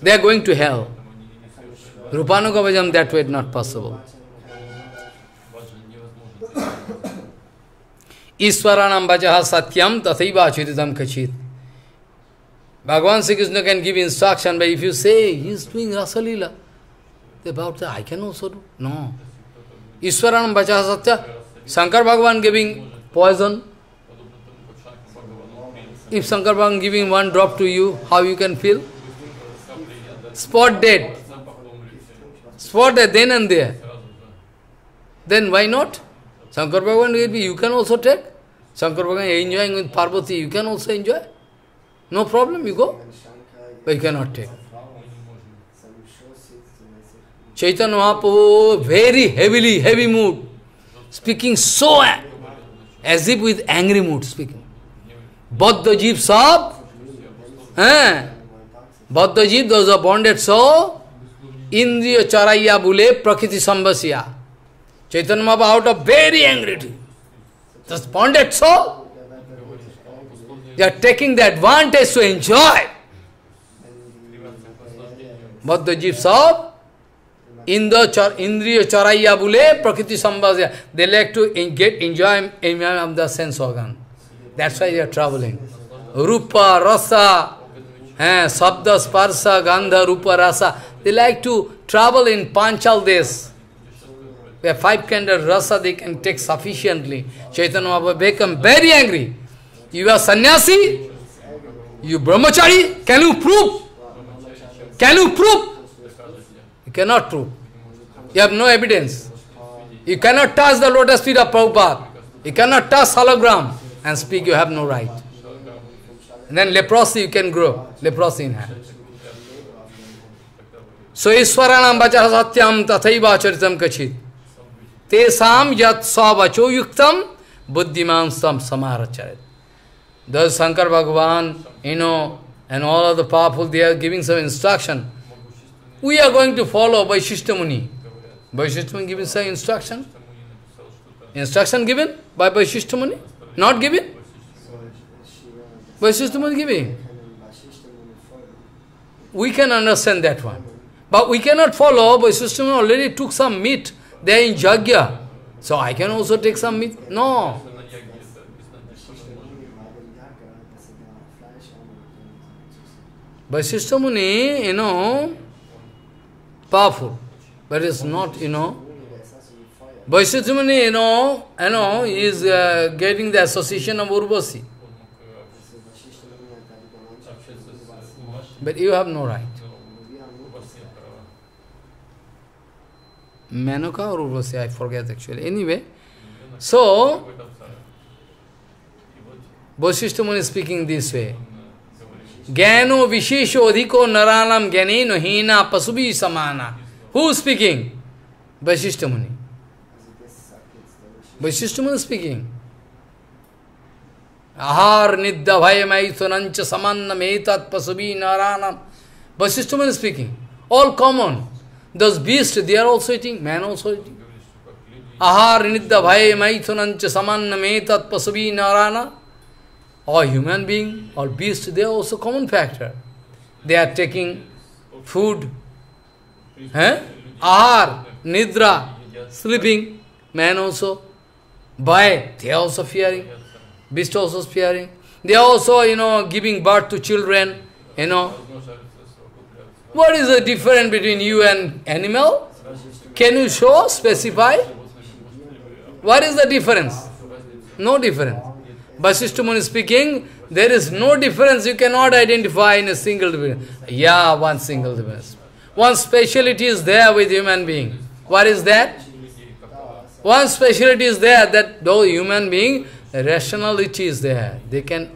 They are going to hell. Rupanuga Bhajan, that way not possible. Iswaranam Vajaha Satyam Tathaiva Chiritam Kachit. Bhagavan Sri Krishna can give instruction, but if you say he is doing Rasalila, about that I can also do. No. Iswaranam Vajaha Satya, Shankar Bhagavan giving poison. If Shankar Bhagavan giving one drop to you, how you can feel? Spot dead. Spot dead then and there. Then why not? Shankar Bhagavan will be, you can also take. Shankar Bhagavan enjoying with Parvati, you can also enjoy. No problem, you go. But you cannot take. Chaitanya Mahaprabhu, very heavily, heavy mood, speaking so as if with angry mood speaking. बौद्ध जीव सब हैं? बौद्ध जीव दो bonded सौ इंद्रिय चराइया बोले प्रकृति संबसिया। Chaitanya Baba out of very angry bonded so are taking the advantage to enjoy बौद्ध जीव सब इंद्र चर, इंद्रिय चौराइया बोले प्रकृति संबंध they like to get enjoy of the sense of That's why they are traveling. Rupa, rasa, eh, sabda, sparsa, gandha, rupa, rasa. They like to travel in Panchal Des. Where five kind of rasa they can take sufficiently. Chaitanya Mahaprabhu become very angry. You are sannyasi? You brahmachari? Can you prove? Can you prove? You cannot prove. You have no evidence. You cannot touch the lotus feet of Prabhupada. You cannot touch salagram and speak, you have no right. And then leprosy you can grow, leprosy in hand. So Iswaranam vacha satyam tathaiva charitam kachit. Tesam yat savacho yuktam buddhimam sam samaracharit. Thus Shankar Bhagavan, you know, and all of the powerful, they are giving some instruction. We are going to follow by Muni. Vaishishta Muni giving some instruction. Instruction given by Vaishishta Muni. Not given? Vaishishta Muni giving. We can understand that one. But we cannot follow, Vaishishta Muni already took some meat there in Jagya. So I can also take some meat? No. Vaishishta Muni, you know, powerful, but it's not, you know, Vaishishta Muni, you know, you know, is uh, getting the association of Urvasi. But you have no right. Menaka or Urvasi, I forget actually. Anyway, so, Vaishishta Muni is speaking this way. Gyano Vishesho Adhiko Naranam Gyaneno Hina Pasubi Samana. Who is speaking? Vaishishta Muni. Vaishishta Muni speaking. Ahar Nidda Bhayamaitunancha Samanna Metat Pasubi Naranam. Vaishishta Muni speaking. All common. Those beasts, they are also eating, man also eating. Ahar Nidda Bhayamaitunancha Samanna Metat Pasubi Narana. or human being or beast, they are also common factor. They are taking food, eh? ahar, nidra, sleeping, man also, boy, they are also fearing, beast also fearing. They are also, you know, giving birth to children, you know. What is the difference between you and animal? Can you show, specify? What is the difference? No difference. Vasishta Muni speaking, there is no difference, you cannot identify in a single difference. Yeah, one single difference. One speciality is there with human being. What is that? One speciality is there that though human being, rationality is there. They can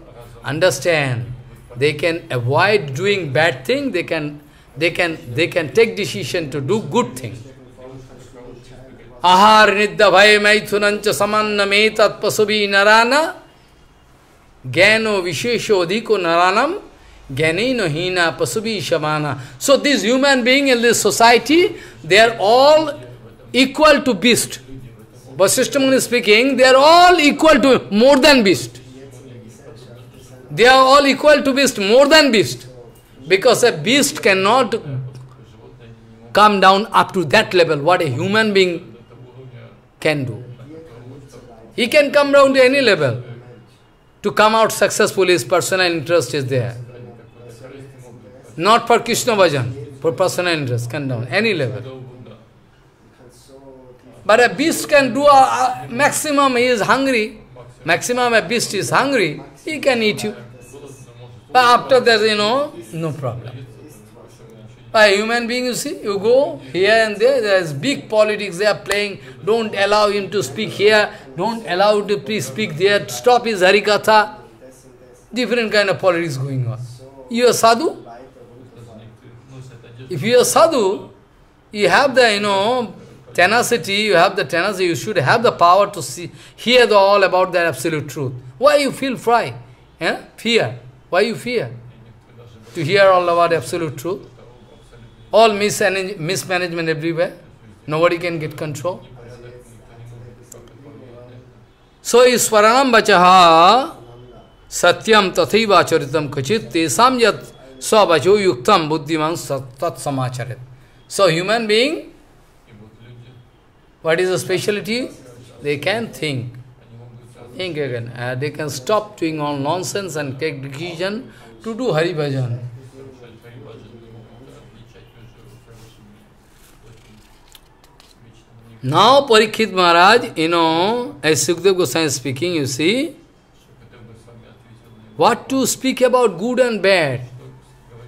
understand. They can avoid doing bad thing. They can, they can, they can take decision to do good thing. Ahar nidda bhai maithunancha samanna metat pasubi narana Gyano Vishesho Adhiko Naranam Ganino hina pasubi shamana. So these human being in this society, they are all equal to beast. Vasishtha Muni speaking, they are all equal to more than beast. They are all equal to beast, more than beast. Because a beast cannot come down up to that level, what a human being can do. He can come down to any level. To come out successfully, his personal interest is there. Not for Krishna bhajan, for personal interest, can down, any level. But a beast can do a, a maximum, he is hungry. Maximum a beast is hungry, he can eat you. But after that, you know, no problem. A human being, you see, you go here and there, there is big politics they are playing, don't allow him to speak here, don't allow him to speak there, stop his harikatha. Different kind of politics going on. You are sadhu? If you are sadhu, you have the, you know, tenacity, you have the tenacity, you should have the power to see, hear the all about the absolute truth. Why you feel fright? Yeah? Fear. Why you fear? To hear all about absolute truth. All mismanagement everywhere. Nobody can get control. So is Iswaranam Vachaha Satyam Tathaiva Charitam Kachit Tesam Yat Swavacho Yuktam Buddhimam Tat Samacharit. So human being, what is the speciality? They can think. Think again. Uh, they can stop doing all nonsense and take decision to do Hari Bhajan. Now Parikshit Maharaj, you know, as Sukdev Goswami speaking, you see, what to speak about good and bad.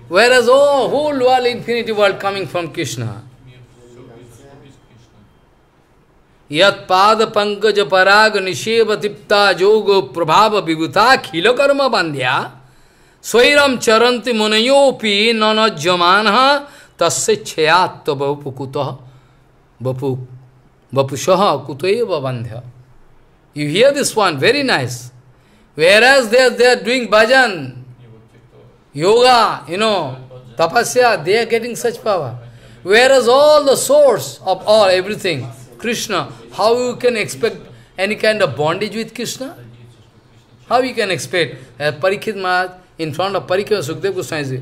Whereas, oh, whole world, infinity world coming from Krishna. Yat pada pankaj parag nisheva tipta jogo prabhava vibhuta khilo karma bandhya swairam charanti munayopi nanajyamanha tasya chayatva vapukutah vapuk Vapushaha kutayeva bandhya. You hear this one, very nice. Whereas they are, they are doing bhajan, yoga, you know, tapasya, they are getting such power. Whereas all the source of all, everything, Krishna, how you can expect any kind of bondage with Krishna? How you can expect? Uh, Parikshit Maharaj, in front of Parikshit Sukdev Goswami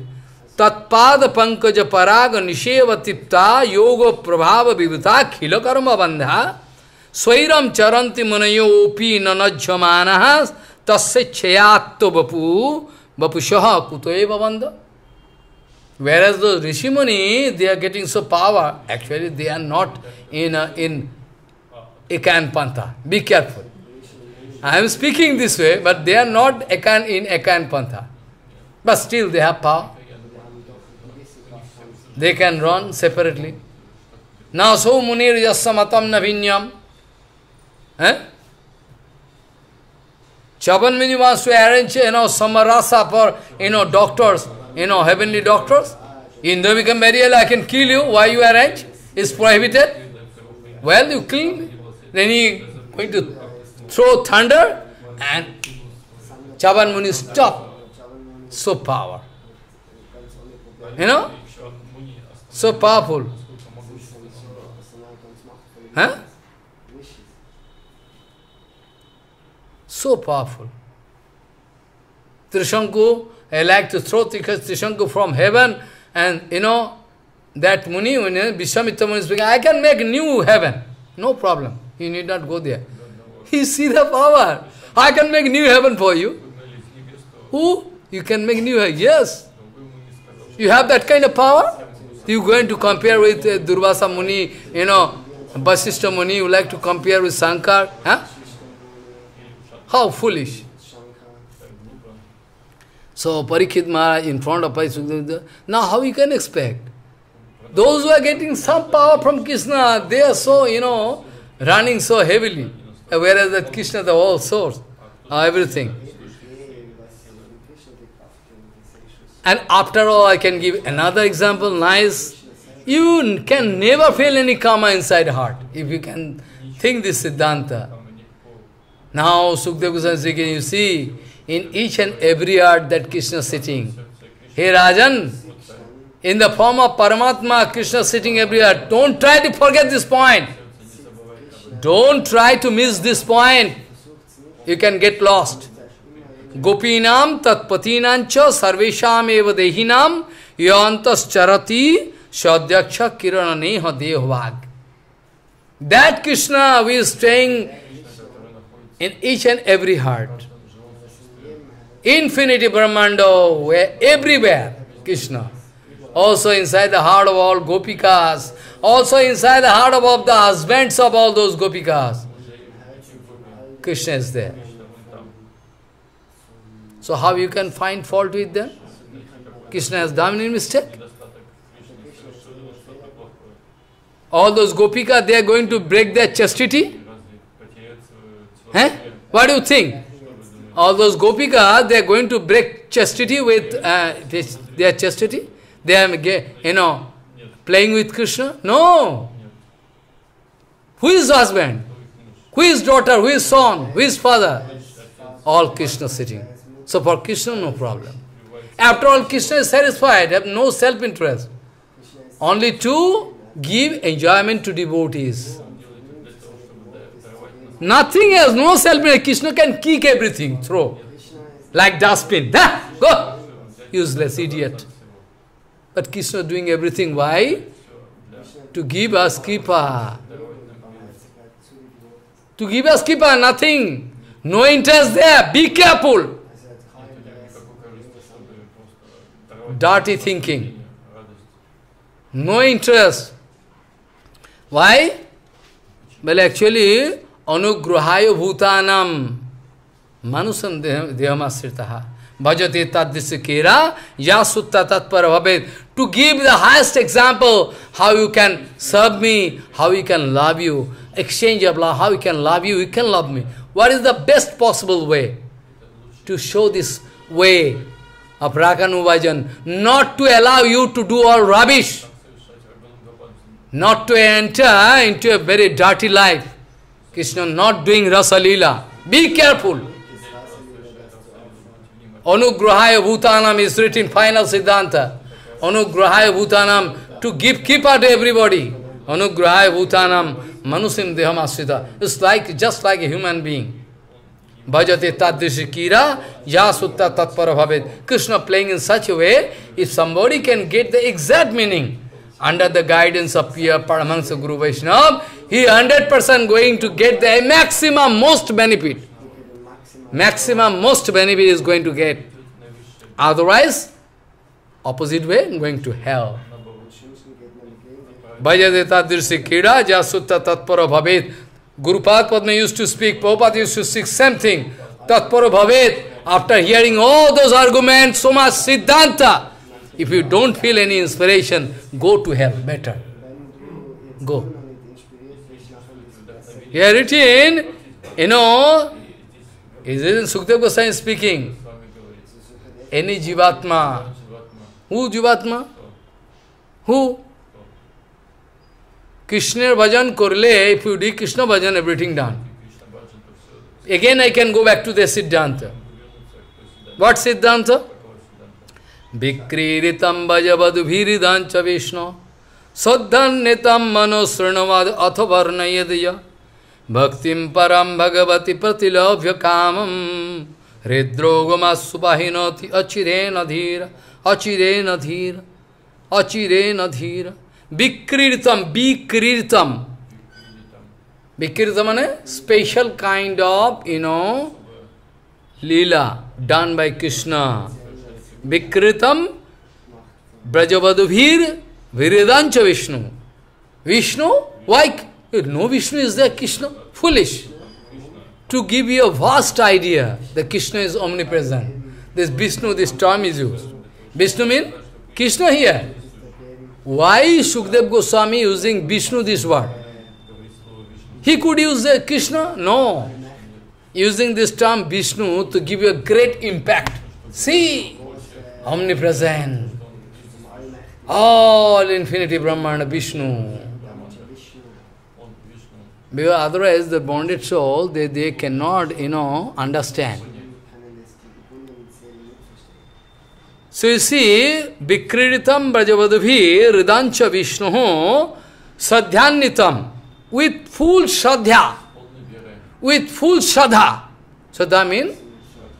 तत्पाद पंकज पराग निषेव तिप्ता योग प्रभाव विभुता खिल कर्म बंधा स्वैरम चरंति मुनयोपी नज्यमान तस्य क्षयात्व बपू बपुष कुतएव बंध Whereas those Rishimuni, they are getting so power, actually they are not in a, in Ekan Pantha. Be careful. I am speaking this way, but they are not Ekan in Ekan Pantha. But still they have power. They can run separately. Now, so munir yasamatam navinyam. Eh? Chyavan Muni wants to arrange, you know, samarasa for, you know, doctors, you know, heavenly doctors. In the become ill, I can kill you. Why you arrange? It's prohibited. Well, you kill. Then he going to throw thunder and Chyavan Muni stop. So power. You know? So powerful. Huh? So powerful. Trishanku, I like to throw Trishanku from heaven and you know, that Muni, when Vishwamitra Muni is speaking, I can make new heaven. No problem. You need not go there. You see the power. I can make new heaven for you. Who? You can make new heaven. Yes. You have that kind of power? You going to compare with uh, Durvasa Muni, you know, Vasishtha Muni, you like to compare with Sankar? Huh? How foolish. So Parikshit Maharaj in front of Parikshit, now how you can expect? Those who are getting some power from Krishna, they are so, you know, running so heavily. Whereas that Krishna, the whole source, uh, everything. And after all, I can give another example, nice. You can never feel any karma inside heart, if you can think this Siddhanta. Now, Sukdev Goswami you see, in each and every art that Krishna is sitting, Hey Rajan, in the form of Paramatma, Krishna sitting everywhere. Don't try to forget this point. Don't try to miss this point. You can get lost. Gopinam tatpatinancha sarvesham eva dehinam yantas charati sadyaksha kirana neha dehvag. That Krishna who is staying in each and every heart. Infinity Brahmando, where everywhere, Krishna. Also inside the heart of all gopikas, also inside the heart of all the husbands of all those gopikas. Krishna is there. So how you can find fault with them? Krishna has done any mistake? All those gopika, they are going to break their chastity? Eh? What do you think? All those gopika, they are going to break chastity with uh, their chastity? They are, you know, playing with Krishna? No. Who is husband? Who is daughter? Who is son? Who is father? All Krishna sitting. So for Krishna, no problem. After all, Krishna is satisfied, have no self-interest. Only to give enjoyment to devotees. Nothing else, no self-interest. Krishna can kick everything, throw. Like dustbin. Da, go! Useless idiot. But Krishna doing everything. Why? To give us kripa. To give us kripa, nothing. No interest there. Be careful. Dirty thinking. No interest. Why? Well, actually, अनुग्रहाय भूतानाम मनुष्य देहमाश्रिता। भजते तादृश केरा, या सुत्ता तत्पर भवे to give the highest example how you can serve me how you can love you exchange of love how you can love you you can love me what is the best possible way to show this way of राकानुभाजन not to allow you to do all rubbish not to enter into to a very dirty life Krishna not doing Rasa Leela. Be careful. Anugrahaya Bhutanam is written final Siddhanta. Anugrahaya Bhutanam to give keep out everybody. Anugrahaya Bhutanam Manusim Deham Asrita. It's like just like a human being. Bhajate tadrishi kira yasutta tatpara bhavet. Krishna playing in such a way, if somebody can get the exact meaning, under the guidance of Priya Paramahansa Guru Vaishnava, he 100% going to get the maximum, most benefit. Maximum, most benefit is going to get. Otherwise, opposite way, going to hell. Bhajate tadrishi kira yasutta tatpara bhavet. Gurupad Padma used to speak, Prabhupada used to speak same thing. Tatpara bhavet. After hearing all those arguments, so much Siddhanta, if you don't feel any inspiration, go to hell, better. Go. Here written, you know, is it in Goswami speaking? Any Jivatma. Who Jivatma? Who? Krishna bhajan korle, if you do Krishna bhajan, everything done. Again I can go back to the Siddhanta. What Siddhanta? Vikriritam bhajavadu bhiridancha Vishnu Saddhannitam mano srinavad athavarnayadya Bhaktim param bhagavati pratilabhya kamam Hridrogama supahinati achirena dhira Achirena dhira Achirena dhira Vikritam, Vikritam. Vikritam is a special kind of, you know, lila done by Krishna. Vikritam, Brajavadubhir, Viridancha Vishnu. Why? No Vishnu is there, Krishna? Foolish. To give you a vast idea that Krishna is omnipresent. This Vishnu, this term is used. Vishnu means Krishna here. Why Shukdev Goswami using Vishnu this word? He could use uh, Krishna? No. Using this term Vishnu to give you a great impact. See, omnipresent. All infinity Brahmana, Vishnu. Because otherwise the bonded soul, they, they cannot, you know, understand. So you see, Vikriritam Brajavadabhi Ridancha Vishnu Sadhyanitam with full Shadhya, with full Shadha. Shadha means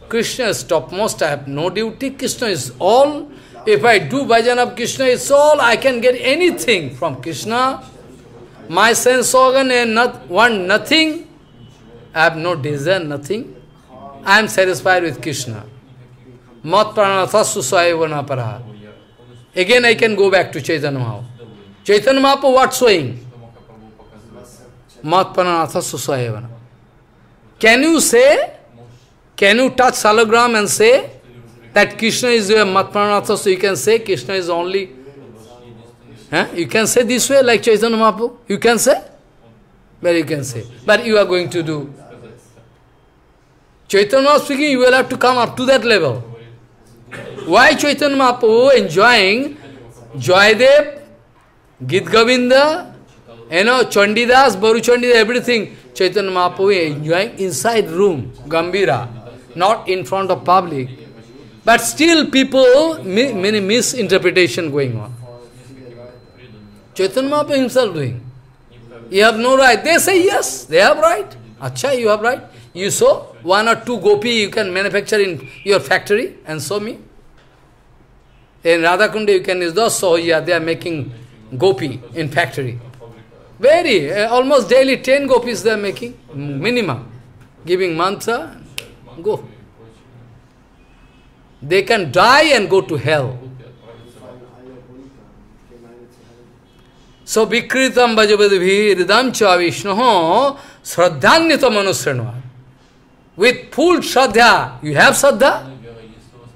Krishna is topmost, I have no duty, Krishna is all. If I do bhajan of Krishna, it's all, I can get anything from Krishna. My sense organ and not, want nothing. I have no desire, nothing. I am satisfied with Krishna. Mat pranathasu saevana paraha. Again I can go back to Chaitanya Mahaprabhu. Chaitanya Mahaprabhu what showing? Mat pranathasu saevana. Can you say, can you touch salagram and say that Krishna is your Matmanatha, so you can say Krishna is only... Huh? You can say this way like Chaitanya Mahaprabhu? You can say? Well, you can say. But you are going to do. Chaitanya speaking, you will have to come up to that level. Why Chaitanya Mahaprabhu enjoying Joydev, Git Govinda, you know, Chandidas, Baru Chandidas, everything. Chaitanya Mahaprabhu enjoying inside room, Gambhira, not in front of public. But still people, many misinterpretation going on. Chaitanya Mahaprabhu himself doing. You have no right. They say yes, they have right. Acha, you have right. You saw one or two gopi you can manufacture in your factory and show me. In Radhakunda you can use those soya, they are making gopi in factory. Very, uh, almost daily 10 gopis they are making, minimum. Giving mantra, go. They can die and go to hell. So Vikritam Bhajavadabhi Ridam Cha Vishnu Sraddhanyata. With full Shraddha, you have Shraddha?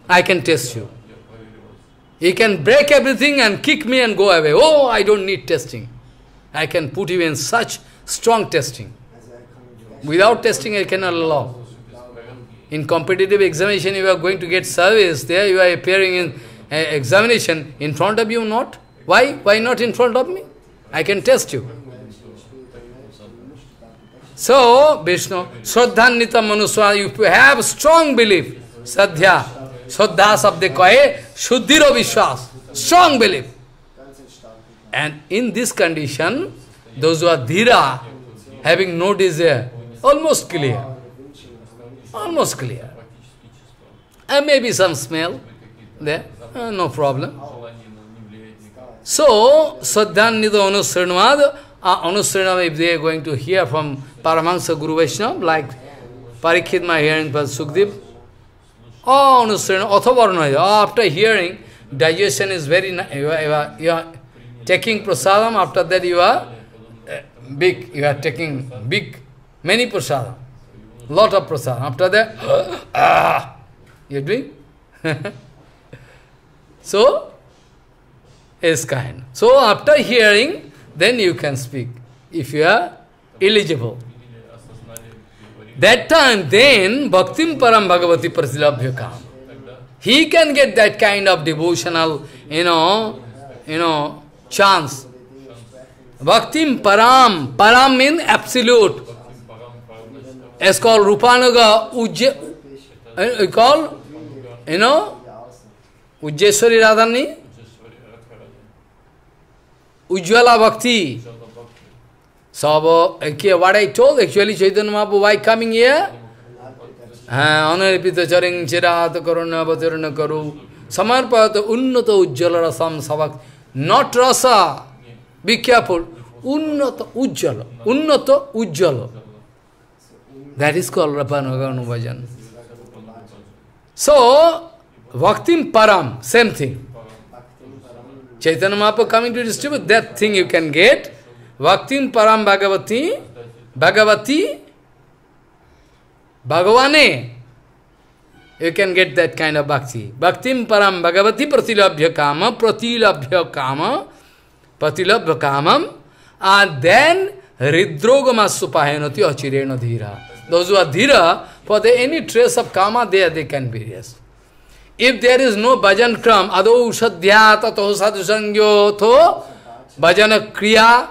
I can test you. He can break everything and kick me and go away. Oh, I don't need testing. I can put you in such strong testing. Without testing, I cannot allow. In competitive examination, you are going to get service. There you are appearing in uh, examination. In front of you, not. Why? Why not in front of me? I can test you. So, Vishnu, Shraddhanita Manuswa, you have strong belief, Sadhya, Shraddha Sabde Kahe, Shuddhiro Vishwas, strong belief. And in this condition, those who are dhira, having no desire, almost clear. Almost clear. And maybe some smell there, uh, no problem. So, Sadhyanida Anusrinavad, uh, Anusrinavad, if they are going to hear from Paramahansa Guru Vaishnava, like Parikshit my hearing from Sukdev, oh, Athavarnaya, after hearing, digestion is very, you are, you are taking prasadam, after that you are uh, big, you are taking big, many prasadam, lot of prasadam. After that, ah, you are doing? so, is kind. So after hearing, then you can speak, if you are eligible. That time, then, Bhaktim Param Bhagavati Prasilabhyakam. He can get that kind of devotional, you know, you know, chance. Bhaktim Param, Param means absolute. It's called Rupanuga Ujje, uh, called, you know, Ujjeswari Radhani. Ujjvala Bhakti. So, okay, what I told, actually, Chaitanya Mahaprabhu, why coming here? Anaripita charing chirat karuna vatirana karu samarpata unnata ujjala rasam savak. Not rasa. Be careful. Unnata ujjala. Unnata ujjala. That is called Rupanuga Bhajan. So, Bhaktim Param, same thing. Chaitanya Mahaprabhu coming to distribute, that thing you can get. Bhaktim Param Bhagavati, Bhagavati, Bhagavane, you can get that kind of bhakti. Bhaktim Param Bhagavati Pratilabhya Kama, Pratilabhya Kama, Pratilabhya Kamam, and then Ridrogama Supahenati Achirena Dhira. Those who are dhira, for the, any trace of kama there, they can be, yes. If there is no bhajan kram, tato sadhu sangyo tho bhajana kriya,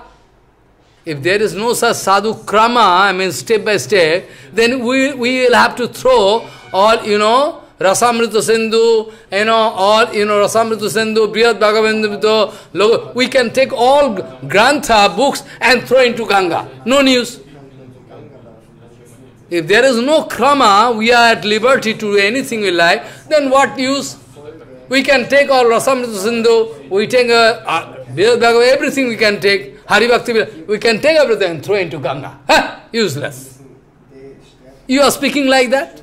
if there is no such sadhu krama, I mean step by step, then we, we will have to throw all, you know, Rasamrita Sindhu, you know, all, you know, Rasamrita Sindhu, Brihad Bhagavendra, we can take all Grantha books and throw into Ganga. No news. If there is no krama, we are at liberty to do anything we like, then what use? We can take all Rasamrita Sindhu, we take a, uh, everything we can take, Hari Bhakti, we can take everything and throw into Ganga. Useless. You are speaking like that?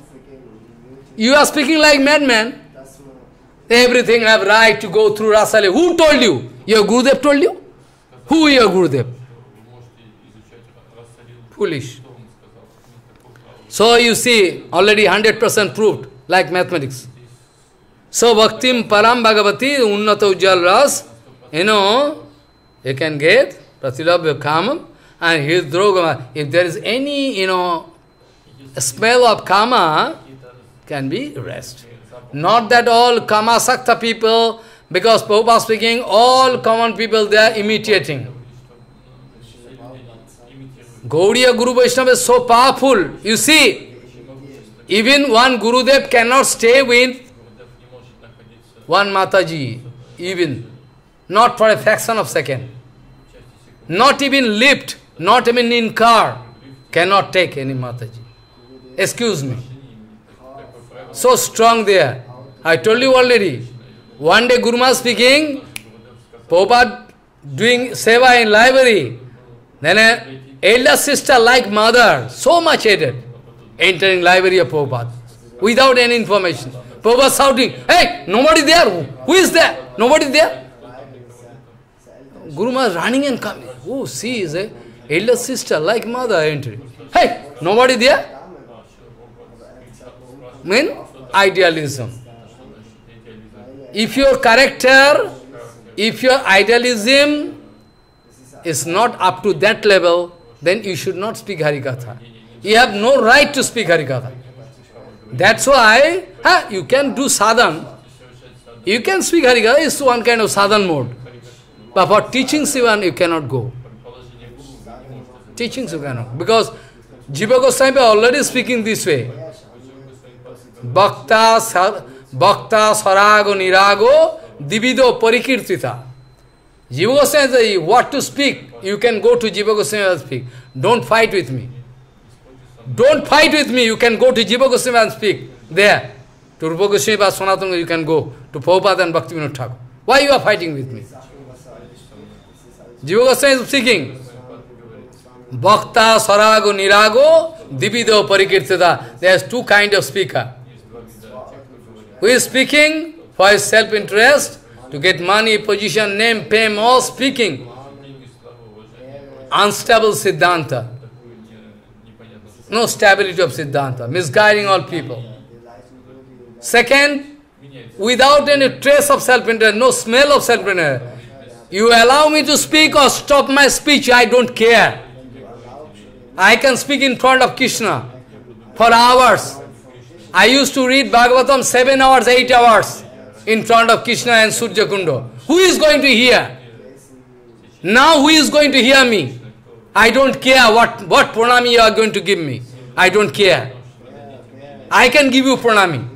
You are speaking like madman. Everything have right to go through Rasali. Who told you? Your Gurudev told you? Who your Gurudev? Foolish. So you see, already 100% proved, like mathematics. So Bhaktim Param Bhagavati Unnata Ujjal Ras, you know, you can get Pratilabhya Kamam and his Drogama. If there is any, you know, smell of Kama, can be rest. Not that all Kama Sakta people, because Prabhupada speaking, all common people they are imitating. Gaudiya Guru Vaishnava is so powerful. You see, even one Gurudev cannot stay with one Mataji, even, not for a fraction of second. Not even lift, not even in car, cannot take any Mataji. Excuse me. So strong there. I told you already. One day Guru Maharaj speaking, Prabhupada doing seva in library. Then a elder sister like mother, so much hated, entering library of Prabhupada without any information. Prabhupada shouting, hey, nobody there. Who is there? Nobody there. Guru Maharaj running and coming. Oh, she is a elder sister like mother entering. Hey, nobody there? Mean idealism. If your character, if your idealism is not up to that level, then you should not speak Harikatha. You have no right to speak Harikatha. That's why huh, you can do sadhan. You can speak Harikatha, it's one kind of sadhan mode. But for teaching Sivan, you cannot go. Teachings you cannot. Because Jiva Goswami already speaking this way. Bhakta, bhakta sarago nirago divido parikirtita. Jiva Goswami what to speak? You can go to Jiva Goswami and speak. Don't fight with me. Don't fight with me. You can go to Jiva Goswami and speak. There. To Rupa Goswami Sanatana, you can go. To Prabhupada and Bhakti Vinod Thakur. Why you are fighting with me? Jiva Goswami is speaking. Bhakta, Sarago, Nirago, Divido, Parikirtita. There's two kind of speaker. Who is speaking for his self-interest, to get money, position, name, fame, all speaking. Unstable Siddhanta. No stability of Siddhanta, misguiding all people. Second, without any trace of self-interest, no smell of self-interest. You allow me to speak or stop my speech, I don't care. I can speak in front of Krishna for hours. I used to read Bhagavatam seven hours, eight hours in front of Krishna and Surya Kundo. Who is going to hear? Now who is going to hear me? I don't care what, what pranami you are going to give me. I don't care. I can give you pranami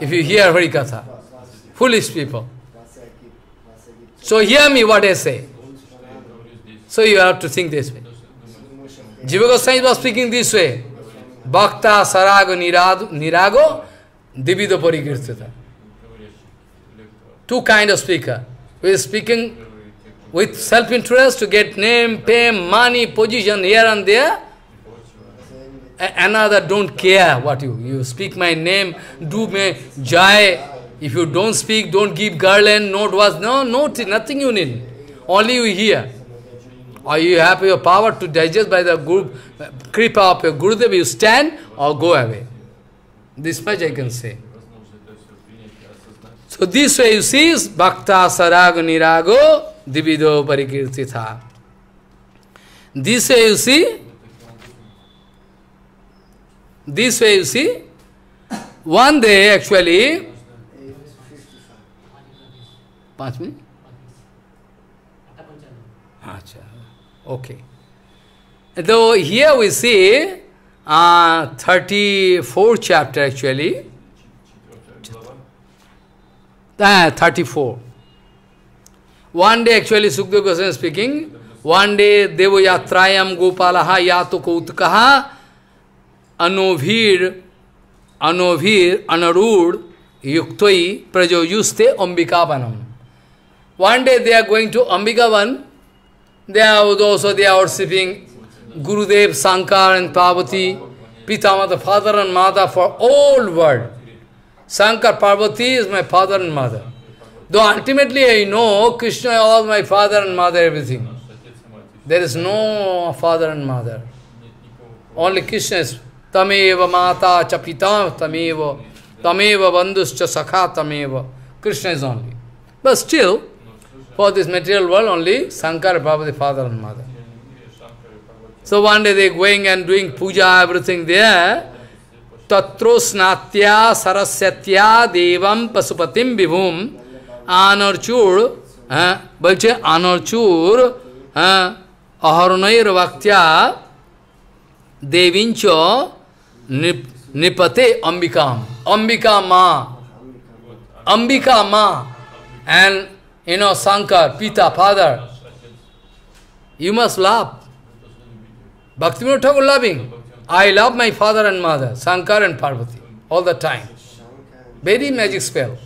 if you hear Harikatha. Foolish people. So hear me what I say. So you have to think this way. Jiva Goswami was speaking this way. Bhakta Sarago Nirago Divido Parikirtita. Two kind of speaker. Who is speaking with self-interest to get name, fame, money, position here and there. Another don't care what you, you speak my name, do me jai. If you don't speak, don't give garland, note was, no, no, nothing you need. Only you hear. Or you have your power to digest by the guru, uh, kripa of your Gurudev, you stand or go away. This much I can say. So this way you see Bhakta Sarago Nirago Divido Parikirtitha. This way you see, this way you see, one day actually, पाँच minute अच्छा okay though here we see uh, 34th chapter actually Ah, 34. One day, actually, Sukdev Goswami speaking, one day, Devo Yatrayam Gopalaha Yato Kautkaha Anovir Anovir Anarud Yuktoi Prajo Yuste Ambikavanam. One day they are going to Ambikavan, they are also they are worshipping Gurudev, Sankar and Parvati, Pitama, the father and mother for all world. Sankar Parvati is my father and mother. Though ultimately I know Krishna is all my father and mother, everything. There is no father and mother. Only Krishna is Tameva Mata Chapita Tameva Tameva Bandhuscha Sakha Tameva. Krishna is only. But still, for this material world, only Sankar Parvati, father and mother. So one day they going and doing puja, everything there. Tatro snatya sarasatya devam pasupatim vibhum anarchur বলছে আনরচুর অহরণৈর বাক্যা দেবীঞ্চ nipate ambikam ambika ma ambika ma and you know sankar pita father you must laugh Bhaktivinoda Thakur loving. I love my father and mother, Sankar and Parvati, all the time. Very magic spell.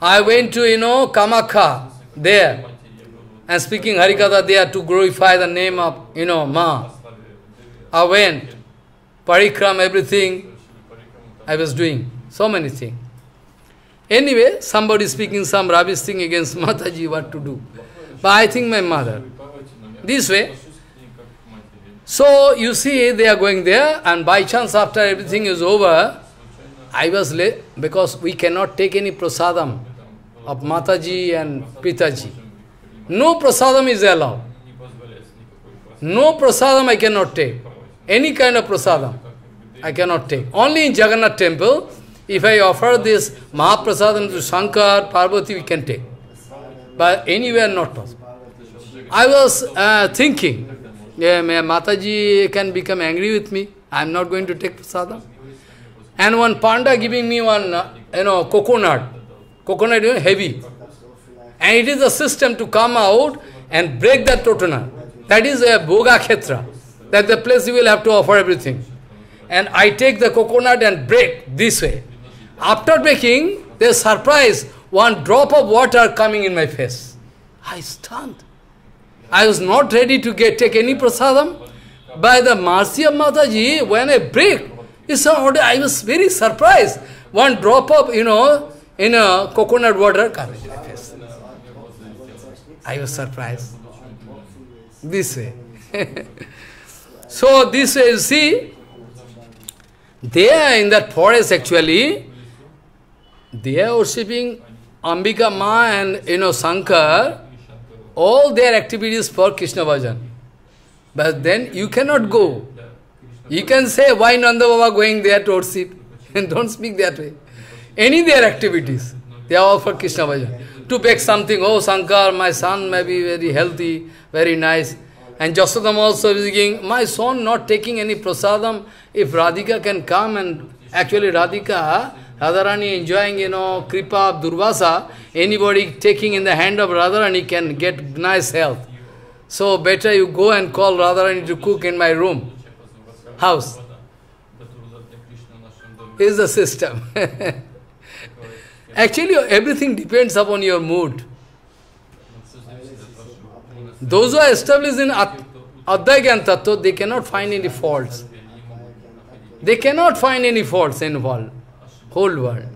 I went to, you know, Kamakhya, there, and speaking Harikatha there to glorify the name of, you know, Ma. I went, parikram, everything, I was doing, so many things. Anyway, somebody speaking some rubbish thing against Mataji, what to do. But I think my mother. This way, so you see, they are going there, and by chance, after everything is over, I was late because we cannot take any prasadam of Mataji and Pitaji. No prasadam is allowed. No prasadam I cannot take. Any kind of prasadam I cannot take. Only in Jagannath temple, if I offer this Mahaprasadam to Shankar, Parvati, we can take. But anywhere not possible. I was uh, thinking, yeah, Mataji can become angry with me. I am not going to take prasadam. And one panda giving me one, uh, you know, coconut. Coconut is heavy. And it is a system to come out and break that totana. That is a boga khetra. That the place you will have to offer everything. And I take the coconut and break this way. After breaking, there's surprise, one drop of water coming in my face. I stunned. I was not ready to get take any prasadam. By the mercy of Mataji, when I break, it's I was very surprised. One drop of, you know, in a coconut water coming my face. I was surprised. This way. so this way, you see, there in that forest actually, they are worshipping Ambika Ma and, you know, Sankar, all their activities for Krishna Bhajan. But then you cannot go. You can say, why Nanda Baba going there to worship? And don't speak that way. Any their activities, they are all for Krishna Bhajan. To beg something, oh Sankar, my son may be very healthy, very nice. And Jasodam also is saying, my son not taking any prasadam, if Radhika can come and actually Radhika, Radharani enjoying, you know, kripa of Durvasa, anybody taking in the hand of Radharani can get nice health. So better you go and call Radharani to cook in my room, house. Is the system. Actually, everything depends upon your mood. Those who are established in Advaita Tattva, they cannot find any faults. They cannot find any faults in world whole world.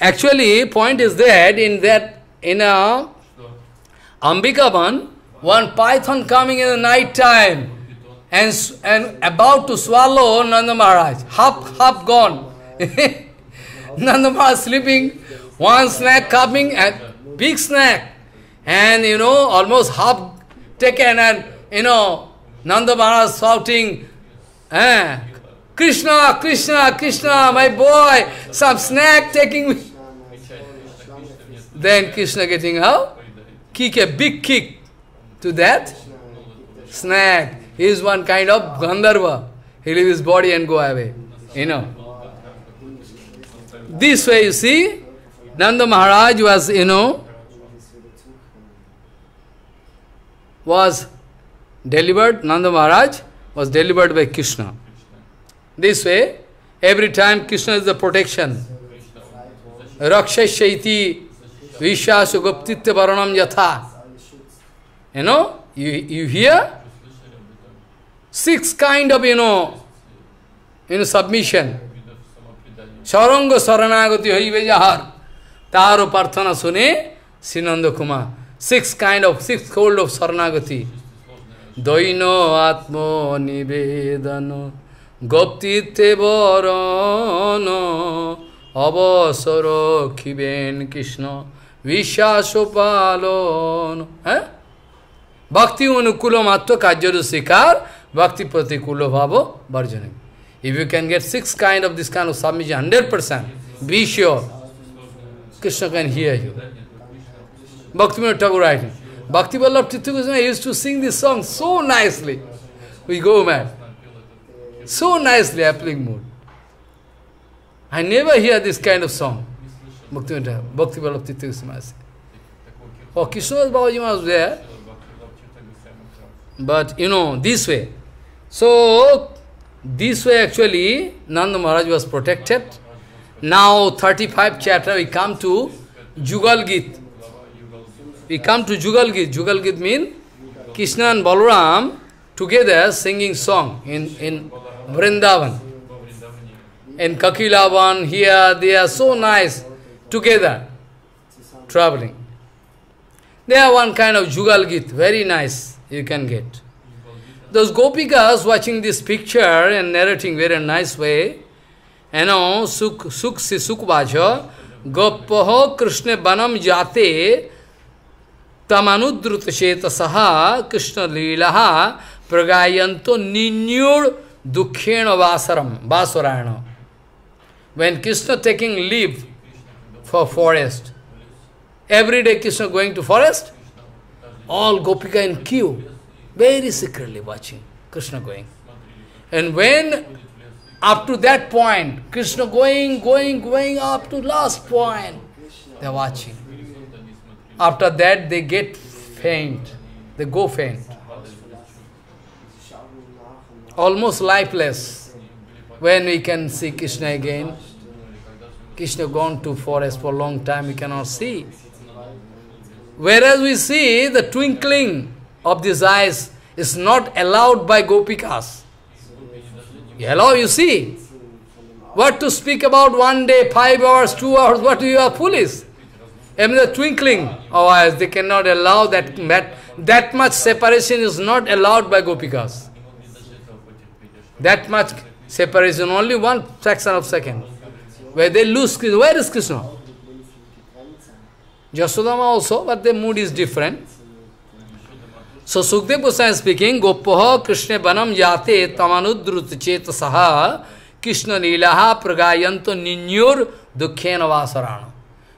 Actually, point is that in that in a Ambikavan, one python coming in the night time and and about to swallow Nanda Maharaj, half half gone. Nanda Maharaj sleeping, one snack coming and big snack, and you know almost half taken and you know Nanda Maharaj shouting, eh, Krishna, Krishna, Krishna, my boy, some snack taking me. Then Krishna getting how? Kick a big kick to that snack. He is one kind of Gandharva. He leave his body and go away. You know. This way you see, Nanda Maharaj was, you know, was delivered, Nanda Maharaj was delivered by Krishna. This way, every time Krishna is the protection. Rakshashaiti Vishwasu Goptitya Varanam Yatha. You know, you, you hear? Six kind of, you know, know, submission. Saranga Saranagati Haive Jahar. Taro Parthana Sune Sinanda Kumar. Six kind of, six fold of Saranagati. Doino Atmo Nivedano Goptite Varano Avasara Kiben Krishna Vishasopalon. Eh? Bhakti Unukulo Matva Kajyaru Sikar Bhakti Pratikulo Bhavo Varjani. If you can get six kind of this kind of submission, 100%, be sure, Krishna can hear you. Bhakti Thakur writing. Bhakti Vallabh Tirtha used to sing this song so nicely. We go mad. So nicely, appealing mood. I never hear this kind of song. Bhakti Bhakti Vallabh Tirtha Goswami. Oh, Krishna Babaji was there. But, you know, this way. So, this way actually, Nanda Maharaj was protected. Now, 35 chapter, we come to Jugal Git. We come to Jugal Git. Jugal Git means Krishna and Balaram together singing song in, in Vrindavan. In Kakilavan, here, they are so nice together, traveling. They are one kind of Jugal Git, very nice, you can get. Those gopikas watching this picture and narrating very nice way, you know, Suk, Suk Si Sukvaja, Gopaho Krishna Banam Jate Sheta Saha Krishna Leelaha Pragayanto Ninyur Dukkhena Vasaram, Vasarayana. When Krishna taking leave for forest, every day Krishna going to forest, all gopika in queue, very secretly watching Krishna going. And when up to that point, Krishna going, going, going up to last point, they are watching. After that they get faint, they go faint. Almost lifeless. When we can see Krishna again, Krishna gone to forest for a long time, we cannot see. Whereas we see the twinkling of these eyes is not allowed by gopikas. Allow, you see. What to speak about one day, five hours, two hours, what you are foolish. Even the twinkling of eyes, they cannot allow that, that, that much separation is not allowed by gopikas. That much separation, only one fraction of second. Where they lose Krishna. Where is Krishna? Jasodama also, but the mood is different. So Sukdev Goswami speaking, Gopaha Krishna Banam Yate Tamanudrut Chetasaha Krishna Leelaha Pragayanto Ninyur Dukkhena Vasarana.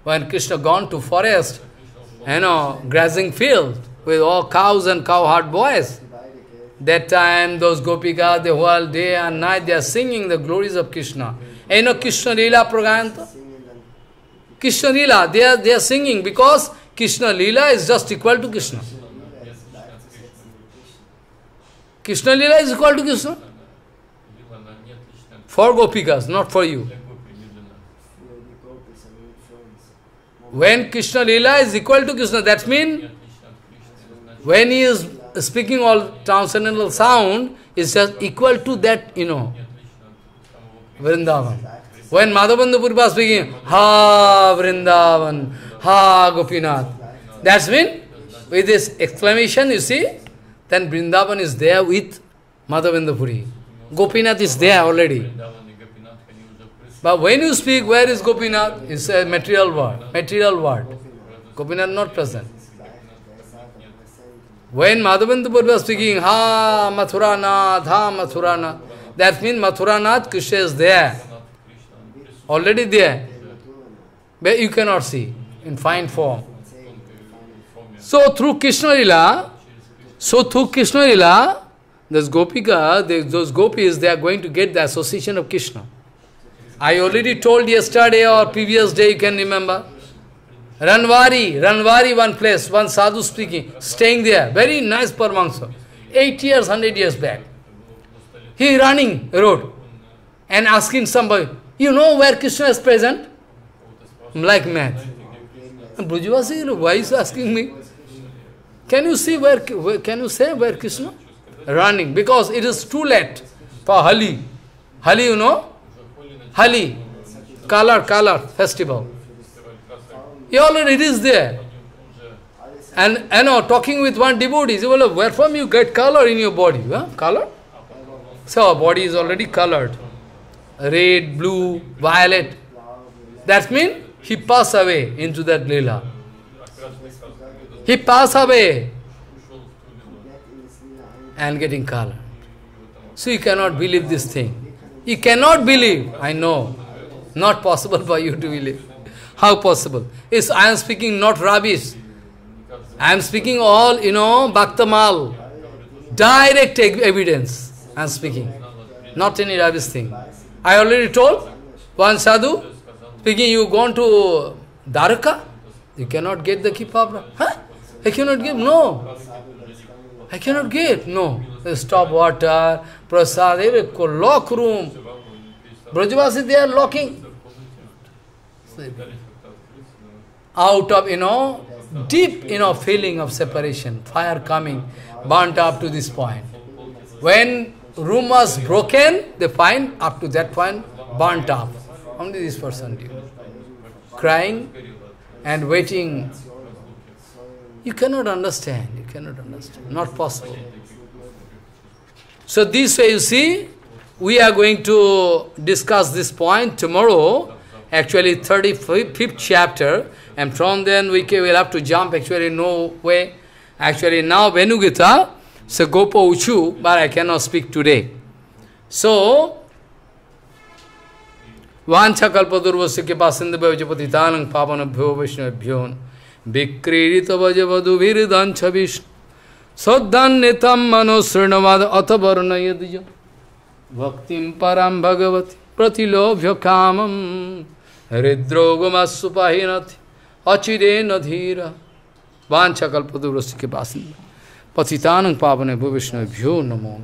When Krishna gone to forest, you know, grazing field with all cows and cow-herd boys, that time those gopikas, the whole day and night, they are singing the glories of Krishna. Eh, you know Krishna Leela Pragayanta? Krishna Leela, they are, they are singing because Krishna Leela is just equal to Krishna. Krishna Leela is equal to Krishna. For gopikas, not for you. When Krishna Leela is equal to Krishna, that means when he is speaking all transcendental sound, is just equal to that, you know, Vrindavan. When Madhavendra Puri speaking, Ha Vrindavan, Ha Gopinath, that's mean, with this exclamation, you see, then Vrindavan is there with Madhavendra Puri. Gopinath is there already. But when you speak, where is Gopinath? It's a material word. Material word. Gopinath not present. When Madhavendra Puri was speaking, Ha Mathuranath, Ha Mathuranath, that means Mathuranath, Krishna is there. Already there. But you cannot see in fine form. So through Krishna Lila, so through Krishna Lila, those Gopika, those gopis, they are going to get the association of Krishna. I already told yesterday or previous day, you can remember. Ranwari, Ranwari one place, one sadhu speaking, staying there, very nice Paramahansa, eight years, hundred years back. He running road and asking somebody, you know where Krishna is present? Like mad. Brajavasi, why is asking me? Can you see where, where, can you say where Krishna? Running, because it is too late for Holi. Holi, you know? Holi, color, color, festival. He already is there. And, you uh, know, talking with one devotee, he will, where from you get color in your body? Huh? Color? So our body is already colored. Red, blue, violet. That means he passed away into that lila. He passed away and getting color. So you cannot believe this thing. You cannot believe. I know. Not possible for you to believe. How possible? Is I am speaking not rubbish. I am speaking all, you know, Bhaktamal. Direct evidence I am speaking. Not any rubbish thing. I already told one sadhu, speaking, you gone to Dwarka? You cannot get the kipabra. Huh? I cannot give? No. I cannot get. No. Stop water, prasad, lock room. Brajavasi, they are locking. Out of, you know, deep, you know, feeling of separation, fire coming, burnt up to this point. When room was broken, they find up to that point, burnt up. Only this person did. Crying and waiting. You cannot understand, you cannot understand, not possible. So this way you see, we are going to discuss this point tomorrow, actually 35th chapter, and from then we will have to jump, actually no way. Actually now Venugita, so Gopa Uchu, but I cannot speak today. So, वांछा कल्पदुर्वश्य के पास सिंध भवजपतितानंग पावन विक्रीडित वजवधुभिर्दंश विष्णु सद्धान्यतम मनो श्रृणवाद अथ वर्णयज भक्ति परम भगवती प्रतिलोभ्य कामम हृद्रोगमासुपाहीनथि अचिरे नधीर वांछा कल्पदुर्वश्य के पास पतितान पावन भो भ्यो नमो।